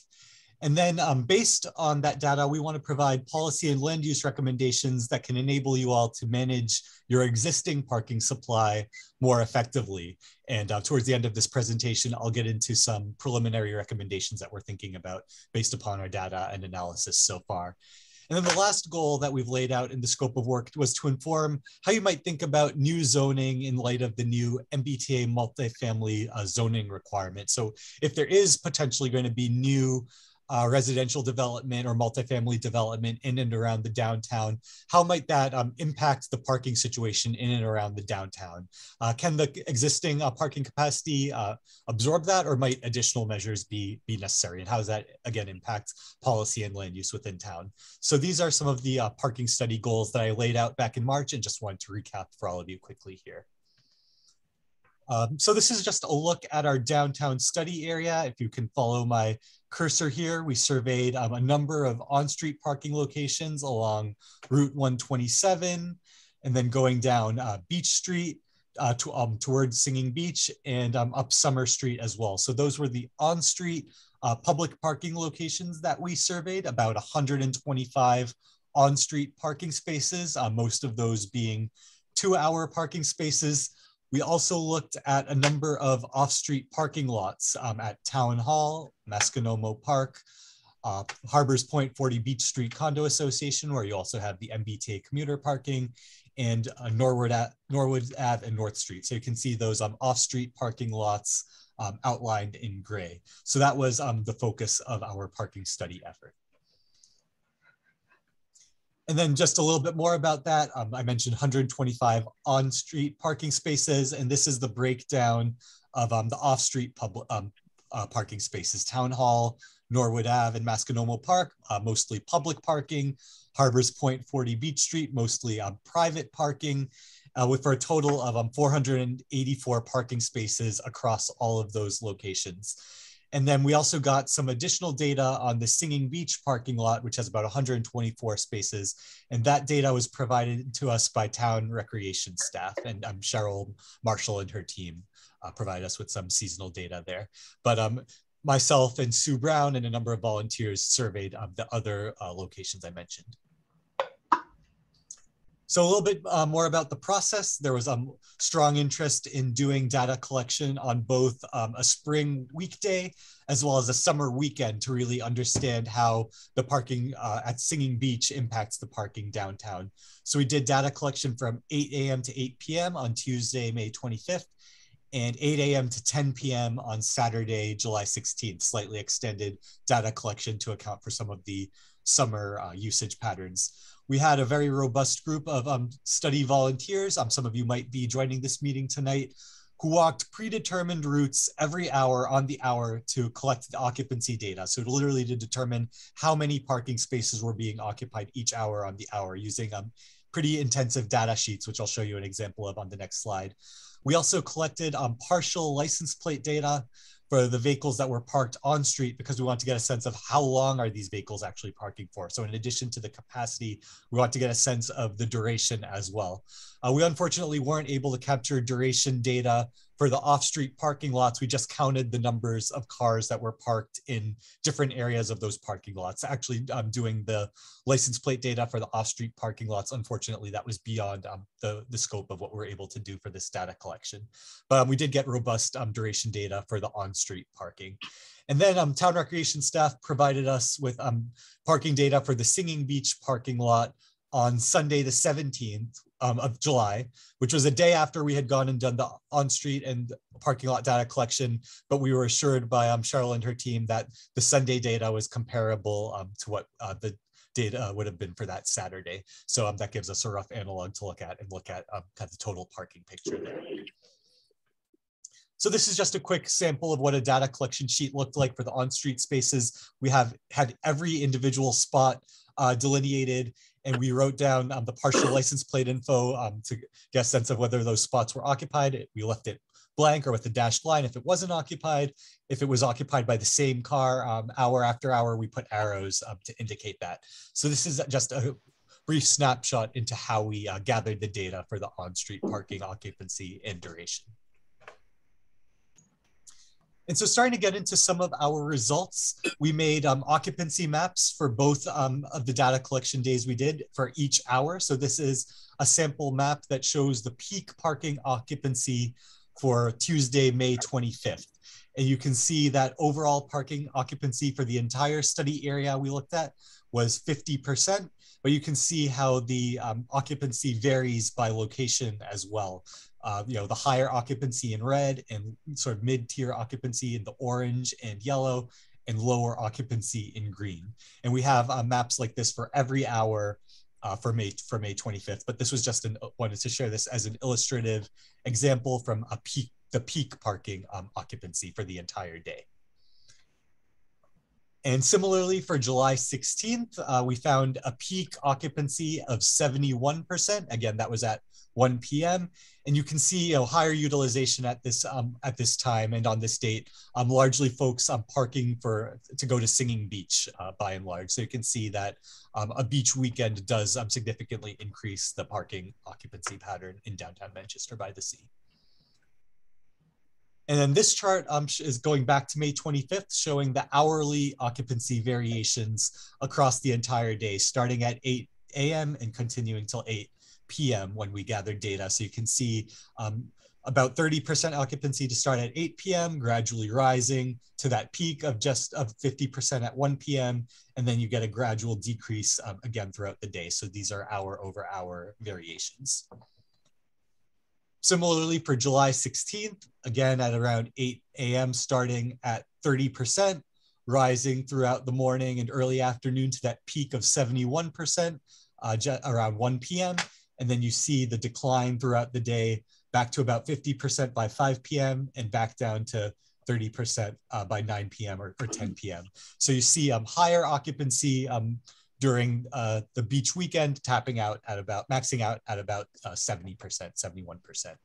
And then um, based on that data, we want to provide policy and land use recommendations that can enable you all to manage your existing parking supply more effectively. And uh, towards the end of this presentation, I'll get into some preliminary recommendations that we're thinking about based upon our data and analysis so far. And then the last goal that we've laid out in the scope of work was to inform how you might think about new zoning in light of the new MBTA multifamily uh, zoning requirement. So if there is potentially going to be new uh, residential development or multifamily development in and around the downtown, how might that um, impact the parking situation in and around the downtown? Uh, can the existing uh, parking capacity uh, absorb that or might additional measures be, be necessary? And how does that, again, impact policy and land use within town? So these are some of the uh, parking study goals that I laid out back in March and just wanted to recap for all of you quickly here. Um, so this is just a look at our downtown study area. If you can follow my cursor here, we surveyed um, a number of on-street parking locations along Route 127, and then going down uh, Beach Street uh, to, um, towards Singing Beach and um, up Summer Street as well. So those were the on-street uh, public parking locations that we surveyed, about 125 on-street parking spaces, uh, most of those being two-hour parking spaces. We also looked at a number of off-street parking lots um, at Town Hall, Masconomo Park, uh, Harbors Point 40 Beach Street Condo Association, where you also have the MBTA commuter parking, and uh, Norwood, at, Norwood Ave and North Street. So you can see those um, off-street parking lots um, outlined in gray. So that was um, the focus of our parking study effort. And then just a little bit more about that. Um, I mentioned 125 on-street parking spaces, and this is the breakdown of um, the off-street public um, uh, parking spaces. Town Hall, Norwood Ave, and Masconomo Park, uh, mostly public parking. Harbors Point 40 Beach Street, mostly um, private parking, uh, with for a total of um, 484 parking spaces across all of those locations. And then we also got some additional data on the Singing Beach parking lot, which has about 124 spaces. And that data was provided to us by town recreation staff. And um, Cheryl Marshall and her team uh, provide us with some seasonal data there. But um, myself and Sue Brown and a number of volunteers surveyed um, the other uh, locations I mentioned. So a little bit uh, more about the process. There was a um, strong interest in doing data collection on both um, a spring weekday as well as a summer weekend to really understand how the parking uh, at Singing Beach impacts the parking downtown. So we did data collection from 8 a.m. to 8 p.m. on Tuesday, May 25th, and 8 a.m. to 10 p.m. on Saturday, July 16th, slightly extended data collection to account for some of the summer uh, usage patterns. We had a very robust group of um, study volunteers. Um, some of you might be joining this meeting tonight. who walked predetermined routes every hour on the hour to collect the occupancy data. So literally to determine how many parking spaces were being occupied each hour on the hour using um, pretty intensive data sheets, which I'll show you an example of on the next slide. We also collected um, partial license plate data for the vehicles that were parked on street because we want to get a sense of how long are these vehicles actually parking for. So in addition to the capacity, we want to get a sense of the duration as well. Uh, we unfortunately weren't able to capture duration data for the off-street parking lots, we just counted the numbers of cars that were parked in different areas of those parking lots. Actually, um, doing the license plate data for the off-street parking lots. Unfortunately, that was beyond um, the, the scope of what we're able to do for this data collection. But um, we did get robust um, duration data for the on-street parking. And then um, town recreation staff provided us with um, parking data for the Singing Beach parking lot on Sunday, the 17th, um, of July, which was a day after we had gone and done the on-street and parking lot data collection, but we were assured by um, Cheryl and her team that the Sunday data was comparable um, to what uh, the data would have been for that Saturday. So um, that gives us a rough analog to look at and look at um, kind of the total parking picture there. So this is just a quick sample of what a data collection sheet looked like for the on-street spaces. We have had every individual spot uh, delineated and we wrote down um, the partial license plate info um, to get a sense of whether those spots were occupied. We left it blank or with a dashed line if it wasn't occupied. If it was occupied by the same car, um, hour after hour, we put arrows to indicate that. So this is just a brief snapshot into how we uh, gathered the data for the on-street parking occupancy and duration. And so starting to get into some of our results, we made um, occupancy maps for both um, of the data collection days we did for each hour. So this is a sample map that shows the peak parking occupancy for Tuesday, May 25th. And you can see that overall parking occupancy for the entire study area we looked at was 50%, but you can see how the um, occupancy varies by location as well uh, you know, the higher occupancy in red and sort of mid-tier occupancy in the orange and yellow and lower occupancy in green. And we have uh, maps like this for every hour uh, for May for May 25th. But this was just an wanted to share this as an illustrative example from a peak the peak parking um, occupancy for the entire day. And similarly for July 16th, uh, we found a peak occupancy of 71%. Again, that was at 1 p.m. And you can see you know, higher utilization at this um, at this time and on this date, um, largely folks um, parking for to go to Singing Beach uh, by and large. So you can see that um, a beach weekend does um, significantly increase the parking occupancy pattern in downtown Manchester by the sea. And then this chart um, is going back to May 25th, showing the hourly occupancy variations across the entire day, starting at 8 a.m. and continuing till 8 p.m. when we gathered data. So you can see um, about 30% occupancy to start at 8 p.m., gradually rising to that peak of just of 50% at 1 p.m. And then you get a gradual decrease um, again throughout the day. So these are hour over hour variations. Similarly for July 16th, again at around 8 a.m. starting at 30%, rising throughout the morning and early afternoon to that peak of 71% uh, around 1 p.m. And then you see the decline throughout the day back to about 50% by 5 p.m. and back down to 30% uh, by 9 p.m. Or, or, 10 p.m. So you see um, higher occupancy um, during uh, the beach weekend, tapping out at about, maxing out at about uh, 70%, 71% a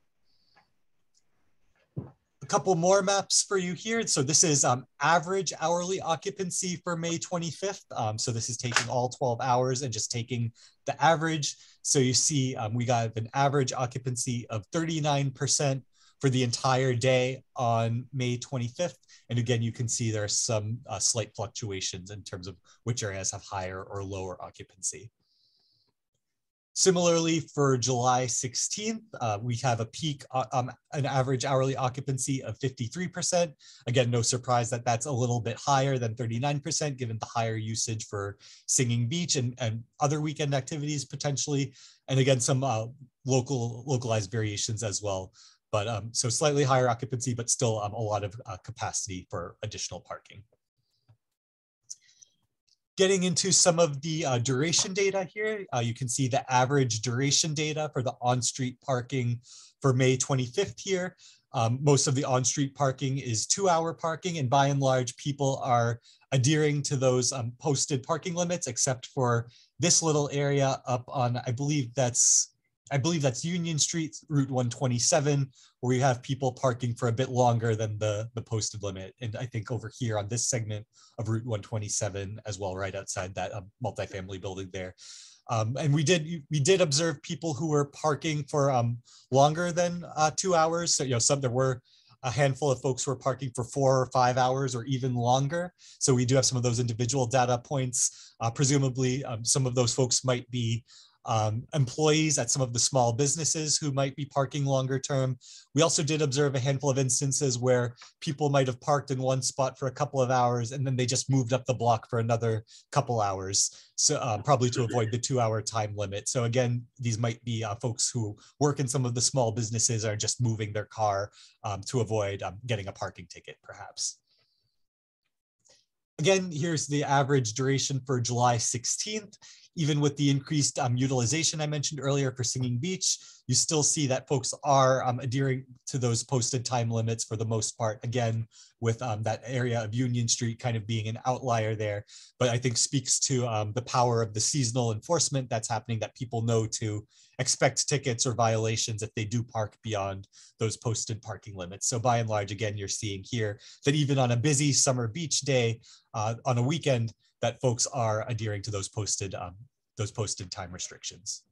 couple more maps for you here. So this is um, average hourly occupancy for May 25th. Um, so this is taking all 12 hours and just taking the average. So you see um, we got an average occupancy of 39% for the entire day on May 25th. And again, you can see there are some uh, slight fluctuations in terms of which areas have higher or lower occupancy. Similarly, for July 16th, uh, we have a peak, uh, um, an average hourly occupancy of 53%. Again, no surprise that that's a little bit higher than 39%, given the higher usage for Singing Beach and, and other weekend activities potentially. And again, some uh, local localized variations as well. But um, so slightly higher occupancy, but still um, a lot of uh, capacity for additional parking. Getting into some of the uh, duration data here, uh, you can see the average duration data for the on-street parking for May 25th here. Um, most of the on-street parking is two-hour parking, and by and large, people are adhering to those um, posted parking limits, except for this little area up on, I believe that's I believe that's Union Street, Route 127, where we have people parking for a bit longer than the, the posted limit. And I think over here on this segment of Route 127 as well, right outside that um, multifamily building there. Um, and we did we did observe people who were parking for um, longer than uh, two hours. So you know, some there were a handful of folks who were parking for four or five hours or even longer. So we do have some of those individual data points. Uh, presumably, um, some of those folks might be um, employees at some of the small businesses who might be parking longer term. We also did observe a handful of instances where people might have parked in one spot for a couple of hours and then they just moved up the block for another couple hours. So um, probably to avoid the two hour time limit. So again, these might be uh, folks who work in some of the small businesses are just moving their car um, to avoid um, getting a parking ticket perhaps. Again, here's the average duration for July 16th even with the increased um, utilization I mentioned earlier for Singing Beach, you still see that folks are um, adhering to those posted time limits for the most part. Again, with um, that area of Union Street kind of being an outlier there, but I think speaks to um, the power of the seasonal enforcement that's happening that people know to expect tickets or violations if they do park beyond those posted parking limits. So by and large, again, you're seeing here that even on a busy summer beach day uh, on a weekend, that folks are adhering to those posted um, those posted time restrictions.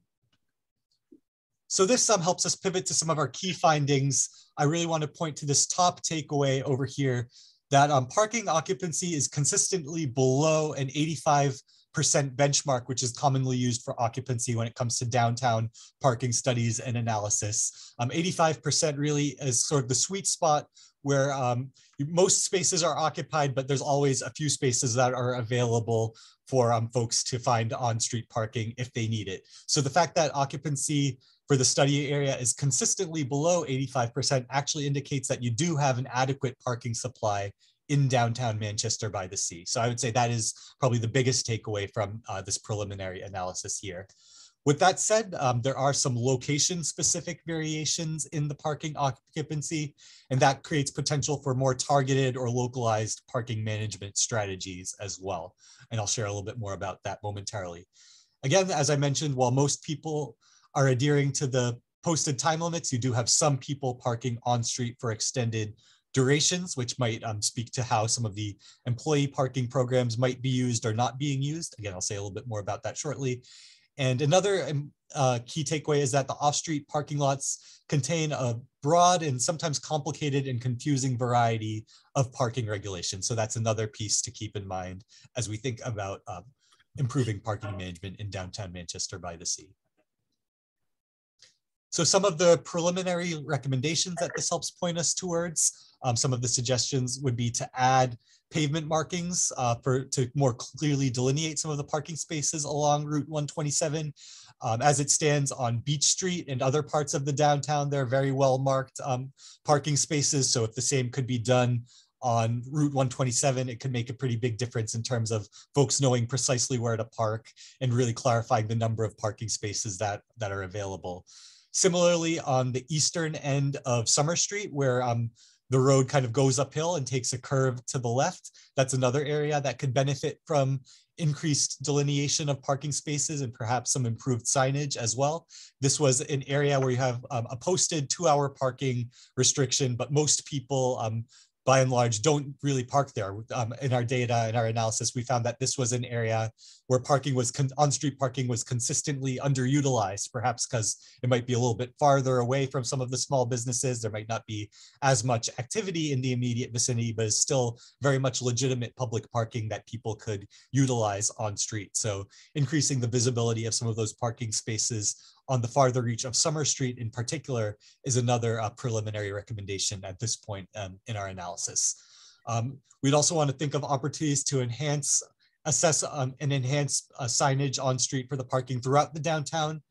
So this um, helps us pivot to some of our key findings. I really want to point to this top takeaway over here that um, parking occupancy is consistently below an 85% benchmark, which is commonly used for occupancy when it comes to downtown parking studies and analysis. 85% um, really is sort of the sweet spot where um, most spaces are occupied, but there's always a few spaces that are available for um, folks to find on-street parking if they need it. So the fact that occupancy for the study area is consistently below 85% actually indicates that you do have an adequate parking supply in downtown Manchester by the Sea. So I would say that is probably the biggest takeaway from uh, this preliminary analysis here. With that said, um, there are some location specific variations in the parking occupancy, and that creates potential for more targeted or localized parking management strategies as well. And I'll share a little bit more about that momentarily. Again, as I mentioned, while most people are adhering to the posted time limits, you do have some people parking on street for extended durations, which might um, speak to how some of the employee parking programs might be used or not being used. Again, I'll say a little bit more about that shortly. And another um, uh, key takeaway is that the off-street parking lots contain a broad and sometimes complicated and confusing variety of parking regulations. So that's another piece to keep in mind as we think about um, improving parking management in downtown Manchester by the Sea. So some of the preliminary recommendations that this helps point us towards, um, some of the suggestions would be to add pavement markings uh, for to more clearly delineate some of the parking spaces along Route 127. Um, as it stands on Beach Street and other parts of the downtown, there are very well marked um, parking spaces. So if the same could be done on Route 127, it could make a pretty big difference in terms of folks knowing precisely where to park and really clarifying the number of parking spaces that, that are available. Similarly, on the eastern end of Summer Street, where um, the road kind of goes uphill and takes a curve to the left. That's another area that could benefit from increased delineation of parking spaces and perhaps some improved signage as well. This was an area where you have um, a posted two hour parking restriction, but most people um, by and large don't really park there. Um, in our data and our analysis, we found that this was an area where parking was on-street parking was consistently underutilized, perhaps because it might be a little bit farther away from some of the small businesses. There might not be as much activity in the immediate vicinity, but it's still very much legitimate public parking that people could utilize on street. So increasing the visibility of some of those parking spaces on the farther reach of Summer Street in particular is another uh, preliminary recommendation at this point um, in our analysis. Um, we'd also want to think of opportunities to enhance, assess um, and enhance uh, signage on street for the parking throughout the downtown.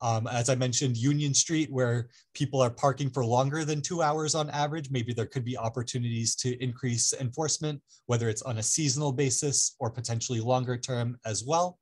Um, as I mentioned, Union Street, where people are parking for longer than two hours on average, maybe there could be opportunities to increase enforcement, whether it's on a seasonal basis or potentially longer term as well.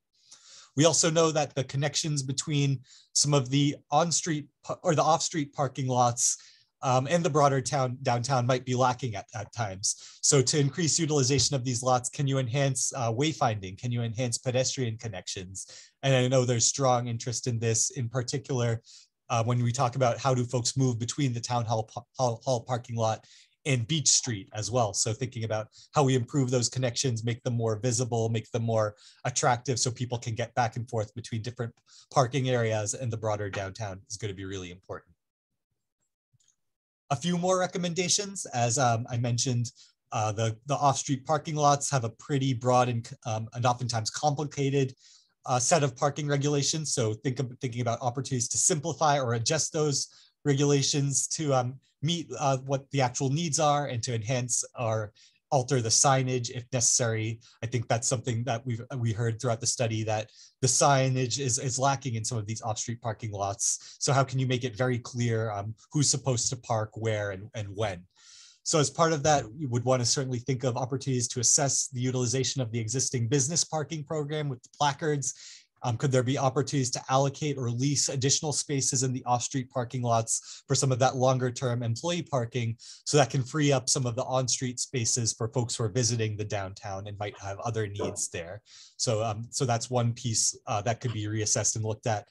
We also know that the connections between some of the on-street or the off-street parking lots um, and the broader town downtown might be lacking at, at times. So to increase utilization of these lots, can you enhance uh, wayfinding? Can you enhance pedestrian connections? And I know there's strong interest in this in particular uh, when we talk about how do folks move between the town hall, hall, hall parking lot and Beach Street as well. So thinking about how we improve those connections, make them more visible, make them more attractive so people can get back and forth between different parking areas and the broader downtown is going to be really important. A few more recommendations, as um, I mentioned, uh, the, the off-street parking lots have a pretty broad and, um, and oftentimes complicated uh, set of parking regulations. So think of thinking about opportunities to simplify or adjust those regulations to um, meet uh, what the actual needs are and to enhance or alter the signage if necessary. I think that's something that we've we heard throughout the study that the signage is, is lacking in some of these off-street parking lots. So how can you make it very clear um, who's supposed to park where and, and when? So as part of that, you would want to certainly think of opportunities to assess the utilization of the existing business parking program with the placards um, could there be opportunities to allocate or lease additional spaces in the off-street parking lots for some of that longer term employee parking so that can free up some of the on-street spaces for folks who are visiting the downtown and might have other needs there. So, um, so that's one piece uh, that could be reassessed and looked at.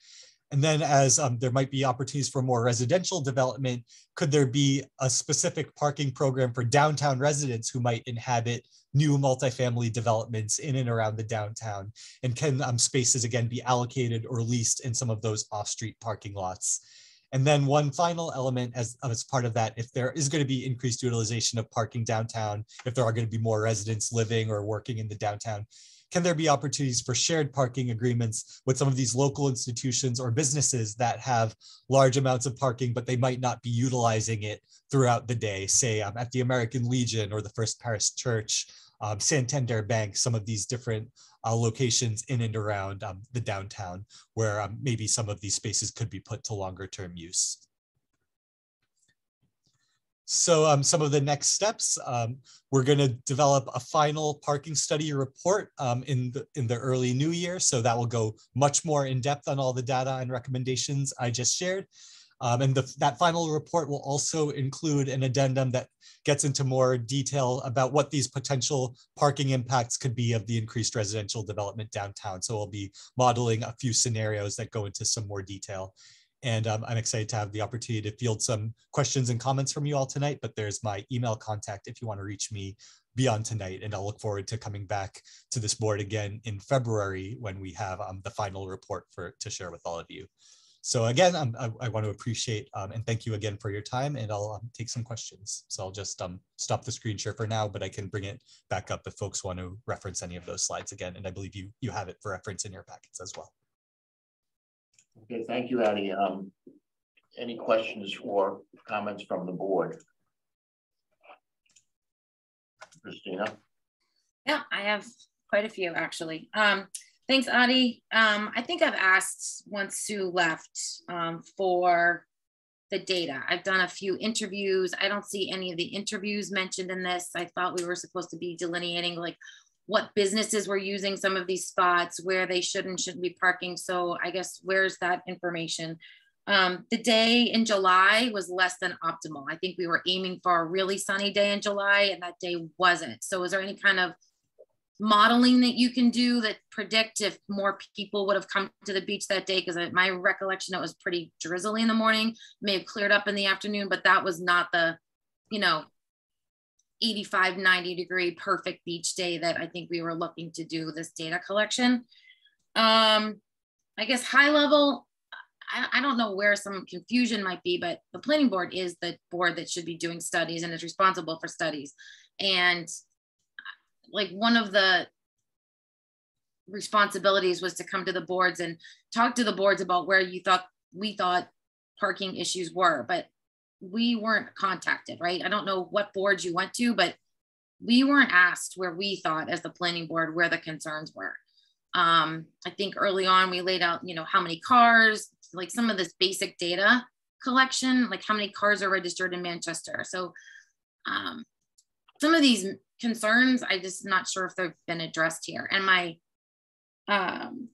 And then as um, there might be opportunities for more residential development, could there be a specific parking program for downtown residents who might inhabit new multifamily developments in and around the downtown? And can um, spaces again be allocated or leased in some of those off-street parking lots? And then one final element as, as part of that, if there is going to be increased utilization of parking downtown, if there are going to be more residents living or working in the downtown, can there be opportunities for shared parking agreements with some of these local institutions or businesses that have large amounts of parking, but they might not be utilizing it throughout the day, say um, at the American Legion or the First Parish Church, um, Santander Bank, some of these different uh, locations in and around um, the downtown where um, maybe some of these spaces could be put to longer term use. So um, some of the next steps, um, we're going to develop a final parking study report um, in, the, in the early new year. So that will go much more in depth on all the data and recommendations I just shared. Um, and the, that final report will also include an addendum that gets into more detail about what these potential parking impacts could be of the increased residential development downtown. So we'll be modeling a few scenarios that go into some more detail. And um, I'm excited to have the opportunity to field some questions and comments from you all tonight, but there's my email contact if you want to reach me beyond tonight. And I'll look forward to coming back to this board again in February when we have um, the final report for to share with all of you. So again, um, I, I, want to appreciate um, and thank you again for your time and I'll um, take some questions. So I'll just um, stop the screen share for now, but I can bring it back up if folks want to reference any of those slides again. And I believe you, you have it for reference in your packets as well. Okay, thank you, Adi. Um, any questions or comments from the board? Christina? Yeah, I have quite a few actually. Um, thanks, Adi. Um, I think I've asked once Sue left um, for the data. I've done a few interviews. I don't see any of the interviews mentioned in this. I thought we were supposed to be delineating like what businesses were using some of these spots, where they should and shouldn't be parking. So I guess where's that information? Um, the day in July was less than optimal. I think we were aiming for a really sunny day in July and that day wasn't. So is there any kind of modeling that you can do that predict if more people would have come to the beach that day? Because my recollection, it was pretty drizzly in the morning, may have cleared up in the afternoon, but that was not the, you know, 85, 90 degree perfect beach day that I think we were looking to do this data collection. Um, I guess high level, I, I don't know where some confusion might be, but the planning board is the board that should be doing studies and is responsible for studies. And like one of the responsibilities was to come to the boards and talk to the boards about where you thought we thought parking issues were. But we weren't contacted, right? I don't know what boards you went to, but we weren't asked where we thought as the planning board where the concerns were. Um, I think early on we laid out, you know, how many cars, like some of this basic data collection, like how many cars are registered in Manchester. So um, some of these concerns, I just not sure if they've been addressed here. And my um,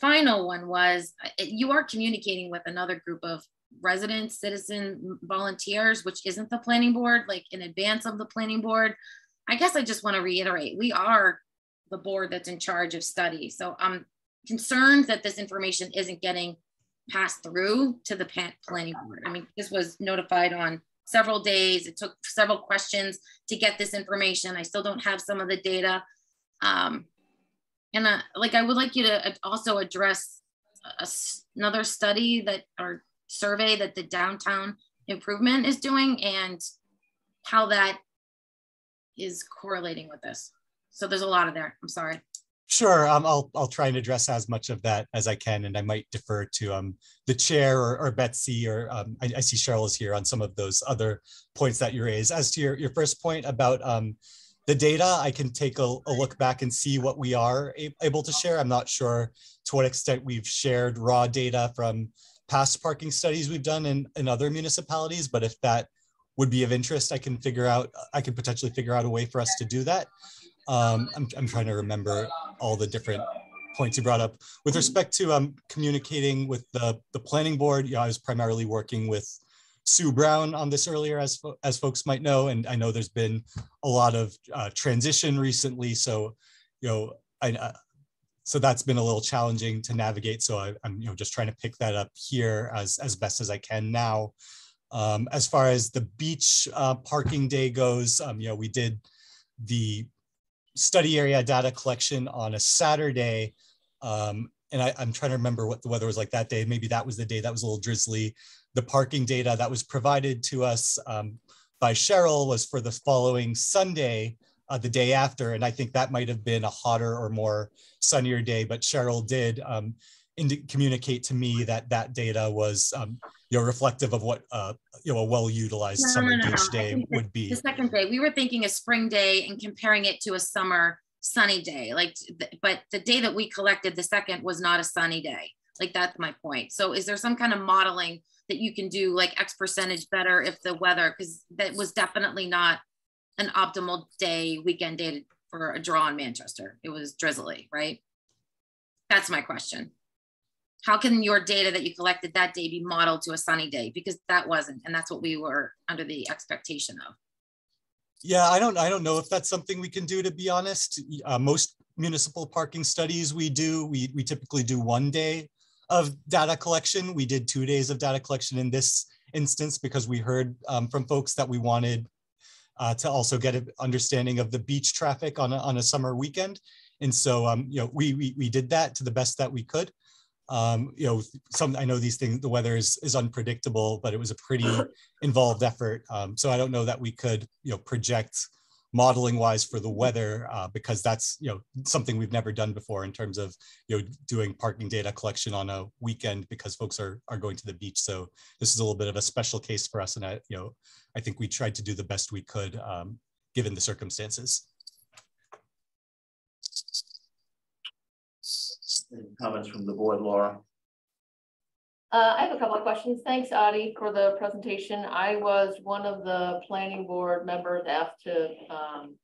final one was uh, you are communicating with another group of residents, citizen volunteers, which isn't the planning board, like in advance of the planning board. I guess I just want to reiterate, we are the board that's in charge of study. So I'm concerned that this information isn't getting passed through to the planning board. I mean, this was notified on several days. It took several questions to get this information. I still don't have some of the data. Um, and uh, like, I would like you to also address a, another study that or survey that the downtown improvement is doing and how that is correlating with this. So there's a lot of there. I'm sorry. Sure, um, I'll I'll try and address as much of that as I can, and I might defer to um, the chair or, or Betsy, or um, I, I, see Cheryl is here on some of those other points that you raised. As to your, your first point about um, the data, I can take a, a, look back and see what we are able to share. I'm not sure to what extent we've shared raw data from past parking studies we've done in, in other municipalities, but if that would be of interest, I can figure out, I can potentially figure out a way for us to do that. Um, I'm, I'm trying to remember all the different points you brought up. With respect to um, communicating with the, the planning board, you know, I was primarily working with Sue Brown on this earlier, as, as folks might know, and I know there's been a lot of uh, transition recently. So, you know, I, so that's been a little challenging to navigate. So I, am you know just trying to pick that up here as as best as I can now. Um, as far as the beach uh, parking day goes, um, you know, we did the study area data collection on a Saturday. Um, and I, am trying to remember what the weather was like that day. Maybe that was the day that was a little drizzly. The parking data that was provided to us um, by Cheryl was for the following Sunday, uh, the day after. And I think that might have been a hotter or more sunnier day, but Cheryl did um, communicate to me that that data was um, you know, reflective of what uh, you know a well-utilized no, summer no, no, beach day would be. The second day, we were thinking a spring day and comparing it to a summer sunny day. Like, but the day that we collected, the second was not a sunny day. Like that's my point. So, is there some kind of modeling that you can do, like X percentage better if the weather, because that was definitely not an optimal day, weekend day for a draw in Manchester. It was drizzly, right? That's my question how can your data that you collected that day be modeled to a sunny day? Because that wasn't, and that's what we were under the expectation of. Yeah, I don't, I don't know if that's something we can do. To be honest, uh, most municipal parking studies we do, we we typically do one day of data collection. We did two days of data collection in this instance because we heard um, from folks that we wanted uh, to also get an understanding of the beach traffic on a, on a summer weekend. And so, um, you know, we, we, we did that to the best that we could um, you know, some I know these things, the weather is is unpredictable, but it was a pretty involved effort. Um, so I don't know that we could, you know, project modeling wise for the weather uh, because that's you know something we've never done before in terms of you know doing parking data collection on a weekend because folks are are going to the beach. So this is a little bit of a special case for us, and I you know I think we tried to do the best we could um, given the circumstances. Any comments from the board, Laura? Uh, I have a couple of questions. Thanks, Adi, for the presentation. I was one of the planning board members asked to um,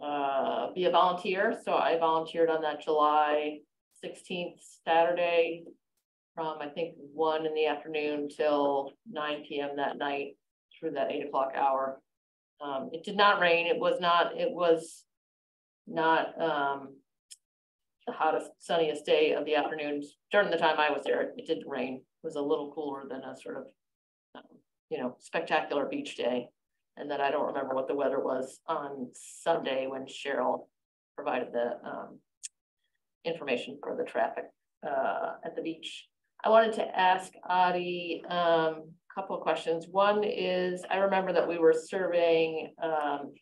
uh, be a volunteer. So I volunteered on that July 16th Saturday from I think one in the afternoon till 9 p.m. that night through that eight o'clock hour. Um, it did not rain. It was not, it was not um, the hottest, sunniest day of the afternoon. During the time I was there, it didn't rain. It was a little cooler than a sort of, um, you know, spectacular beach day. And then I don't remember what the weather was on Sunday when Cheryl provided the um, information for the traffic uh, at the beach. I wanted to ask Adi um, a couple of questions. One is, I remember that we were surveying um,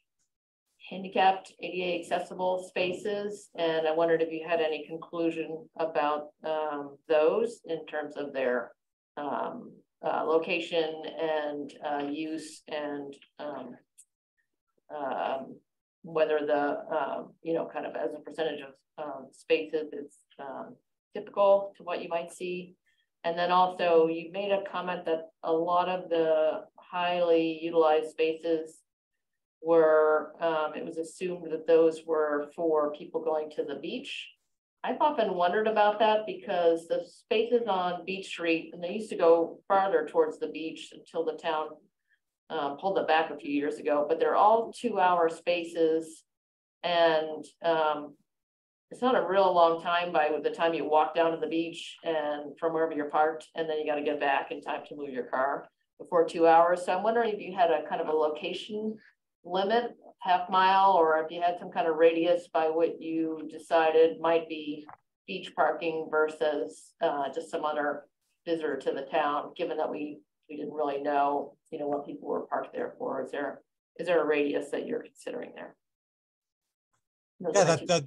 handicapped ADA accessible spaces. And I wondered if you had any conclusion about um, those in terms of their um, uh, location and uh, use and um, um whether the, um, you know, kind of as a percentage of um, spaces is typical to what you might see. And then also you made a comment that a lot of the highly utilized spaces were, um, it was assumed that those were for people going to the beach. I've often wondered about that because the spaces on Beach Street, and they used to go farther towards the beach until the town um, pulled it back a few years ago, but they're all two hour spaces. And um, it's not a real long time by the time you walk down to the beach and from wherever you're parked, and then you got to get back in time to move your car before two hours. So I'm wondering if you had a kind of a location limit, half mile, or if you had some kind of radius by what you decided might be beach parking versus uh, just some other visitor to the town, given that we we didn't really know, you know, what people were parked there for. Is there is there a radius that you're considering there? Yeah, that, that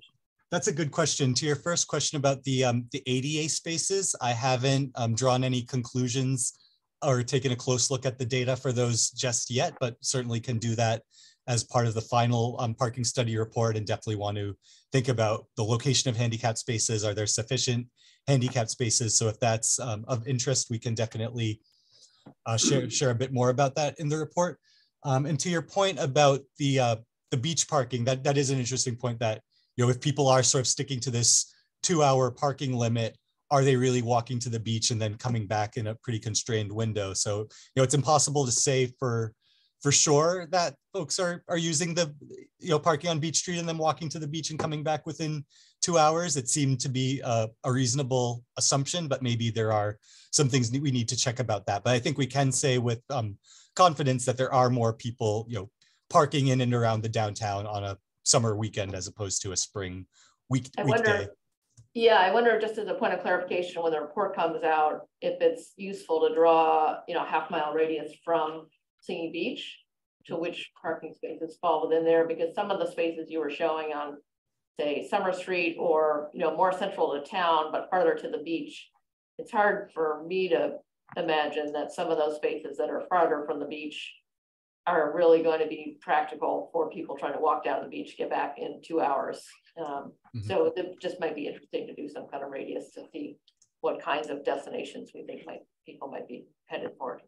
that's a good question. To your first question about the um, the ADA spaces, I haven't um, drawn any conclusions or taking a close look at the data for those just yet, but certainly can do that as part of the final um, parking study report and definitely want to think about the location of handicap spaces. Are there sufficient handicap spaces? So if that's um, of interest, we can definitely uh, share, share a bit more about that in the report. Um, and to your point about the uh, the beach parking, that, that is an interesting point that, you know, if people are sort of sticking to this two hour parking limit, are they really walking to the beach and then coming back in a pretty constrained window? So, you know, it's impossible to say for for sure that folks are are using the you know parking on Beach Street and then walking to the beach and coming back within two hours. It seemed to be a, a reasonable assumption, but maybe there are some things we need to check about that. But I think we can say with um, confidence that there are more people you know parking in and around the downtown on a summer weekend as opposed to a spring week I weekday. wonder, yeah, I wonder just as a point of clarification, when the report comes out, if it's useful to draw, you know, half mile radius from Singing Beach to which parking spaces fall within there, because some of the spaces you were showing on, say, Summer Street or, you know, more central to town, but farther to the beach, it's hard for me to imagine that some of those spaces that are farther from the beach are really going to be practical for people trying to walk down the beach, get back in two hours. Um, Mhm. So it just might be interesting to do some kind of radius to see what kinds of destinations we think might people might be headed for.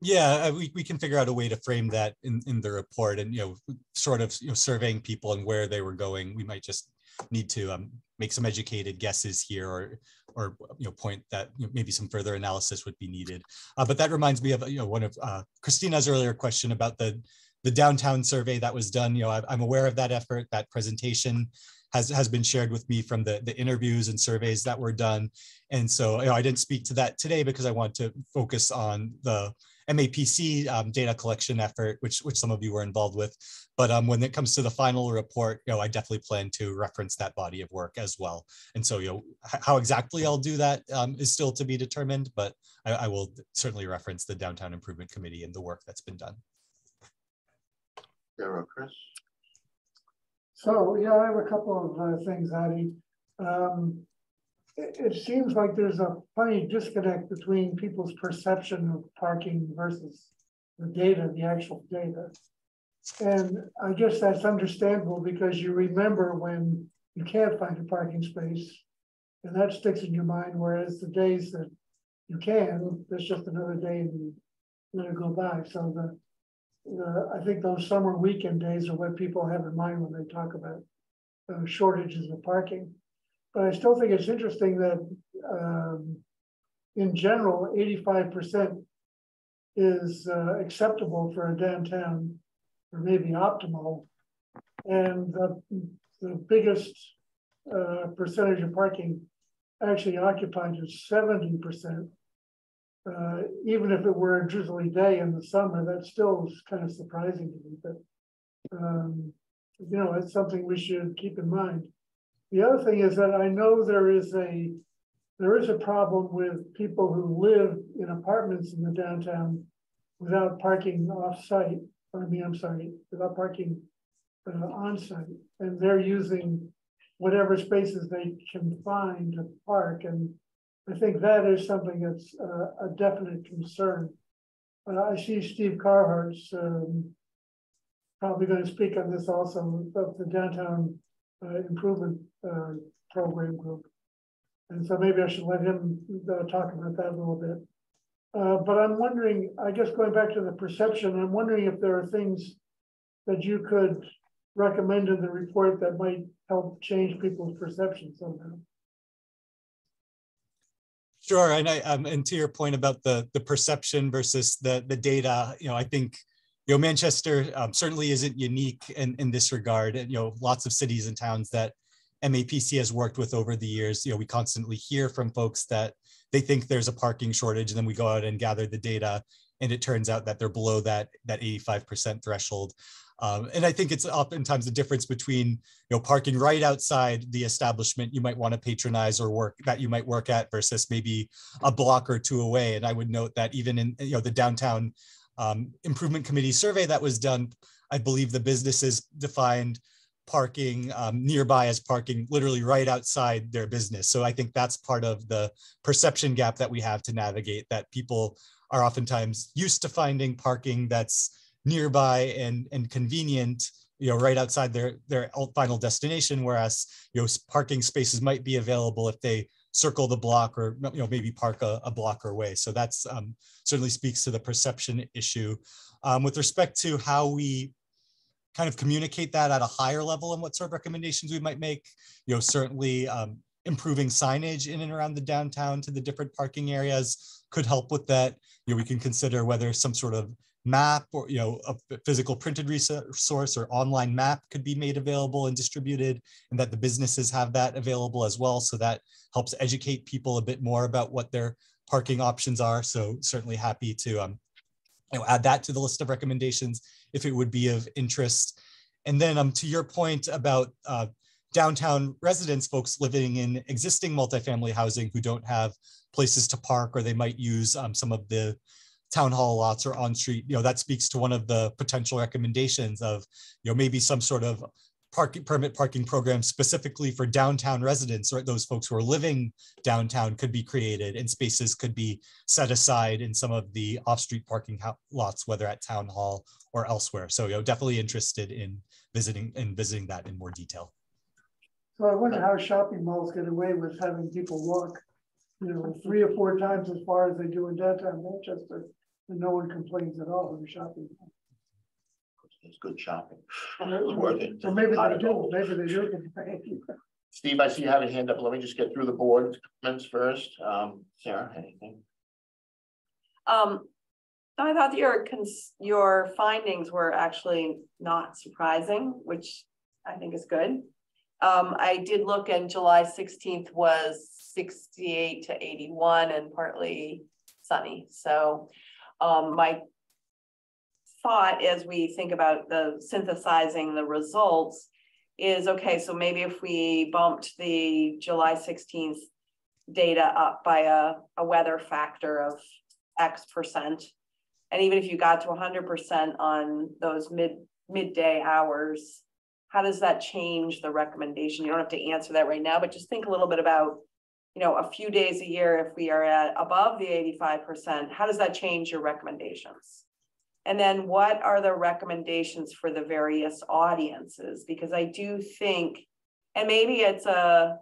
Yeah, uh, we, we can figure out a way to frame that in, in the report and, you know, sort of, you know, surveying people and where they were going. We might just need to um, make some educated guesses here or, or, you know, point that you know, maybe some further analysis would be needed. Uh, but that reminds me of, you know, one of uh, Christina's earlier question about the, the downtown survey that was done. You know, I'm aware of that effort, that presentation has, has been shared with me from the, the interviews and surveys that were done. And so, you know, I didn't speak to that today because I want to focus on the MAPC um, data collection effort, which which some of you were involved with. But um, when it comes to the final report, you know, I definitely plan to reference that body of work as well. And so, you know, how exactly I'll do that um, is still to be determined, but I, I, will certainly reference the Downtown Improvement Committee and the work that's been done. Sarah, Chris? So, yeah, I have a couple of uh, things, Adi. Um, it, it seems like there's a funny disconnect between people's perception of parking versus the data, the actual data. And I guess that's understandable because you remember when you can't find a parking space and that sticks in your mind, whereas the days that you can, there's just another day and let it go by. So the, the I think those summer weekend days are what people have in mind when they talk about uh, shortages of parking. But I still think it's interesting that um, in general, 85% is uh, acceptable for a downtown or maybe optimal. And the, the biggest uh, percentage of parking actually occupied is 70%. Uh, even if it were a drizzly day in the summer, that still is kind of surprising to me. But, um, you know, it's something we should keep in mind. The other thing is that I know there is a there is a problem with people who live in apartments in the downtown without parking off-site. I mean, I'm sorry, without parking uh, on-site, and they're using whatever spaces they can find to park. And I think that is something that's uh, a definite concern. Uh, I see Steve Carhart's um, probably going to speak on this also of the downtown uh, improvement uh, program group. And so maybe I should let him uh, talk about that a little bit. Uh, but I'm wondering, I guess going back to the perception, I'm wondering if there are things that you could recommend in the report that might help change people's perception somehow. Sure, and I um, and to your point about the the perception versus the the data, you know, I think you know Manchester um, certainly isn't unique in in this regard. And, you know, lots of cities and towns that MAPC has worked with over the years, you know, we constantly hear from folks that they think there's a parking shortage, and then we go out and gather the data, and it turns out that they're below that that 85% threshold. Um, and I think it's oftentimes the difference between you know parking right outside the establishment you might want to patronize or work that you might work at versus maybe a block or two away. And I would note that even in you know the downtown um, improvement committee survey that was done, I believe the businesses defined parking um, nearby as parking literally right outside their business. So I think that's part of the perception gap that we have to navigate that people are oftentimes used to finding parking that's nearby and, and convenient, you know, right outside their, their final destination, whereas, you know, parking spaces might be available if they circle the block or, you know, maybe park a, a block away. So that's um, certainly speaks to the perception issue. Um, with respect to how we kind of communicate that at a higher level and what sort of recommendations we might make, you know, certainly um, improving signage in and around the downtown to the different parking areas could help with that. You know, we can consider whether some sort of map or you know a physical printed resource or online map could be made available and distributed and that the businesses have that available as well. So that helps educate people a bit more about what their parking options are. So certainly happy to um, you know add that to the list of recommendations if it would be of interest. And then um, to your point about uh, downtown residents folks living in existing multifamily housing who don't have places to park or they might use um, some of the town hall lots or on street, you know, that speaks to one of the potential recommendations of, you know, maybe some sort of parking permit parking program specifically for downtown residents or those folks who are living downtown could be created and spaces could be set aside in some of the off-street parking lots, whether at town hall or elsewhere. So, you know, definitely interested in visiting and visiting that in more detail. So I wonder how shopping malls get away with having people walk, you know, three or four times as far as they do in downtown Manchester and no one complains at all in the shopping. It's good shopping. It's worth it. So maybe they do, maybe they do complain. Steve, I see you have a hand up. Let me just get through the board comments first. Um, Sarah, anything? Um, I thought your your findings were actually not surprising, which I think is good. Um, I did look and July 16th was 68 to 81 and partly sunny. So um, my thought as we think about the synthesizing the results is okay, so maybe if we bumped the July 16th data up by a, a weather factor of X percent, and even if you got to 100% on those mid midday hours, how does that change the recommendation? You don't have to answer that right now, but just think a little bit about you know, a few days a year, if we are at above the 85%, how does that change your recommendations? And then what are the recommendations for the various audiences? Because I do think, and maybe it's a,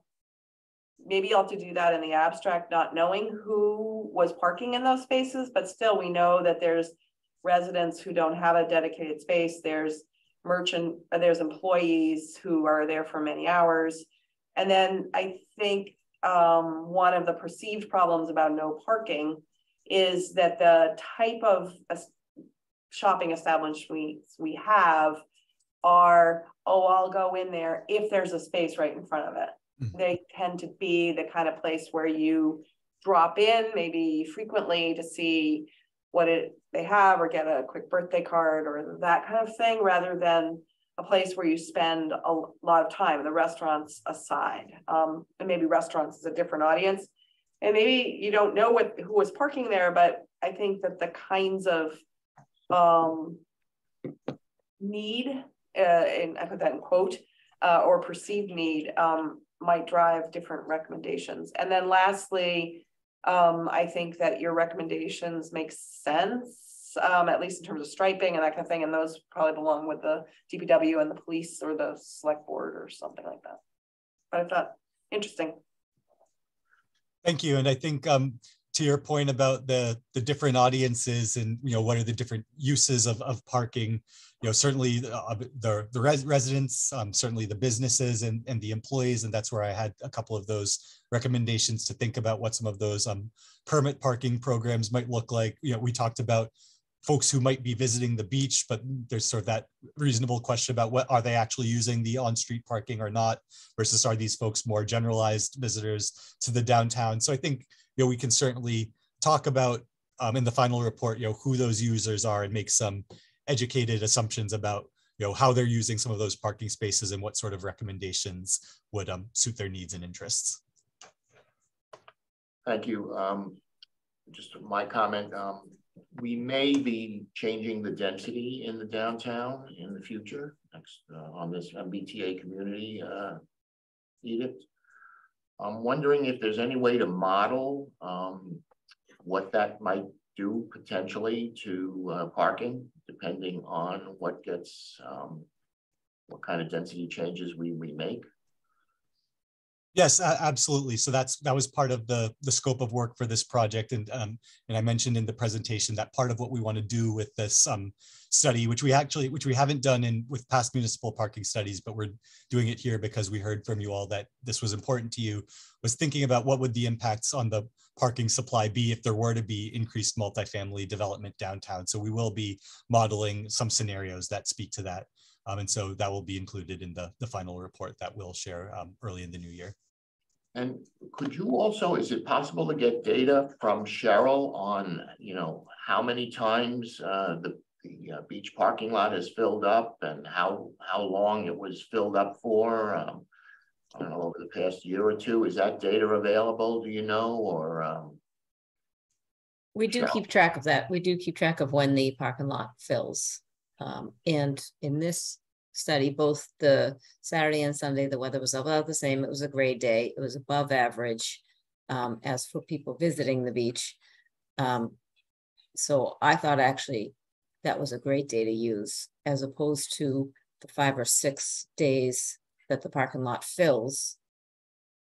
maybe you'll have to do that in the abstract, not knowing who was parking in those spaces, but still we know that there's residents who don't have a dedicated space. There's merchant, uh, there's employees who are there for many hours. And then I think um, one of the perceived problems about no parking is that the type of shopping establishments we have are, oh, I'll go in there if there's a space right in front of it. Mm-hmm. They tend to be the kind of place where you drop in maybe frequently to see what it they have or get a quick birthday card or that kind of thing rather than a place where you spend a lot of time, the restaurants aside. Um, and maybe restaurants is a different audience. And maybe you don't know what who was parking there, but I think that the kinds of um, need, uh, and I put that in quote, uh, or perceived need um, might drive different recommendations. And then lastly, um, I think that your recommendations make sense um, at least in terms of striping and that kind of thing. And those probably belong with the DPW and the police or the select board or something like that. But I thought interesting. Thank you. And I think um, to your point about the the different audiences and you know what are the different uses of, of parking, you know certainly uh, the the res residents, um, certainly the businesses and and the employees, and that's where I had a couple of those recommendations to think about what some of those um, permit parking programs might look like. You know, we talked about folks who might be visiting the beach, but there's sort of that reasonable question about what are they actually using the on-street parking or not, versus are these folks more generalized visitors to the downtown? So I think you know we can certainly talk about um, in the final report, you know, who those users are and make some educated assumptions about you know how they're using some of those parking spaces and what sort of recommendations would um, suit their needs and interests. Thank you. Um, just my comment. Um, we may be changing the density in the downtown in the future next uh, on this MBTA community uh, edict. I'm wondering if there's any way to model um, what that might do potentially to uh, parking, depending on what gets, um, what kind of density changes we, we make. Yes, absolutely. So that's that was part of the the scope of work for this project, and um, and I mentioned in the presentation that part of what we want to do with this um, study, which we actually which we haven't done in with past municipal parking studies, but we're doing it here because we heard from you all that this was important to you, was thinking about what would the impacts on the parking supply be if there were to be increased multifamily development downtown. So we will be modeling some scenarios that speak to that. Um, and so that will be included in the, the final report that we'll share um, early in the new year. And could you also, is it possible to get data from Cheryl on, you know, how many times uh, the, the uh, beach parking lot has filled up and how, how long it was filled up for? Um, I don't know, over the past year or two, is that data available, do you know, or? Um, we do keep track of that. We do keep track of when the parking lot fills. Um, and in this study, both the Saturday and Sunday, the weather was about the same. It was a great day. It was above average um, as for people visiting the beach. Um, so I thought actually that was a great day to use as opposed to the five or six days that the parking lot fills.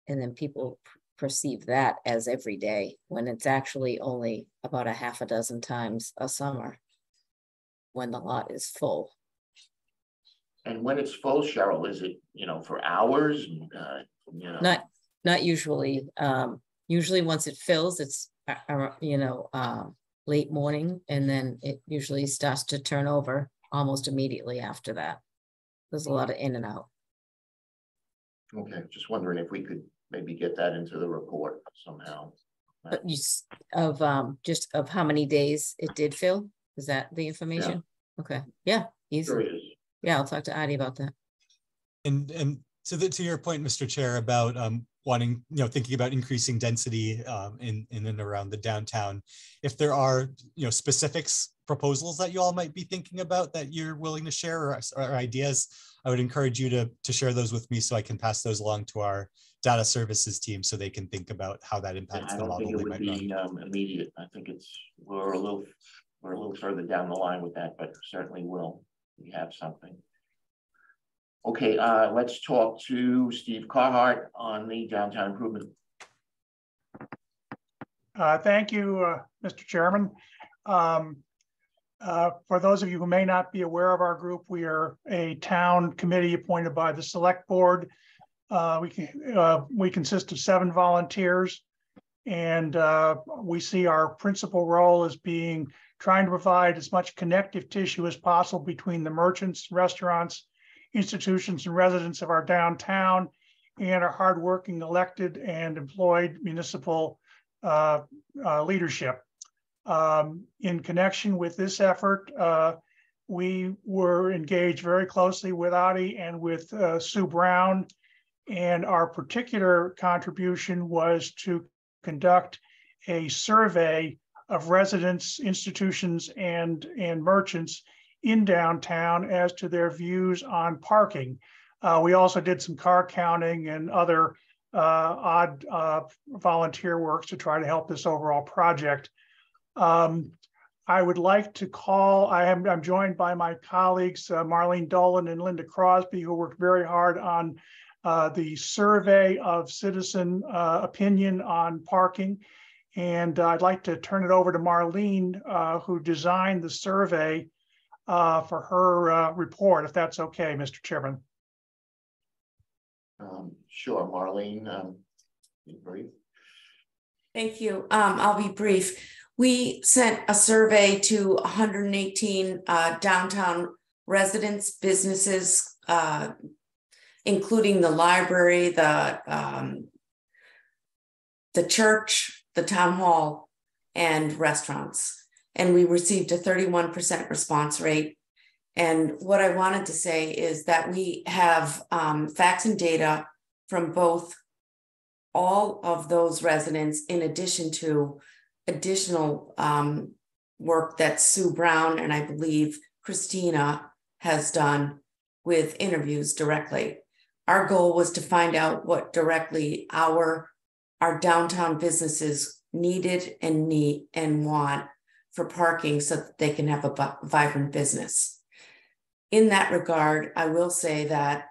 And then people perceive that as every day when it's actually only about a half a dozen times a summer when the lot is full. And when it's full, Cheryl, is it, you know, for hours? Uh, you know? Not, not usually. Um, usually once it fills, it's, uh, you know, um, late morning, and then it usually starts to turn over almost immediately after that. There's a lot of in and out. Okay, just wondering if we could maybe get that into the report somehow. But you, of, um, just of how many days it did fill? Is that the information? Okay, yeah, Sure easy. is. Yeah, I'll talk to Adi about that. And and so the, to your point, Mr. Chair, about um, wanting, you know, thinking about increasing density um, in in and around the downtown, if there are, you know, specifics proposals that you all might be thinking about that you're willing to share or, or ideas, I would encourage you to to share those with me so I can pass those along to our data services team so they can think about how that impacts I the don't model think it they would might run. be um, immediate. I think it's, we're a little, we're a little further down the line with that, but certainly will. We have something. Okay, uh, let's talk to Steve Carhart on the downtown improvement. Uh, Thank you, uh, Mr. Chairman. Um, uh, For those of you who may not be aware of our group, we are a town committee appointed by the select board. Uh, We can, uh, we consist of seven volunteers. And uh, we see our principal role as being trying to provide as much connective tissue as possible between the merchants, restaurants, institutions and residents of our downtown and our hardworking elected and employed municipal uh, uh, leadership. Um, in connection with this effort, uh, we were engaged very closely with Adi and with uh, Sue Brown. And our particular contribution was to conduct a survey of residents, institutions, and, and merchants in downtown as to their views on parking. Uh, we also did some car counting and other uh, odd uh, volunteer works to try to help this overall project. Um, I would like to call, I am I'm joined by my colleagues, uh, Marlene Dolan and Linda Crosby, who worked very hard on uh, the survey of citizen uh, opinion on parking. And I'd like to turn it over to Marlene, uh, who designed the survey uh, for her uh, report, if that's okay, Mr. Chairman. Um, sure, Marlene, um, brief. Thank you. Um, I'll be brief. We sent a survey to 118 uh, downtown residents, businesses, uh, including the library, the um, the church, the town hall, and restaurants. And we received a 31% response rate. And what I wanted to say is that we have um, facts and data from both all of those residents, in addition to additional um, work that Sue Brown and I believe Christina has done with interviews directly. Our goal was to find out what directly our our downtown businesses needed and need and want for parking so that they can have a vibrant business. In that regard, I will say that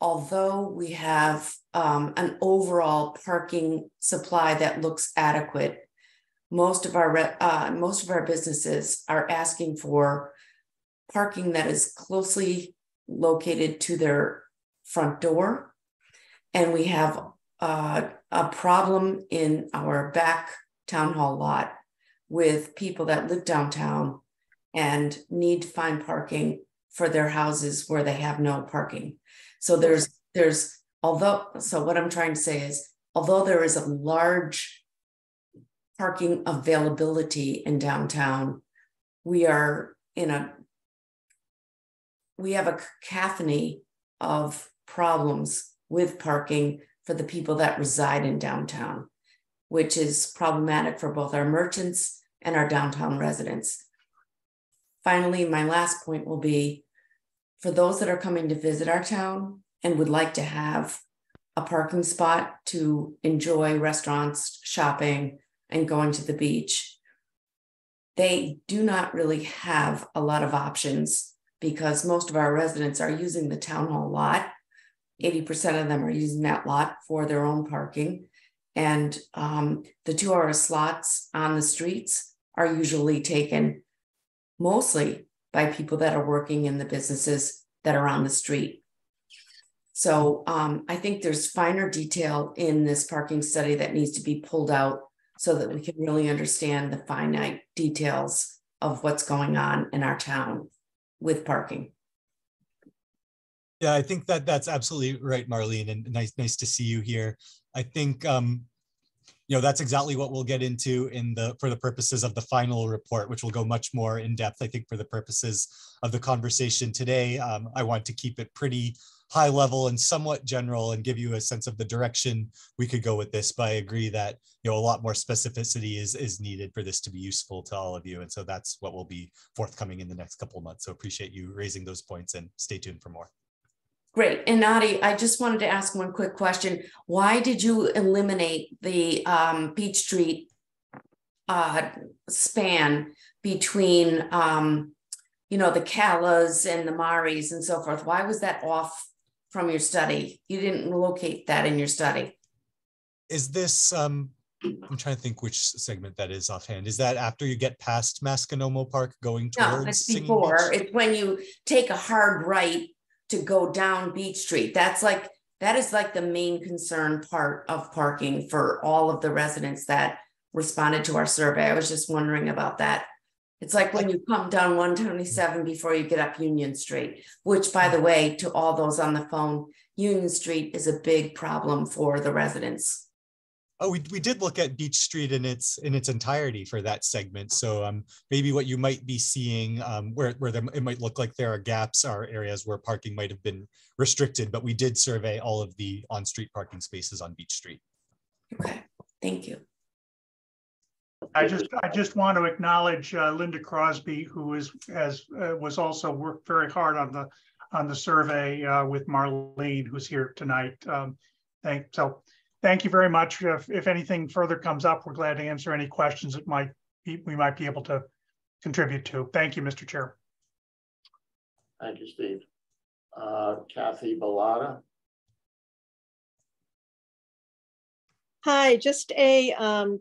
although we have um, an overall parking supply that looks adequate, most of our uh, most of our businesses are asking for parking that is closely located to their front door, and we have uh, a problem in our back town hall lot with people that live downtown and need to find parking for their houses where they have no parking. So there's there's although so what I'm trying to say is although there is a large parking availability in downtown, we are in a we have a cacophony of problems with parking for the people that reside in downtown, which is problematic for both our merchants and our downtown residents. Finally, my last point will be for those that are coming to visit our town and would like to have a parking spot to enjoy restaurants, shopping, and going to the beach. They do not really have a lot of options because most of our residents are using the town hall lot. 80% of them are using that lot for their own parking. And um, the two hour slots on the streets are usually taken mostly by people that are working in the businesses that are on the street. So um, I think there's finer detail in this parking study that needs to be pulled out so that we can really understand the finite details of what's going on in our town with parking. Yeah, I think that that's absolutely right, Marlene, and nice nice to see you here. I think um, you know that's exactly what we'll get into in the for the purposes of the final report, which will go much more in depth. I think for the purposes of the conversation today, um, I want to keep it pretty high level and somewhat general and give you a sense of the direction we could go with this. But I agree that you know a lot more specificity is is needed for this to be useful to all of you, and so that's what will be forthcoming in the next couple months. So appreciate you raising those points and stay tuned for more. Great. And Nadi, I just wanted to ask one quick question. Why did you eliminate the um, Beach Street uh, span between, um, you know, the Callas and the Maris and so forth? Why was that off from your study? You didn't locate that in your study. Is this, um, I'm trying to think which segment that is offhand. Is that after you get past Masconomo Park going towards? No, it's before. It's when you take a hard right to go down Beach Street. That's like, that is like the main concern part of parking for all of the residents that responded to our survey. I was just wondering about that. It's like when you come down 127 before you get up Union Street, which by the way, to all those on the phone, Union Street is a big problem for the residents. Oh, we, we did look at Beach Street in its in its entirety for that segment. So um, maybe what you might be seeing um, where, where there, it might look like there are gaps are areas where parking might have been restricted, but we did survey all of the on-street parking spaces on Beach Street. Okay, thank you. I just I just want to acknowledge uh, Linda Crosby, who is has uh, was also worked very hard on the on the survey uh, with Marlene, who's here tonight. Um, thank so. Thank you very much. If, if anything further comes up, we're glad to answer any questions that might be, we might be able to contribute to. Thank you, Mr. Chair. Thank you, Steve. Uh, Kathy Bellata. Hi, just a um,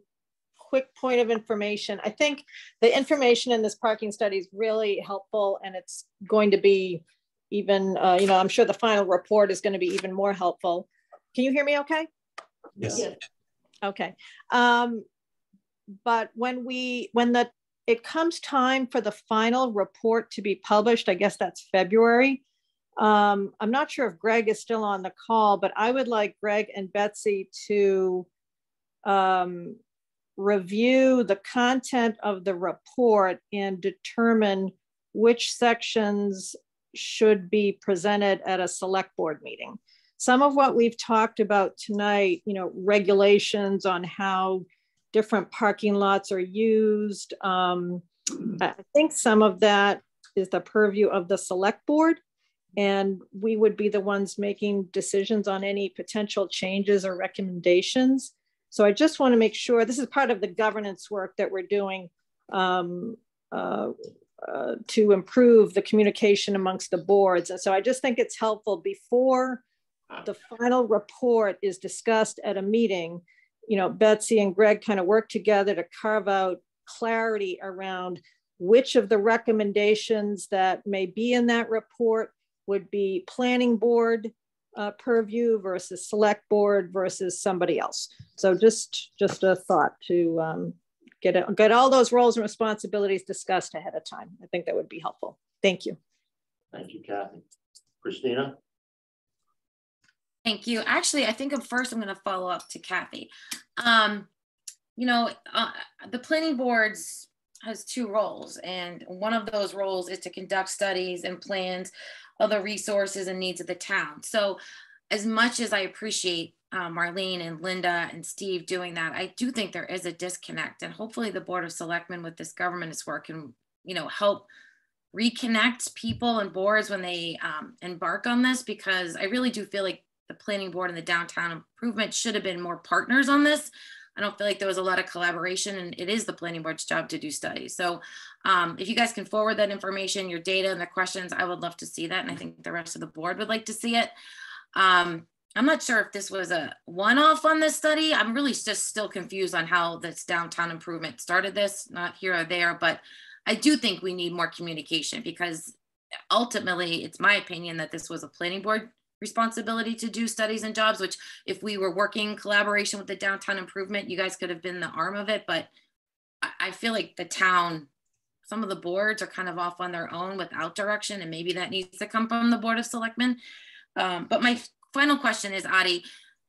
quick point of information. I think the information in this parking study is really helpful and it's going to be even, uh, you know, I'm sure the final report is going to be even more helpful. Can you hear me okay? Yes. Okay. Um, but when we, when the, it comes time for the final report to be published, I guess that's February. Um, I'm not sure if Greg is still on the call, but I would like Greg and Betsy to um, review the content of the report and determine which sections should be presented at a select board meeting. Some of what we've talked about tonight, you know, regulations on how different parking lots are used. Um, I think some of that is the purview of the select board and we would be the ones making decisions on any potential changes or recommendations. So I just want to make sure this is part of the governance work that we're doing um, uh, uh, to improve the communication amongst the boards. And so I just think it's helpful before the final report is discussed at a meeting, you know, Betsy and Greg kind of work together to carve out clarity around which of the recommendations that may be in that report would be planning board uh, purview versus select board versus somebody else. So just just a thought to um, get it, get all those roles and responsibilities discussed ahead of time. I think that would be helpful. Thank you. Thank you, Kathy. Christina? Thank you. Actually, I think first I'm going to follow up to Kathy. Um, you know, uh, the planning boards has two roles, and one of those roles is to conduct studies and plans of the resources and needs of the town. So, as much as I appreciate uh, Marlene and Linda and Steve doing that, I do think there is a disconnect, and hopefully, the Board of Selectmen with this governance work can, you know, help reconnect people and boards when they um, embark on this, because I really do feel like the planning board and the downtown improvement should have been more partners on this. I don't feel like there was a lot of collaboration and it is the planning board's job to do studies. So um, if you guys can forward that information, your data and the questions, I would love to see that. And I think the rest of the board would like to see it. Um, I'm not sure if this was a one-off on this study. I'm really just still confused on how this downtown improvement started this, not here or there, but I do think we need more communication because ultimately it's my opinion that this was a planning board responsibility to do studies and jobs, which if we were working collaboration with the downtown improvement, you guys could have been the arm of it. But I feel like the town, some of the boards are kind of off on their own without direction, and maybe that needs to come from the Board of Selectmen. Um, but my final question is, Adi,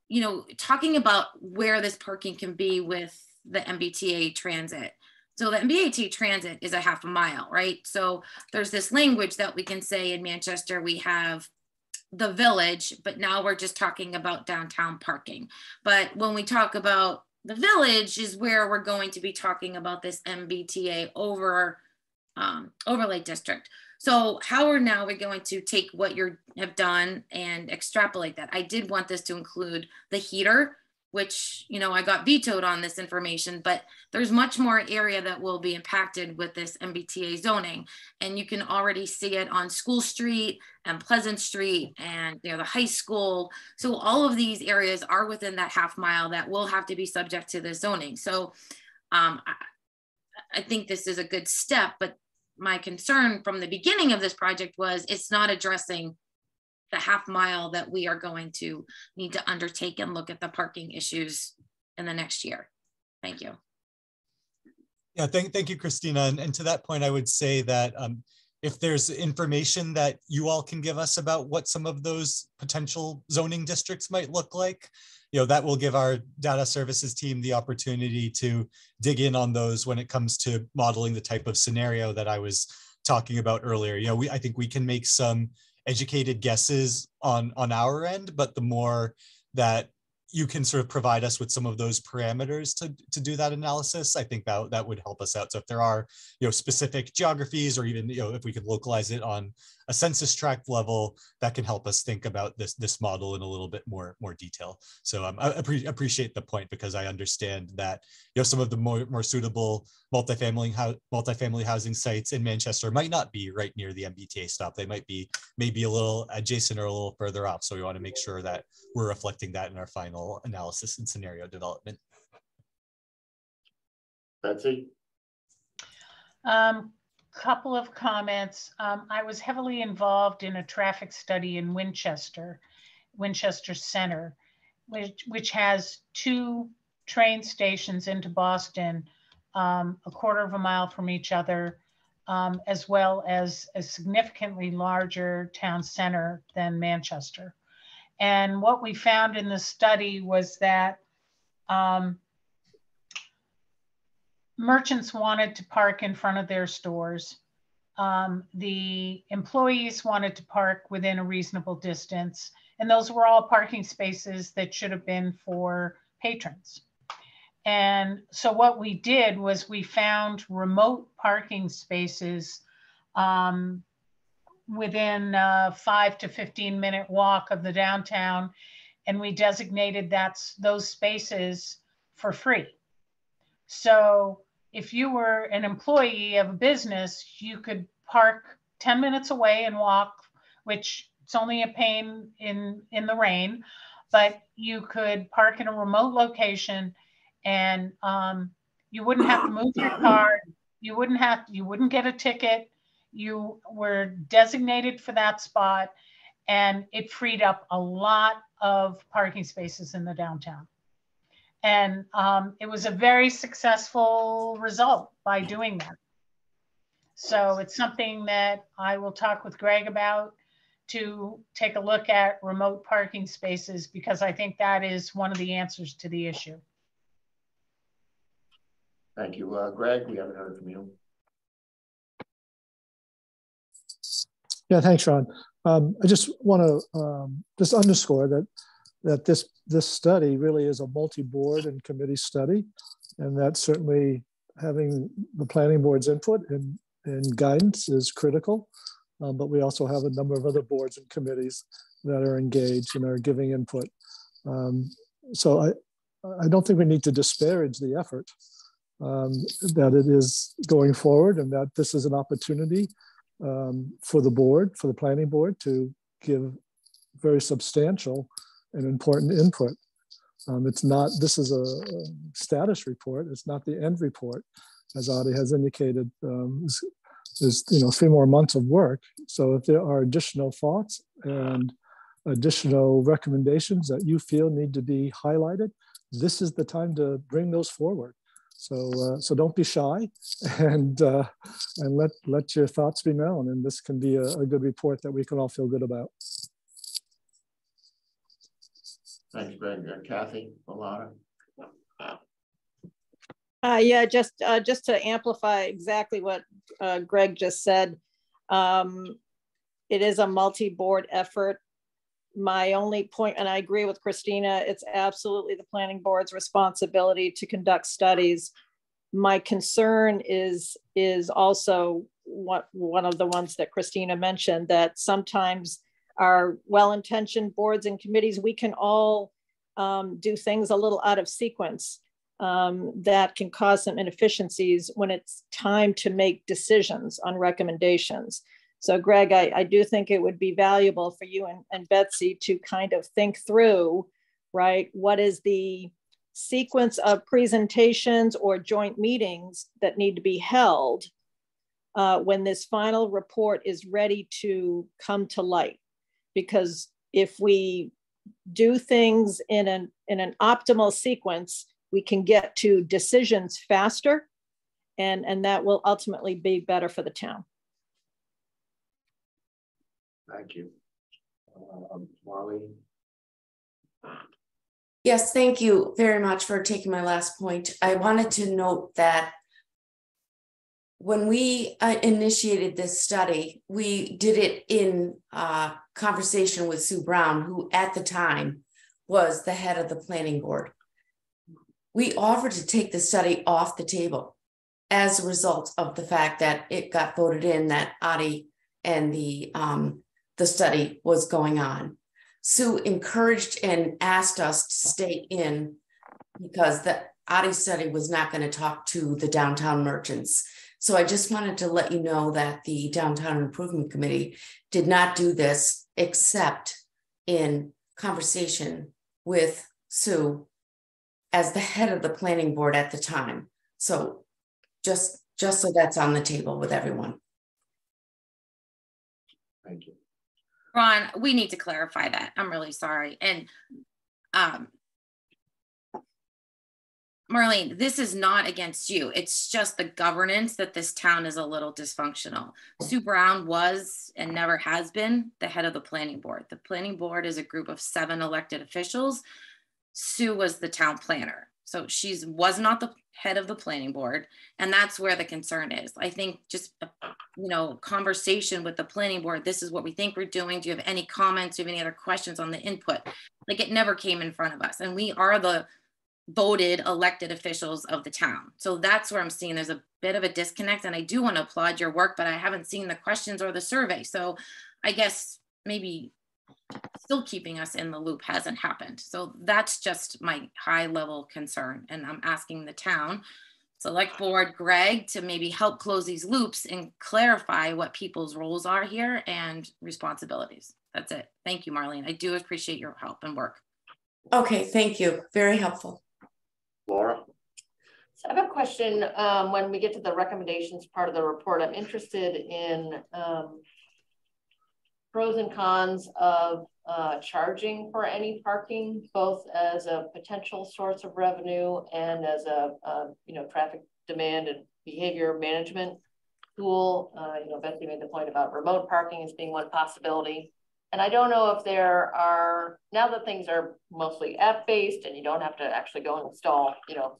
you know, talking about where this parking can be with the MBTA transit. So the MBTA transit is a half a mile, right? So there's this language that we can say in Manchester, we have the village, but now we're just talking about downtown parking. But when we talk about the village is where we're going to be talking about this MBTA over um, overlay district. So how are now we going to take what you have done and extrapolate that? I did want this to include the heater which you know I got vetoed on this information, but there's much more area that will be impacted with this MBTA zoning, and you can already see it on School Street and Pleasant Street and you know the high school. So all of these areas are within that half mile that will have to be subject to the zoning. So um, I, I think this is a good step, but my concern from the beginning of this project was it's not addressing the half mile that we are going to need to undertake and look at the parking issues in the next year. Thank you. Yeah, thank, thank you, Christina. And, and to that point, I would say that um, if there's information that you all can give us about what some of those potential zoning districts might look like, you know, that will give our data services team the opportunity to dig in on those when it comes to modeling the type of scenario that I was talking about earlier. You know, we I think we can make some educated guesses on on our end but the more that you can sort of provide us with some of those parameters to, to do that analysis i think that that would help us out. So if there are you know specific geographies or even you know if we could localize it on a census tract level that can help us think about this this model in a little bit more more detail. So um, I appre appreciate the point because I understand that you know some of the more more suitable multifamily ho multifamily housing sites in Manchester might not be right near the MBTA stop. They might be maybe a little adjacent or a little further off. So we want to make sure that we're reflecting that in our final analysis and scenario development. Betsy? Um, couple of comments. Um, I was heavily involved in a traffic study in Winchester, Winchester Center, which, which has two train stations into Boston, um, a quarter of a mile from each other, um, as well as a significantly larger town center than Manchester. And what we found in the study was that um, merchants wanted to park in front of their stores. Um, the employees wanted to park within a reasonable distance. And those were all parking spaces that should have been for patrons. And so what we did was we found remote parking spaces um, within a five to 15 minute walk of the downtown. And we designated that's those spaces for free. So if you were an employee of a business, you could park 10 minutes away and walk, which it's only a pain in, in the rain, but you could park in a remote location and um, you wouldn't have to move your car. You wouldn't have, you wouldn't get a ticket. You were designated for that spot and it freed up a lot of parking spaces in the downtown. And um, it was a very successful result by doing that. So it's something that I will talk with Greg about to take a look at remote parking spaces because I think that is one of the answers to the issue. Thank you. Uh, Greg, we haven't heard from you. Yeah, thanks, Ron. Um, I just want to um, just underscore that that this this study really is a multi-board and committee study, and that certainly having the planning board's input and, and guidance is critical. Um, but we also have a number of other boards and committees that are engaged and are giving input. Um, so I, I don't think we need to disparage the effort um, that it is going forward and that this is an opportunity um, for the board, for the planning board to give very substantial and important input. Um, it's not, this is a, a, status report. It's not the end report, as Adi has indicated. Um, there's, you know, three more months of work. So if there are additional thoughts and additional recommendations that you feel need to be highlighted, this is the time to bring those forward. So, uh, so don't be shy, and uh, and let let your thoughts be known. And this can be a, a good report that we can all feel good about. Thanks, Greg. Uh, Kathy, Alana. Uh, yeah, just uh, just to amplify exactly what uh, Greg just said, um, it is a multi-board effort. My only point, and I agree with Christina, it's absolutely the planning board's responsibility to conduct studies. My concern is is also what one of the ones that Christina mentioned that sometimes our well-intentioned boards and committees, we can all um, do things a little out of sequence um, that can cause some inefficiencies when it's time to make decisions on recommendations. So Greg, I, I do think it would be valuable for you and, and Betsy to kind of think through, right? What is the sequence of presentations or joint meetings that need to be held uh, when this final report is ready to come to light because if we do things in an in an optimal sequence we can get to decisions faster and and that will ultimately be better for the town. Thank you. Um, Marlene? Yes, thank you very much for taking my last point. I wanted to note that when we uh, initiated this study, we did it in uh, conversation with Sue Brown, who at the time was the head of the planning board. We offered to take the study off the table as a result of the fact that it got voted in that Adi and the um, the study was going on. Sue encouraged and asked us to stay in because the Adi study was not going to talk to the downtown merchants. So I just wanted to let you know that the Downtown Improvement Committee did not do this except in conversation with Sue as the head of the planning board at the time. So just just so that's on the table with everyone. Thank you. Ron, we need to clarify that. I'm really sorry. And um, Marlene, this is not against you. It's just the governance that this town is a little dysfunctional. Sue Brown was and never has been the head of the planning board. The planning board is a group of seven elected officials. Sue was the town planner. So she was not the head of the planning board. And that's where the concern is. I think just, you know, conversation with the planning board, this is what we think we're doing. Do you have any comments? Do you have any other questions on the input? Like it never came in front of us. And we are the voted elected officials of the town. So that's where I'm seeing there's a bit of a disconnect. And I do want to applaud your work, but I haven't seen the questions or the survey. So I guess maybe still keeping us in the loop hasn't happened. So that's just my high level concern. And I'm asking the town, select board, Greg, to maybe help close these loops and clarify what people's roles are here and responsibilities. That's it. Thank you, Marlene. I do appreciate your help and work. Okay, thank you. Very helpful. Laura? So I have a question. Um, when we get to the recommendations part of the report, I'm interested in um, pros and cons of uh, charging for any parking, both as a potential source of revenue and as a, uh, you know, traffic demand and behavior management tool. Uh, you know, Betsy made the point about remote parking as being one possibility. And I don't know if there are, now that things are mostly app-based and you don't have to actually go and install, you know,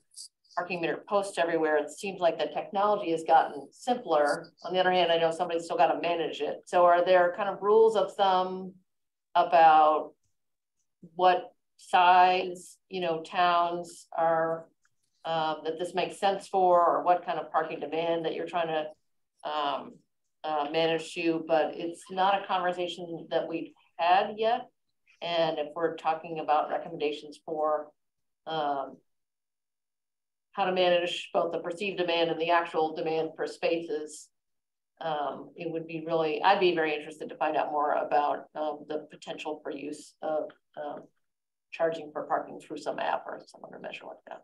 parking meter posts everywhere. It seems like the technology has gotten simpler. On the other hand, I know somebody's still got to manage it. So are there kind of rules of thumb about what size, you know, towns are um, that this makes sense for, or what kind of parking demand that you're trying to um, uh, manage to, but it's not a conversation that we've had yet. And if we're talking about recommendations for um, how to manage both the perceived demand and the actual demand for spaces, um, it would be really, I'd be very interested to find out more about um, the potential for use of um, charging for parking through some app or some other measure like that.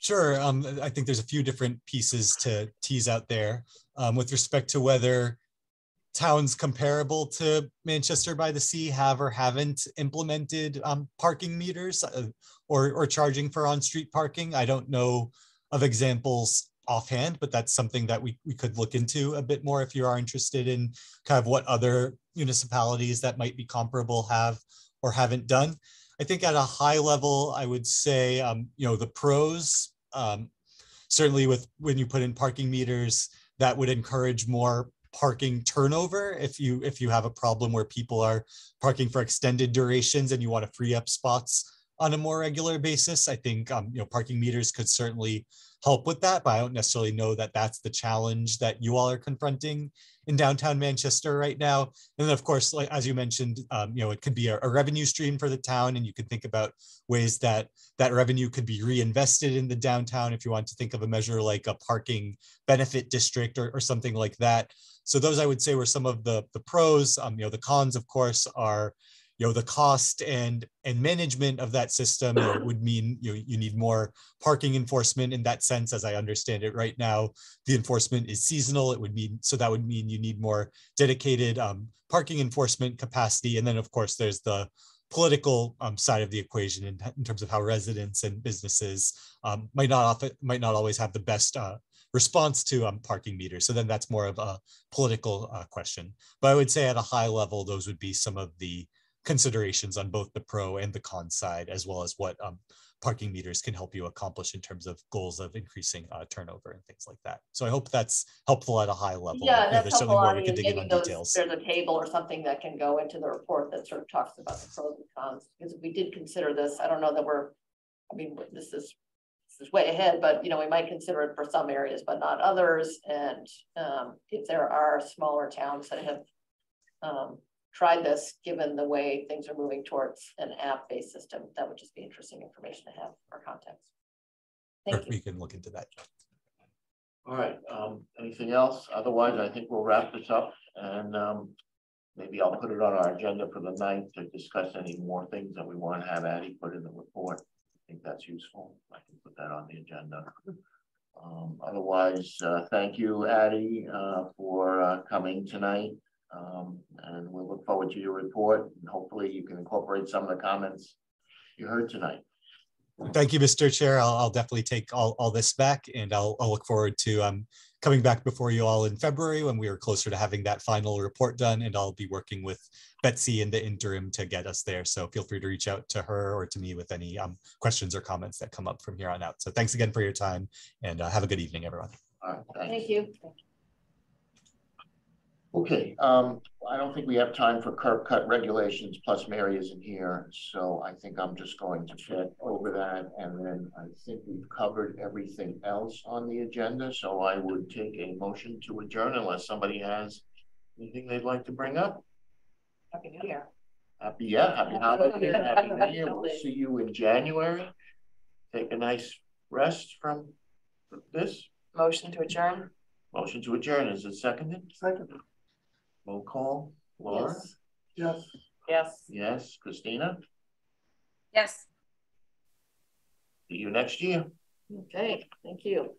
Sure. Um, I think there's a few different pieces to tease out there um, with respect to whether towns comparable to Manchester by the Sea have or haven't implemented um, parking meters uh, or, or charging for on-street parking. I don't know of examples offhand, but that's something that we, we could look into a bit more if you are interested in kind of what other municipalities that might be comparable have or haven't done. I think at a high level, I would say, um, you know, the pros, um, certainly with when you put in parking meters, that would encourage more parking turnover if you if you have a problem where people are parking for extended durations and you want to free up spots on a more regular basis. I think um, you know parking meters could certainly help with that but i don't necessarily know that that's the challenge that you all are confronting in downtown manchester right now. And then of course like as you mentioned um, you know it could be a, a revenue stream for the town and you can think about ways that that revenue could be reinvested in the downtown if you want to think of a measure like a parking benefit district or, or something like that. So those I would say were some of the, the pros. Um, you know, the cons, of course, are you know the cost and and management of that system you know, would mean you know, you need more parking enforcement in that sense as i understand it right now the enforcement is seasonal it would mean so that would mean you need more dedicated um, parking enforcement capacity and then of course there's the political um, side of the equation in, in, terms of how residents and businesses um, might not often might not always have the best uh, response to um, parking meters. So then that's more of a political uh, question. But I would say at a high level, those would be some of the considerations on both the pro and the con side, as well as what um, parking meters can help you accomplish in terms of goals of increasing uh, turnover and things like that. So I hope that's helpful at a high level. Yeah, that's there's helpful. more I we can dig in on those, details. there's a table or something that can go into the report that sort of talks about the pros and cons. Because if we did consider this, I don't know that we're, I mean, this is this is way ahead, but you know, we might consider it for some areas, but not others. And um, if there are smaller towns that have um, tried this, given the way things are moving towards an app-based system, that would just be interesting information to have for context. Thank you. We can look into that. All right, um, anything else? Otherwise, I think we'll wrap this up and, um, maybe I'll put it on our agenda for the ninth to discuss any more things that we want to have Adi put in the report. I think that's useful. I can put that on the agenda. Um, otherwise, uh, thank you, Adi, uh, for, uh, coming tonight. Um, and we'll look forward to your report and hopefully you can incorporate some of the comments you heard tonight. Thank you, Mr. Chair. I'll, I'll definitely take all, all this back and I'll, I'll look forward to um, coming back before you all in February when we are closer to having that final report done. And I'll be working with Betsy in the interim to get us there. So feel free to reach out to her or to me with any um, questions or comments that come up from here on out. So thanks again for your time and uh, have a good evening, everyone. All right, thanks. Thank you. Okay, um, I don't think we have time for curb cut regulations, plus Mary isn't here, so I think I'm just going to check over that, and then I think we've covered everything else on the agenda, so I would take a motion to adjourn unless somebody has anything they'd like to bring up. Happy New Year. Happy, yeah, happy holidays, happy new year, we'll see you in January. Take a nice rest from this. Motion to adjourn? Motion to adjourn, is it seconded? Second. Roll call, Laura? Yes. Yes. Yes, Christina? Yes. See you next year. Okay, thank you.